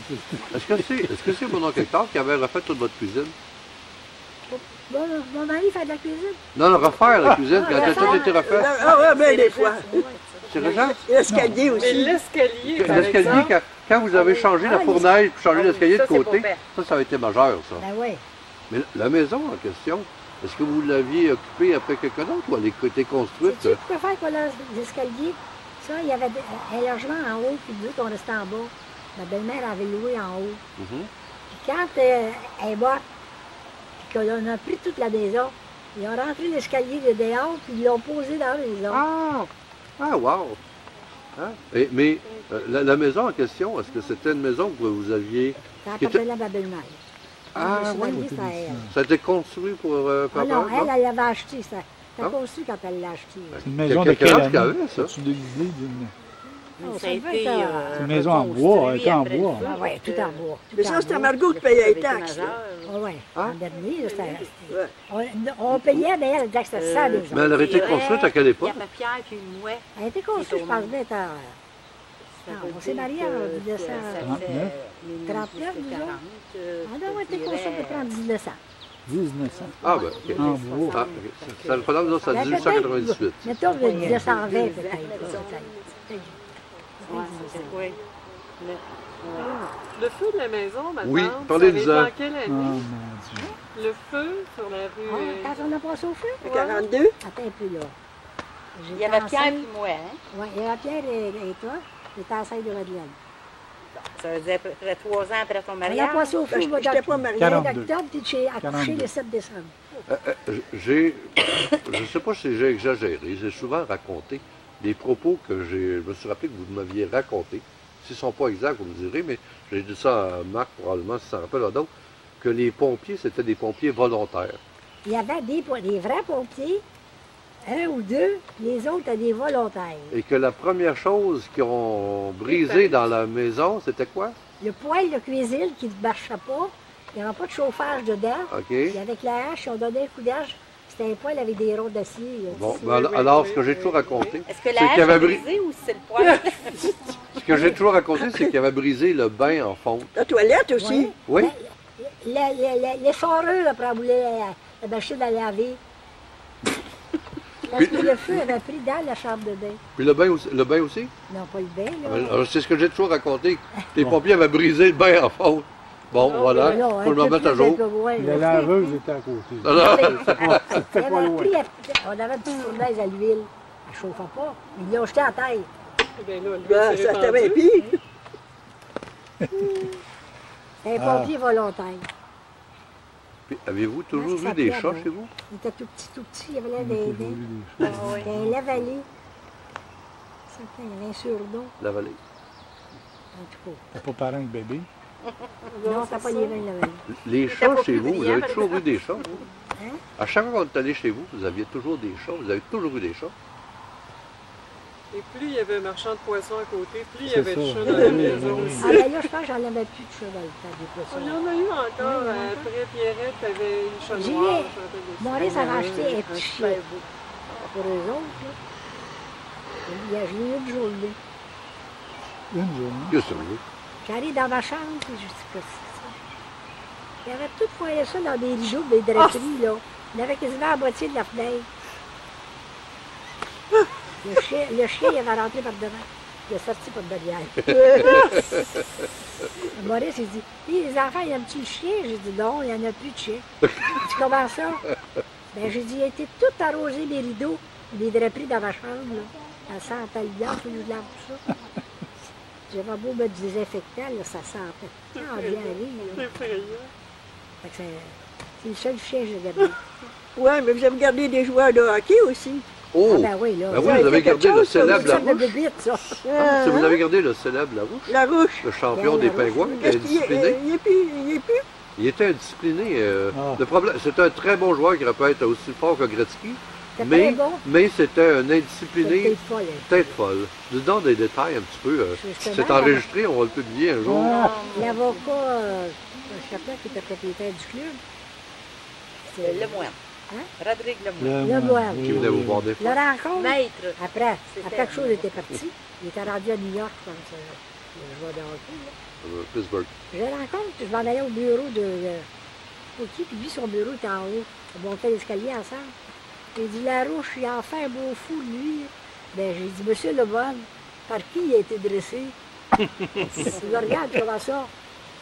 Est-ce que c'est est -ce c'est mon oncle Hector qui avait refait toute votre cuisine? Bon, mon mari fait de la cuisine. Non, non, refaire la cuisine, quand refaire. tout était refait. Ah ouais, ben des fois. C'est? L'escalier Mais aussi. l'escalier, par L'escalier, exemple, quand, quand vous avez changé la Ah, fournaise puis changé Ah l'escalier de côté, ça, ça a été majeur, ça. Ben oui. Mais la maison en question, est-ce que vous l'aviez occupée après quelqu'un d'autre ou elle a été construite? Sais-tu pourquoi faire quoi, l'escalier? Ça, il y avait un logement en haut, puis nous autres, on restait en bas. Ma belle-mère avait loué en haut. Mhm. Puis quand euh, elle est morte, puis qu'on a pris toute la maison, ils ont rentré l'escalier de dehors, puis ils l'ont posé dans la maison. Ah! Ah, wow! Hein? Et- mais euh, la, la maison en question, est-ce que c'était une maison que vous aviez... Ça était- appartenait à ma belle-mère. Ah, oui. Ça a été construit pour euh, Ah non, elle, elle l'avait acheté. Ça. Ah. construit quand elle l'a acheté. C'est une maison de Quel- quel quelle âge qu'elle année? avait, ça? D'une... Oh, Ça ça a été, euh, euh, une maison en bois, elle était en bois. Ah ouais, tout en bois. Mais ça, c'était. Margot qui payait les taxes. Ah ouais, Hein? en dernier, là, c'était- Ouais. on, payait, mais elle disait que c'était ça, Euh, maison. Mais elle aurait été construite à quelle Il y époque? avait Pierre puis moi. Elle a été construite, je pense, bien tard. Ça Ah, on s'est mariés en que 1939. ça fait 39, nous autres? 1940, euh, On a été construite à en 1900. 1900. Ah, ben. Ah, ça, ça le prenant, nous, c'est Ben, à 1898. Mettons le 1920 peut-être. peut-être. Ouais, c'est quoi? Le- le feu de la maison, madame, Oui, en quelle Oh année? mon Dieu. Le feu sur la rue... Ah, euh, quand on a passé au feu? À 42. Attends un peu là. Il y avait Pierre puis moi, hein? Oui, il y avait Pierre et, et toi. J'étais enceinte de Madeleine. Ça faisait à peu près trois ans après ton On a mariage? passé au feu Ben, au mois J'étais pas mariée. 42. d'octobre, puis j'ai accouché 42. le 7 décembre. Euh, euh, J'ai, je ne sais pas si j'ai exagéré, j'ai souvent raconté des propos que je me suis rappelé que vous m'aviez racontés. S'ils ne sont pas exacts, vous me direz, mais j'ai dit ça à Marc probablement, si ça rappelle à d'autres, que les pompiers, c'était des pompiers volontaires. Il y avait des, des vrais pompiers, un ou deux, les autres étaient des volontaires. Et que la première chose qu'ils ont brisé dans la maison, c'était quoi? Le poêle de cuisine qui ne marchait pas, il n'y avait pas de chauffage dedans. OK? Et avec la hache, on donnait un coup d'âge C'était un poêle avec des ronds d'acier. Bon, sais. ben alors, alors, ce que j'ai toujours raconté, Est-ce que qu'il avait brisé ou c'est le ce que j'ai toujours raconté, c'est qu'il avait brisé le bain en fonte. La toilette aussi. Oui? La- la- la- les foreux, là, pour embouler la, la machine à laver. Parce que le feu avait pris dans la chambre de bain. Puis le bain aussi? Le bain aussi? Non, pas le bain, là. Ben, alors, C'est ce que j'ai toujours raconté. Les pompiers avaient brisé le bain en fonte. Bon, voilà, Non, faut un le mettre à un jour. La laveuse était à côté. Alors, Il avait pris la- on avait une petite fournaise à l'huile. Elle ne chauffait pas. Ils l'ont jeté à terre. Ben là, lui, Ben, ça t'avait répandu. pire. Un Ah. pompier volontaire. puis avez-vous toujours ça vu des chats chez vous? Il était tout petit, tout petit. Il avait l'air d'un eu. Ah. Il l'avalé. Il y avait un surdon. La vallée. En tout cas. T'as pas parent de bébé? Non, t'as pas les mains. Les chats chez vous, vous avez toujours eu des chats? vous? Hein? À chaque fois qu'on est allé chez vous, vous aviez toujours des chats. Vous avez toujours eu des chats. Et plus il y avait un marchand de poissons à côté, plus il y avait de chats dans la maison aussi. Ah, ben là, je pense que j'en avais plus de chevaux dans le temps des Il poissons. y en a eu encore. Oui, euh, Après Pierrette, t'avais une chat J'y noire. Maurice avait acheté un petit chien beau. pour eux autres. là. Il y a eu une journée. Une journée. Que ça, oui. J'arrive dans ma chambre, je dis que c'est ça. Il avait tout foyé ça dans des rideaux, des draperies, là. Il avait quasiment la moitié de la fenêtre. Le chien, le chien, il avait rentré par devant. Il est sorti par derrière. Maurice, il dit Hé, les enfants, ils aiment-tu le chien J'ai dit Non, il n'y en a plus de chien. Tu comment ça? Ben, j'ai dit Il a été tout arrosé, les rideaux, les draperies dans ma chambre, là. Ça le blanc, tout le blanc, tout ça. J'avais beau mettre du désinfectant, là, ça sentait tant bien aller. C'est effrayant. C'est le seul chien que j'ai gardé. Oui, mais vous avez gardé des joueurs de hockey aussi. Oh! Ah ben oui, là. Ben oui, ça, vous avez quelque gardé le chose, célèbre Larouche. bébite, ça. Ah, si vous avez gardé le célèbre Larouche, La rouche. le champion Ben, des Larouche, pingouins, qui est Est-ce qu'il est, discipliné? il est plus, il est plus? Il était indiscipliné. euh, Ah. Le problème, c'est un très bon joueur qui aurait pu être aussi fort que Gretzky, mais, bon. mais c'était un indiscipliné folle. tête folle. Dis donc des détails un petit peu. euh, C'est enregistré, on va le publier un jour. Ah, L'avocat, euh, je sais pas, qui était propriétaire du club. c'est- Le moine. Hein? Rodrigue Lemoine. le Le moine, moine. oui, Qui venait vous voir des La fois. rencontre, Maître. après, après que chose était parti, il était rendu à New York, je pense, euh, le joueur de hockey. là. Euh, Pittsburgh. Je le rencontre, puis je m'en allais au bureau de, de Fauquier, puis lui, son bureau était en haut. On montait l'escalier ensemble. Il dit Larouche, il en fait un beau fou lui. Ben, j'ai dit Monsieur Lebonne, par qui il a été dressé? Il me regarde, comment ça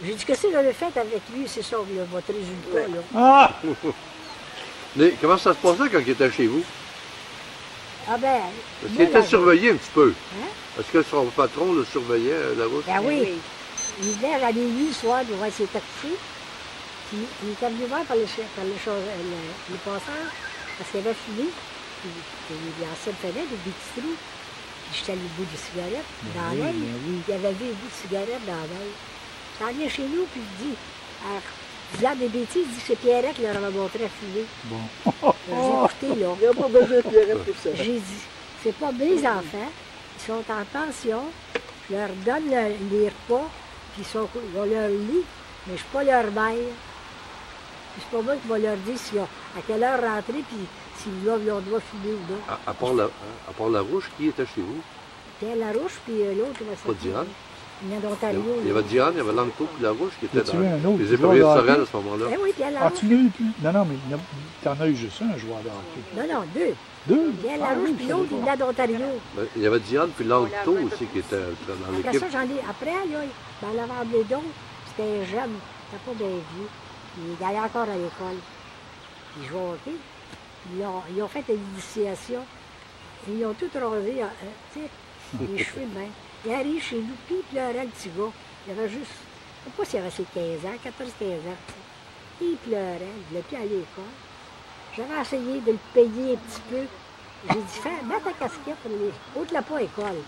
J'ai dit Qu'est-ce que j'avais fait avec lui? C'est ça, là, votre résultat. Là. Ah! Mais comment ça se passait quand il était chez vous? Ah ben, Est-ce qu'il était là, surveillé un petit peu? Hein? Est-ce que son patron le surveillait, euh, Larouche? Ben oui. Il venait à minuit le soir était couché. Puis il était venu voir par le, par le, cha- le, le passeur, parce qu'il avait fumé. Puis puis une fenêtre des petits trous. Puis j'étais allé au bout de cigarette, dans oui, l'œil. oui. Il avait vu un bout de cigarette dans l'œil. Il vient chez nous, puis il dit, en disant des bêtises, il dit que c'est Pierrette qui leur avait montré à fumer. Bon. J'ai écouté, là. Il n'y a pas besoin de pleurer pour ça. J'ai dit, c'est pas mes enfants, ils sont en pension, je leur donne le- les repas, puis ils, sont, ils ont leur lit, mais je ne suis pas leur mère. Puis C'est pas moi qui va leur dire ont- à quelle heure rentrer, puis s'ils doivent leur doigt fumer ou non. À, à part la, à part Larouche, qui était chez vous? Pierre Larouche, puis euh, l'autre, comment ça Pas? Diane? Il vient Il y d'Ontario. avait- il y avait Diane, il y avait Langto puis Larouche qui étaient Y a-tu eu un dans autre les éperviers de? Sorel à ce moment-là. Eh oui, Ah, tu l'as eu plus? Non, non, mais il y t'en as eu juste un joueur de hockey. Non, non, deux? Deux? Pierre Ah, Larouche, oui, puis ça l'autre, il vient d'Ontario. Ben, Il y avait Diane puis Langto aussi qui était dans Après l'équipe. ça, j'en ai? Après, là, dans l'avant-bédon, c'était un jeune, c'était pas bien vieux. Il allait encore à l'école. Il jouait au hockey. Ils ont, ils ont fait une initiation. Ils ont tout rasé, euh, tu sais, les cheveux de main. Il arrive chez nous, puis il pleurait le petit gars. Il avait juste, je sais pas s'il avait ses 15 ans, 14-15 ans. tu sais. Il pleurait, il voulait plus aller à l'école. J'avais essayé de le payer un petit peu. J'ai dit, fais, mets ta casquette, ôte-la pas à l'école.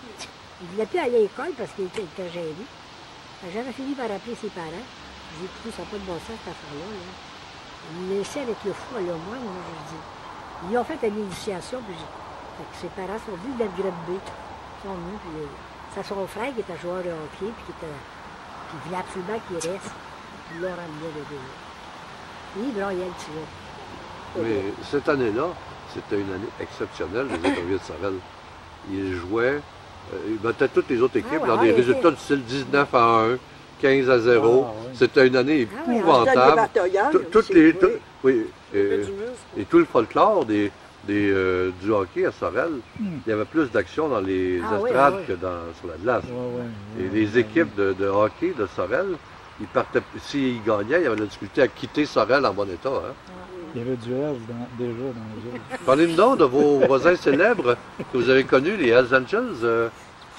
Il ne voulait plus aller à l'école parce qu'il était, était gêné. J'avais fini par appeler ses parents. J'ai dit, ça n'a pas de bon sens, cette affaire-là. Là. Laissait avec le fou à le moins, moi, je dis. Ils ont fait une initiation, puis j'ai- ses parents sont venus d'être grade B. Ils sont venus, puis euh, c'est son frère qui était joueur de hockey, puis qui était. Il voulait absolument qu'il reste. Puis ils l'ont ramené le deux. Le petit gars. Mais cette année-là, c'était une année exceptionnelle des éperviers de Sorel. Ils jouaient, euh, ils battaient toutes les autres équipes Ah ouais, dans des résultats du style 19 à 1, 15 à 0. Ah. C'était une année Ah épouvantable. toutes les, oui. tout- euh, et tout le folklore des, des, euh, du hockey à Sorel, Hmm. il y avait plus d'action dans les Ah oui, estrades ah oui. que dans, sur la glace. Et les équipes de, de hockey de Sorel, ils partaient, s'ils gagnaient, il y avait la difficulté à quitter Sorel en bon état. Hein. Il y avait du Hells dans- déjà dans les autres. Parlez-nous donc de vos voisins célèbres que vous avez connus, les Hells Angels. Euh,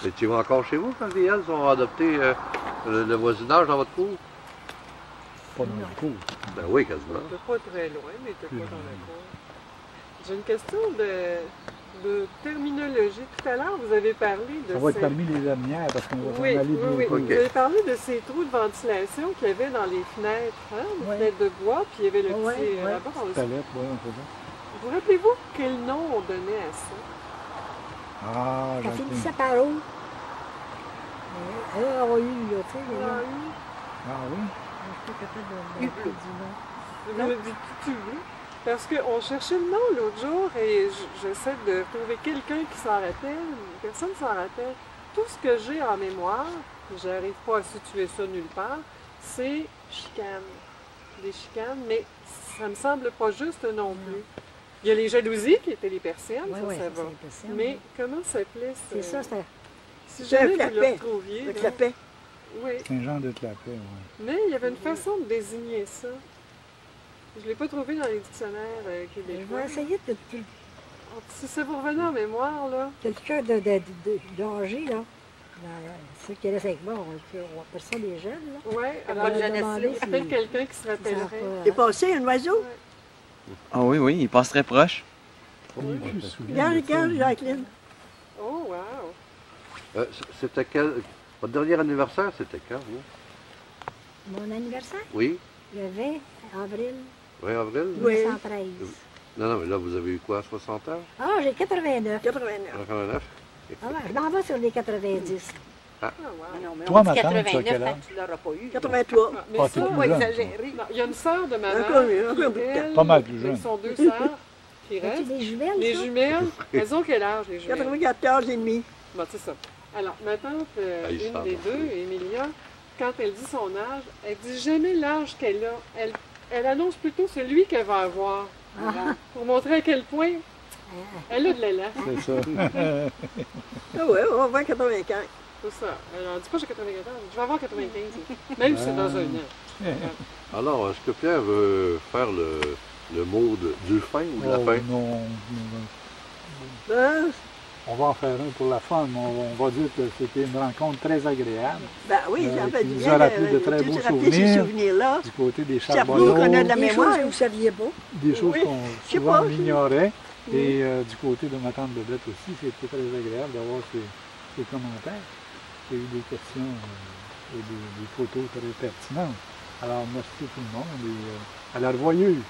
Étiez-vous encore chez vous quand les ont adopté euh, le, le voisinage dans votre cour? Pas dans le cours. Ben oui, quasiment. T'es pas très loin, mais t'es pas dans la cour. J'ai une question de, de terminologie. Tout à l'heure, vous avez parlé de Ça va être ces- parmi les dernières parce qu'on va Oui, s'en aller oui, oui. bientôt. Ok. Vous avez parlé de ces trous de ventilation qu'il y avait dans les fenêtres, hein? les fenêtres de bois, puis il y avait le Ouais, petit euh, Palette, ouais, on fait ça. Vous rappelez-vous quel nom on donnait à ça? Ah, Ça finissait par où? Euh, E-A-U, là, tu sais. Ah oui? Je suis pas capable de dites tu veux? Parce qu'on cherchait le nom l'autre jour et j'essaie de trouver quelqu'un qui s'en rappelle. Personne ne s'en rappelle. Tout ce que j'ai en mémoire, j'arrive pas à situer ça nulle part, c'est chicane. Des chicanes, mais ça me semble pas juste non plus. Il y a les jalousies qui étaient les persiennes, Oui, ça, oui, ça ça, va. c'est. Mais comment s'appelait ce... C'est ça, c'était. Si C'est un jamais vous le clapet. retrouviez, Le clapet. Oui, Saint-Jean de Clapet, oui. mais il y avait une façon de désigner ça. Je ne l'ai pas trouvé dans les dictionnaires euh, Je québécois. vais essayer de. de- Si ça vous revenait en mémoire, là. Quelqu'un de, de, de, d'âgé, là. Dans- ceux qui restent avec moi, on, on appelle ça des jeunes, là. Oui, a alors pas de je y avait quelqu'un qui se rappellerait. hein. passé un oiseau? Ah oui, oui, il passe très proche. Je me souviens Regarde, regarde, Jacqueline. Oh, wow! Euh, c'était quel. Votre dernier anniversaire, c'était quand, vous? Mon anniversaire, Oui? le 20 avril 20 avril? Oui. 1913. Non, non, mais là, vous avez eu quoi, 60 ans? Ah, j'ai 89. 89. 89? Ah, ouais, je m'en vais sur les 90. Ah, Ah wow. non, mais Toi, ma tante, tu as 89 quel quand âge? tu l'auras pas eu. 83. Ah, mais Ah, ça, Pas exagéré. il y a une sœur de ma mère. Encore encore elle, Pas mal plus jeune. sont deux sœurs qui restent. des jumelles, Les ça? jumelles, elles ont quel âge, les jumelles? 94 et demi. Bon, c'est ça. Alors, ma tante, euh, Ah, une des deux, Emilia, quand elle dit son âge, elle dit jamais l'âge qu'elle a. Elle, elle annonce plutôt celui qu'elle va avoir. Pour montrer à quel point elle a de l'élan. C'est ça. Ah ouais, on va voir 95. C'est ça. Ne dit pas j'ai 94, je vais avoir 95. Même si c'est dans un an. Alors, est-ce que Pierre veut faire le, le mot de, du fin ou de la Oh, fin? non, non. Hein? On va en faire un pour la fun, mais on, on va dire que c'était une rencontre très agréable Ben oui, Euh, ça fait du nous bien a rappelé de très beaux se rappeler ces souvenirs. souvenirs-là. du côté des Ça prouve qu'on a de charbonneaux, la Des mémoire. choses que vous saviez pas? des choses Oui. qu'on souvent pas, ignorait. Et euh, du côté de ma tante Bebette aussi, c'était très agréable d'avoir ces, ces commentaires. Il y a eu des questions euh, et des, des photos très pertinentes. Alors merci tout le monde et euh, à la revoyeuse.